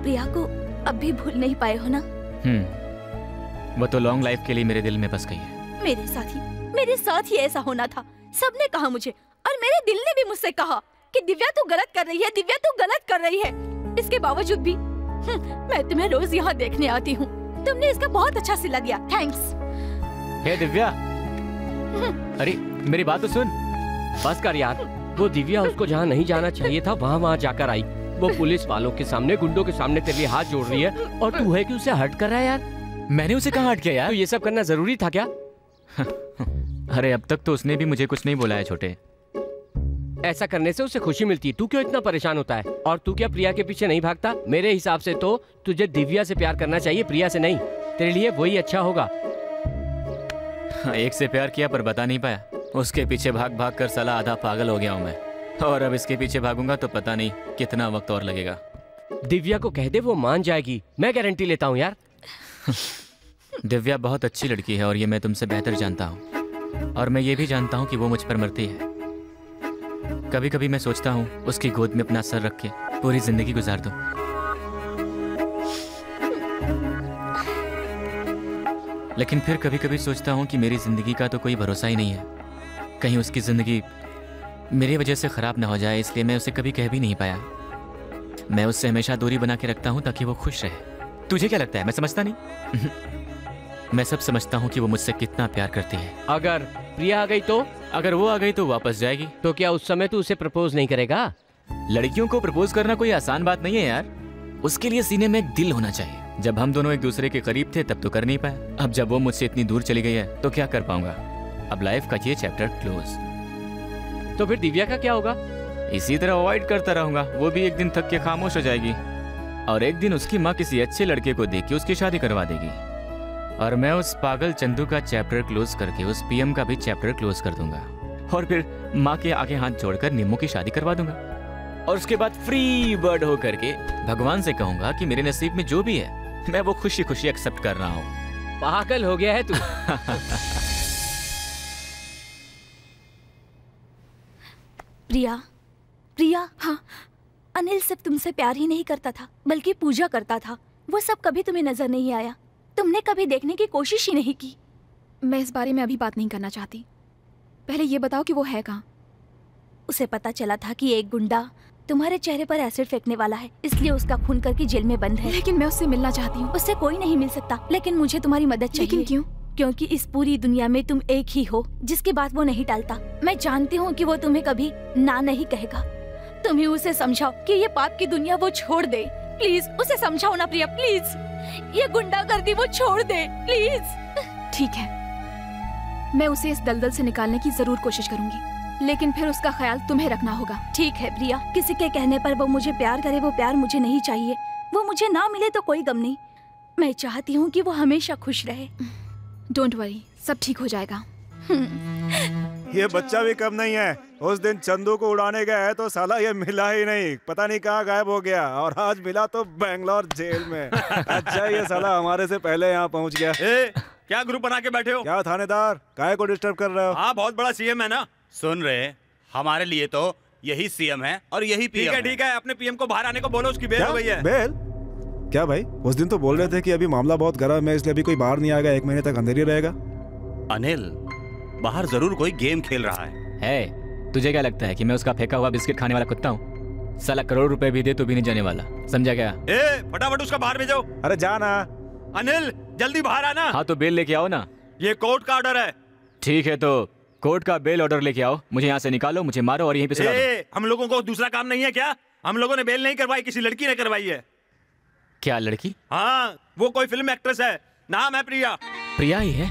प्रिया को अब भी भूल नहीं पाए हो ना? हम्म वो तो लॉन्ग लाइफ के लिए मेरे दिल में बस गई है। मेरे साथ ही मेरे साथ ही ऐसा होना था। सबने कहा मुझे और मेरे दिल ने भी मुझसे कहा कि दिव्या तू गलत कर रही है दिव्या तू गलत कर रही है। इसके बावजूद भी हम्म, मैं तुम्हें रोज यहाँ देखने आती हूँ। तुमने इसका बहुत अच्छा सिला दिया। थैंक्स हे दिव्या अरे मेरी बात तो सुन। बस कर यार वो दिव्या उसको जहाँ नहीं जाना चाहिए था वहाँ वहाँ जाकर आई। वो पुलिस वालों के सामने गुंडों के सामने तेरे लिए हाथ जोड़ रही है और तू है कि उसे हर्ट कर रहा है यार? मैंने उसे कहाँ हट किया यार? तो ये सब करना ज़रूरी था क्या? अरे अब तक तो उसने भी मुझे कुछ नहीं बोला है छोटे। ऐसा करने से उसे खुशी मिलती है। तू क्यों इतना परेशान होता है? और तू क्या प्रिया के पीछे नहीं भागता? मेरे हिसाब से तो तुझे दिव्या से प्यार करना चाहिए प्रिया से नहीं। तेरे लिए वही अच्छा होगा। एक से प्यार किया पर बता नहीं पाया। उसके पीछे भाग भाग कर साला आधा पागल हो गया हूँ मैं। और अब इसके पीछे भागूँगा तो पता नहीं कितना वक्त और लगेगा। दिव्या को कह दे वो मान जाएगी। मैं गारंटी लेता हूँ यार। दिव्या बहुत अच्छी लड़की है और ये मैं तुमसे बेहतर जानता हूँ। और मैं ये भी जानता हूँ कि वो मुझ पर मरती है। कभी कभी मैं सोचता हूँ उसकी गोद में अपना सर रख के पूरी ज़िंदगी गुजार दूँ। लेकिन फिर कभी कभी सोचता हूँ कि मेरी ज़िंदगी का तो कोई भरोसा ही नहीं है। कहीं उसकी ज़िंदगी मेरी वजह से खराब ना हो जाए इसलिए मैं उसे कभी कह भी नहीं पाया। मैं उससे हमेशा दूरी बना के रखता हूँ ताकि वो खुश रहे। तुझे क्या लगता है? मैं समझता नहीं? मैं सब समझता हूँ कि वो मुझसे कितना प्यार करती है। अगर प्रिया आ गई तो? अगर वो आ गई तो वापस जाएगी। तो क्या उस समय तू उसे प्रपोज नहीं करेगा? लड़कियों को प्रपोज करना कोई आसान बात नहीं है यार। उसके लिए सीने में एक दिल होना चाहिए। जब हम दोनों एक दूसरे के करीब थे तब तो कर नहीं पाए अब जब वो मुझसे इतनी दूर चली गई है तो क्या कर पाऊँगा? अब लाइफ का ये चैप्टर क्लोज तो फिर दिव्या का क्या होगा? इसी तरह अवॉइड करता रहूँगा। वो भी एक दिन थक के खामोश हो जाएगी। और एक दिन उसकी माँ किसी अच्छे लड़के को देख के उसकी शादी करवा देगी। और मैं उस पागल चंदू का चैप्टर क्लोज करके उस पीएम का भी चैप्टर क्लोज कर दूँगा। और फिर माँ के आगे हाथ जोड़कर निम्मू की शादी करवा दूँगा। और उसके बाद फ्री बर्ड हो करके भगवान से कहूँगा कि मेरे नसीब में जो भी है मैं वो खुशी खुशी एक्सेप्ट कर रहा हूँ। पागल हो गया है तू। प्रिया प्रिया। हाँ अनिल सिर्फ़ तुमसे प्यार ही नहीं करता था बल्कि पूजा करता था। वो सब कभी तुम्हें नज़र नहीं आया। तुमने कभी देखने की कोशिश ही नहीं की। मैं इस बारे में अभी बात नहीं करना चाहती। पहले ये बताओ कि वो है कहाँ? उसे पता चला था कि एक गुंडा तुम्हारे चेहरे पर एसिड फेंकने वाला है इसलिए उसका खून करके जेल में बंद है। लेकिन मैं उससे मिलना चाहती हूँ। उससे कोई नहीं मिल सकता लेकिन मुझे तुम्हारी मदद चाहिए। लेकिन क्यों? क्योंकि इस पूरी दुनिया में तुम एक ही हो जिसकी बात वो नहीं टालता। मैं जानती हूँ कि वो तुम्हें कभी ना नहीं कहेगा। तुम ही उसे समझाओ कि ये पाप की दुनिया वो छोड़ दे। प्लीज़ उसे समझाओ ना प्रिया प्लीज़। ये गुंडागर्दी वो छोड़ दे प्लीज़। ठीक है। मैं उसे इस दलदल से निकालने की ज़रूर कोशिश करूँगी लेकिन फिर उसका ख्याल तुम्हें रखना होगा। ठीक है प्रिया। किसी के कहने पर वो मुझे प्यार करे वो प्यार मुझे नहीं चाहिए। वो मुझे ना मिले तो कोई गम नहीं। मैं चाहती हूँ कि वो हमेशा खुश रहे। डोंट वरी सब ठीक हो जाएगा। ये बच्चा भी कम नहीं है। उस दिन चंदू को उड़ाने गया है तो साला ये मिला ही नहीं। पता नहीं कहाँ गायब हो गया और आज मिला तो बैंगलोर जेल में। अच्छा ये साला हमारे से पहले यहाँ पहुँच गया। ए, क्या ग्रुप बना के बैठे हो? क्या थानेदार? काय को डिस्टर्ब कर रहे हो? हाँ बहुत बड़ा सीएम है ना। सुन रहे हमारे लिए तो यही सीएम है और यही पीएम ठीक है ठीक है अपने पीएम को बाहर आने को बोलो उसकी बेल हो गई है। बेल? क्या भाई? उस दिन तो बोल रहे थे कि अभी मामला बहुत गर्म है इसलिए अभी कोई बाहर नहीं आएगा एक महीने तक अंधेर ही रहेगा। अनिल बाहर ज़रूर कोई गेम खेल रहा है। है तुझे क्या लगता है कि मैं उसका फेंका हुआ बिस्किट खाने वाला कुत्ता हूँ? साला करोड़ रुपए भी दे तो भी नहीं जाने वाला। समझा क्या? ए फटाफट उसका बाहर भेजो। अरे जाना अनिल जल्दी बाहर आना। हाँ तो बेल लेके आओ ना। ये कोर्ट का ऑर्डर है। ठीक है तो कोर्ट का बेल ऑर्डर लेके आओ। मुझे यहाँ से निकालो मुझे मारो और यहीं पे ए, हम लोगों को दूसरा काम नहीं है क्या? हम लोगों ने बेल नहीं करवाई किसी लड़की ने करवाई है। क्या लड़की? हाँ वो कोई फ़िल्म एक्ट्रेस है। नाम है प्रिया। प्रिया ही है?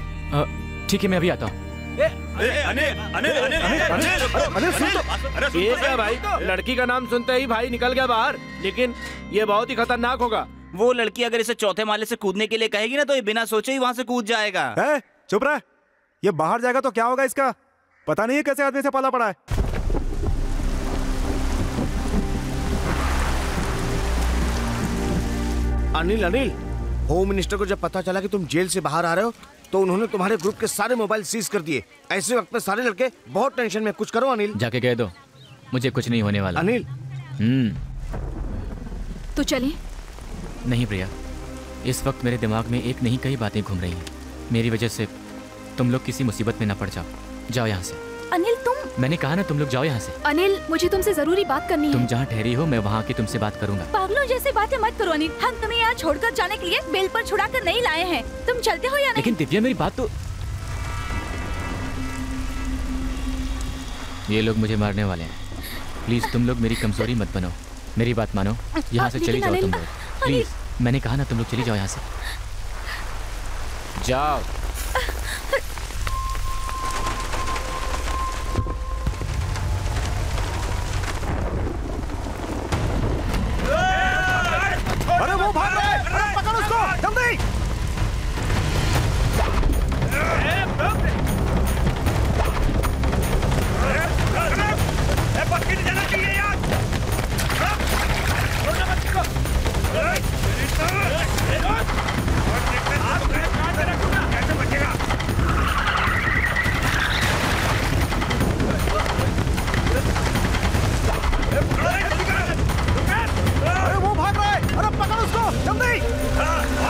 ठीक है मैं अभी आता हूँ। अनिल अनिल अनिल अनिल ये क्या भाई? लड़की का नाम सुनते ही भाई निकल गया बाहर। लेकिन ये बहुत ही खतरनाक होगा। वो लड़की अगर इसे चौथे माले से कूदने के लिए कहेगी ना तो ये बिना सोचे ही वहाँ से कूद जाएगा। है? चुप रहा। ये बाहर जाएगा तो क्या होगा इसका? पता नहीं है कैसे आदमी से पाला पड़ा है। अनिल अनिल। होम मिनिस्टर को जब पता चला कि तुम जेल से बाहर आ रहे हो तो उन्होंने तुम्हारे ग्रुप के सारे मोबाइल सीज कर दिए। ऐसे वक्त में सारे लड़के बहुत टेंशन में कुछ करो अनिल। जाके कह दो मुझे कुछ नहीं होने वाला। अनिल। हम्म। तो चलें नहीं प्रिया इस वक्त मेरे दिमाग में एक नहीं कई बातें घूम रही हैं। मेरी वजह से तुम लोग किसी मुसीबत में ना पड़ जाओ। जाओ यहाँ से। अनिल तुम मैंने कहा ना तुम लोग जाओ यहाँ से। अनिल मुझे तुमसे ज़रूरी बात करनी तुम है जहाँ ठहरी हो मैं वहाँ आके तुमसे बात करूँगा। पागलों जैसी बातें मत करो अनिल। हम तुम्हें यहाँ छोड़कर जाने के लिए बेल पर छुड़ा कर नहीं लाए हैं। तुम चलते हो या नहीं? लेकिन दिव्या मेरी बात तो ये लोग मुझे मारने वाले हैं। प्लीज़ तुम लोग मेरी कमज़ोरी मत बनो। मेरी बात मानो। यहाँ से चली जाओ तुम लोग। प्लीज़ मैंने कहा ना तुम लोग चली जाओ यहाँ से। जाओ। भाग रहा है पकड़ उसको जल्दी अरे पकड़ उसको जल्दी!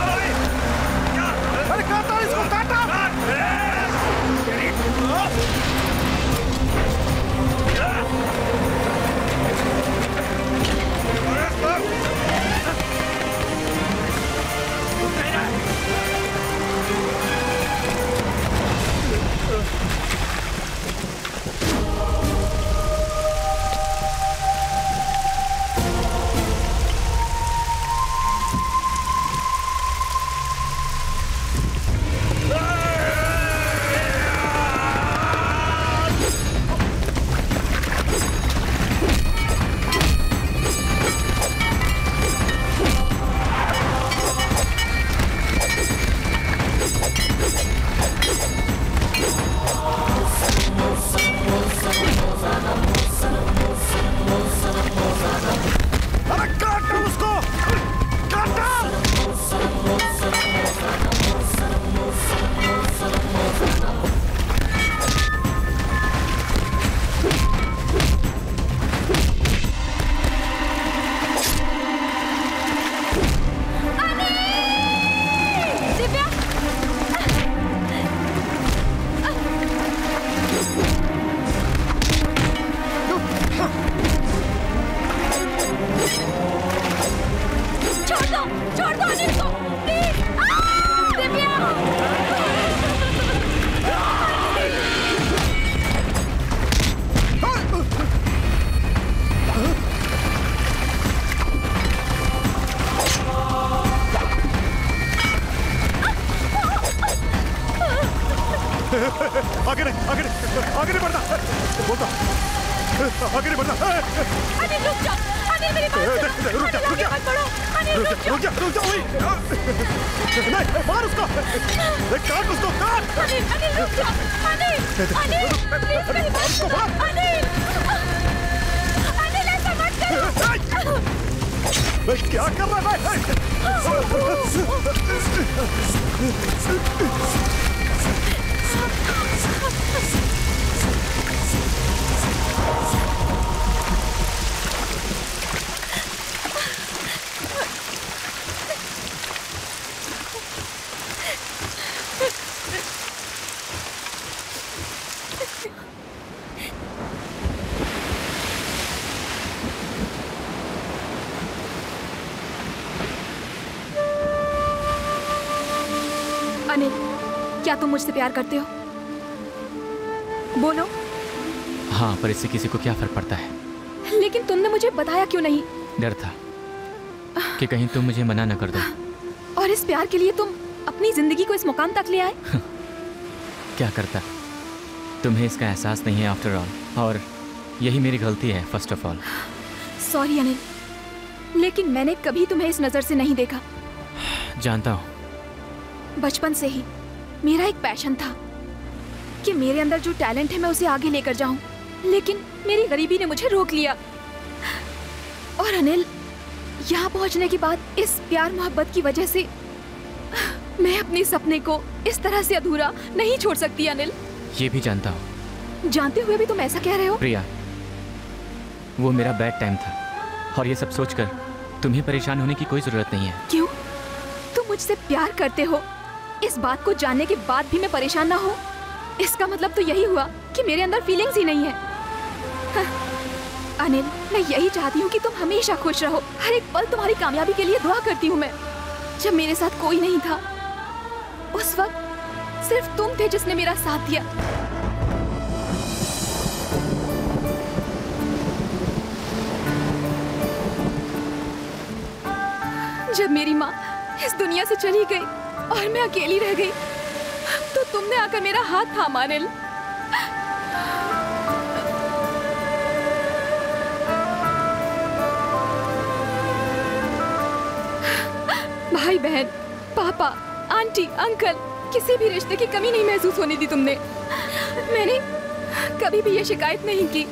तुम मुझसे प्यार करते हो? बोलो। हाँ पर इससे किसी को क्या फ़र्क पड़ता है? लेकिन तुमने मुझे बताया क्यों नहीं? डर था कि कहीं तुम मुझे मना न कर दो। और इस प्यार के लिए तुम अपनी ज़िंदगी को इस मुकाम तक ले आए? क्या करता? तुम्हें इसका एहसास नहीं है आफ्टर ऑल और यही मेरी गलती है first of all sorry Anil. लेकिन मैंने कभी तुम्हें इस नज़र से नहीं देखा। जानता हूँ। बचपन से ही। मेरा एक पैशन था कि मेरे अंदर जो टैलेंट है मैं उसे आगे लेकर जाऊँ। लेकिन मेरी गरीबी ने मुझे रोक लिया। और अनिल यहाँ पहुँचने के बाद इस प्यार मोहब्बत की वजह से मैं अपने सपने को इस तरह से अधूरा नहीं छोड़ सकती अनिल। ये भी जानता हूँ। जानते हुए भी तुम ऐसा कह रहे हो? प्रिया वो मेरा बैड टाइम था। और ये सब सोचकर तुम्हें परेशान होने की कोई ज़रूरत नहीं है। क्यों? तुम मुझसे प्यार करते हो। इस बात को जानने के बाद भी मैं परेशान ना हो। इसका मतलब तो यही हुआ कि मेरे अंदर फीलिंग्स ही नहीं है। हाँ, अनिल मैं यही चाहती हूँ कि तुम हमेशा खुश रहो। हर एक पल तुम्हारी कामयाबी के लिए दुआ करती हूँ मैं। जब मेरे साथ कोई नहीं था उस वक्त सिर्फ़ तुम थे जिसने मेरा साथ दिया। जब मेरी माँ इस दुनिया से चली गई और मैं अकेली रह गई। तो तुमने आकर मेरा हाथ थामा अनिल भाई बहन पापा, आंटी, अंकल, किसी भी रिश्ते की कमी नहीं महसूस होने दी तुमने। मैंने कभी भी ये शिकायत नहीं की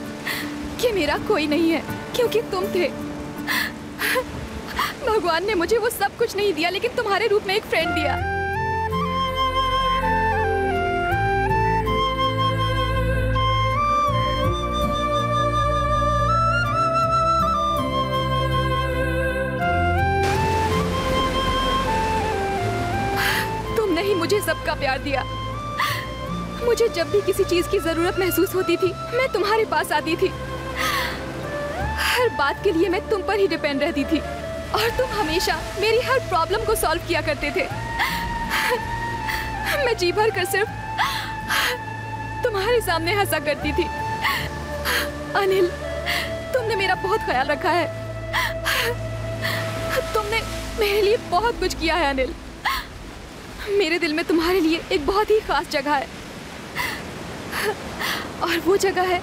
कि मेरा कोई नहीं है, क्योंकि तुम थे। भगवान ने मुझे वो सब कुछ नहीं दिया, लेकिन तुम्हारे रूप में एक फ्रेंड दिया। तुमने ही मुझे सबका प्यार दिया। मुझे जब भी किसी चीज़ की ज़रूरत महसूस होती थी, मैं तुम्हारे पास आती थी। हर बात के लिए मैं तुम पर ही डिपेंड रहती थी। और तुम हमेशा मेरी हर प्रॉब्लम को सॉल्व किया करते थे। मैं जी भर कर सिर्फ़ तुम्हारे सामने हंसा करती थी। अनिल, तुमने मेरा बहुत ख्याल रखा है। तुमने मेरे लिए बहुत कुछ किया है, अनिल। मेरे दिल में तुम्हारे लिए एक बहुत ही खास जगह है। और वो जगह है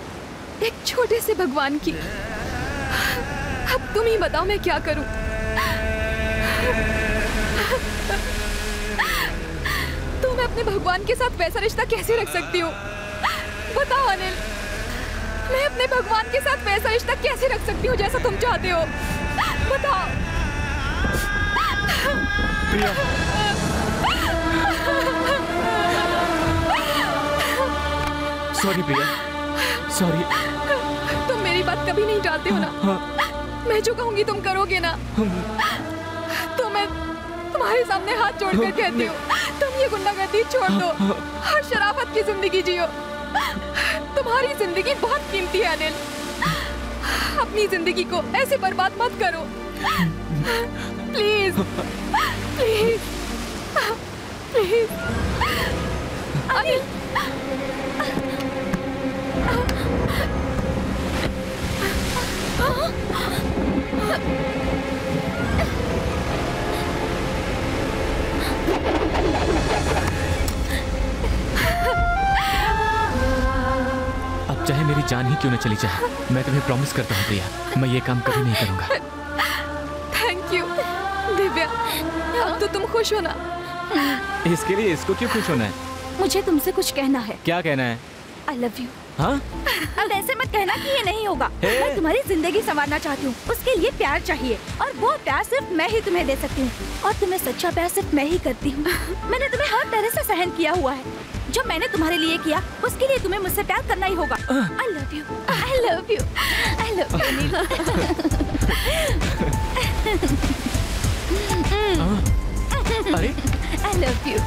एक छोटे से भगवान की। अब तुम ही बताओ मैं क्या करूँ? तो मैं अपने भगवान के साथ वैसा रिश्ता कैसे रख सकती हूँ? बताओ अनिल मैं अपने भगवान के साथ वैसा रिश्ता कैसे रख सकती हूँ जैसा तुम चाहते हो? बताओ। सॉरी प्रिया। सॉरी तुम मेरी बात कभी नहीं टालते हो ना? हाँ। मैं जो कहूँगी तुम करोगे ना? मैं तुम्हारे सामने हाथ जोड़कर कहती हूँ, तुम ये गुंडागर्दी छोड़ दो। हर शराफत की ज़िंदगी जियो। तुम्हारी ज़िंदगी बहुत कीमती है, अनिल। अपनी ज़िंदगी को ऐसे बर्बाद मत करो। Please please please. अनिल अब चाहे मेरी जान ही क्यों न चली जाए मैं तुम्हें प्रॉमिस करता हूँ प्रिया। मैं ये काम कभी नहीं करूँगा। Thank you Divya. अब तो तुम खुश हो ना? इसके लिए इसको क्यों खुश होना है? मुझे तुमसे कुछ कहना है। क्या कहना है? आई लव यू हाँ? अब ऐसे मत कहना कि ये नहीं होगा। हे। मैं तुम्हारी ज़िंदगी संवारना चाहती हूँ। उसके लिए प्यार चाहिए। और वो प्यार सिर्फ़ मैं ही तुम्हें दे सकती हूँ। और तुम्हें सच्चा प्यार सिर्फ़ मैं ही करती हूँ। मैंने तुम्हें हर तरह से सहन किया हुआ है। जो मैंने तुम्हारे लिए किया उसके लिए तुम्हें मुझसे प्यार करना ही होगा। I love you I love you I love you अरे। I love you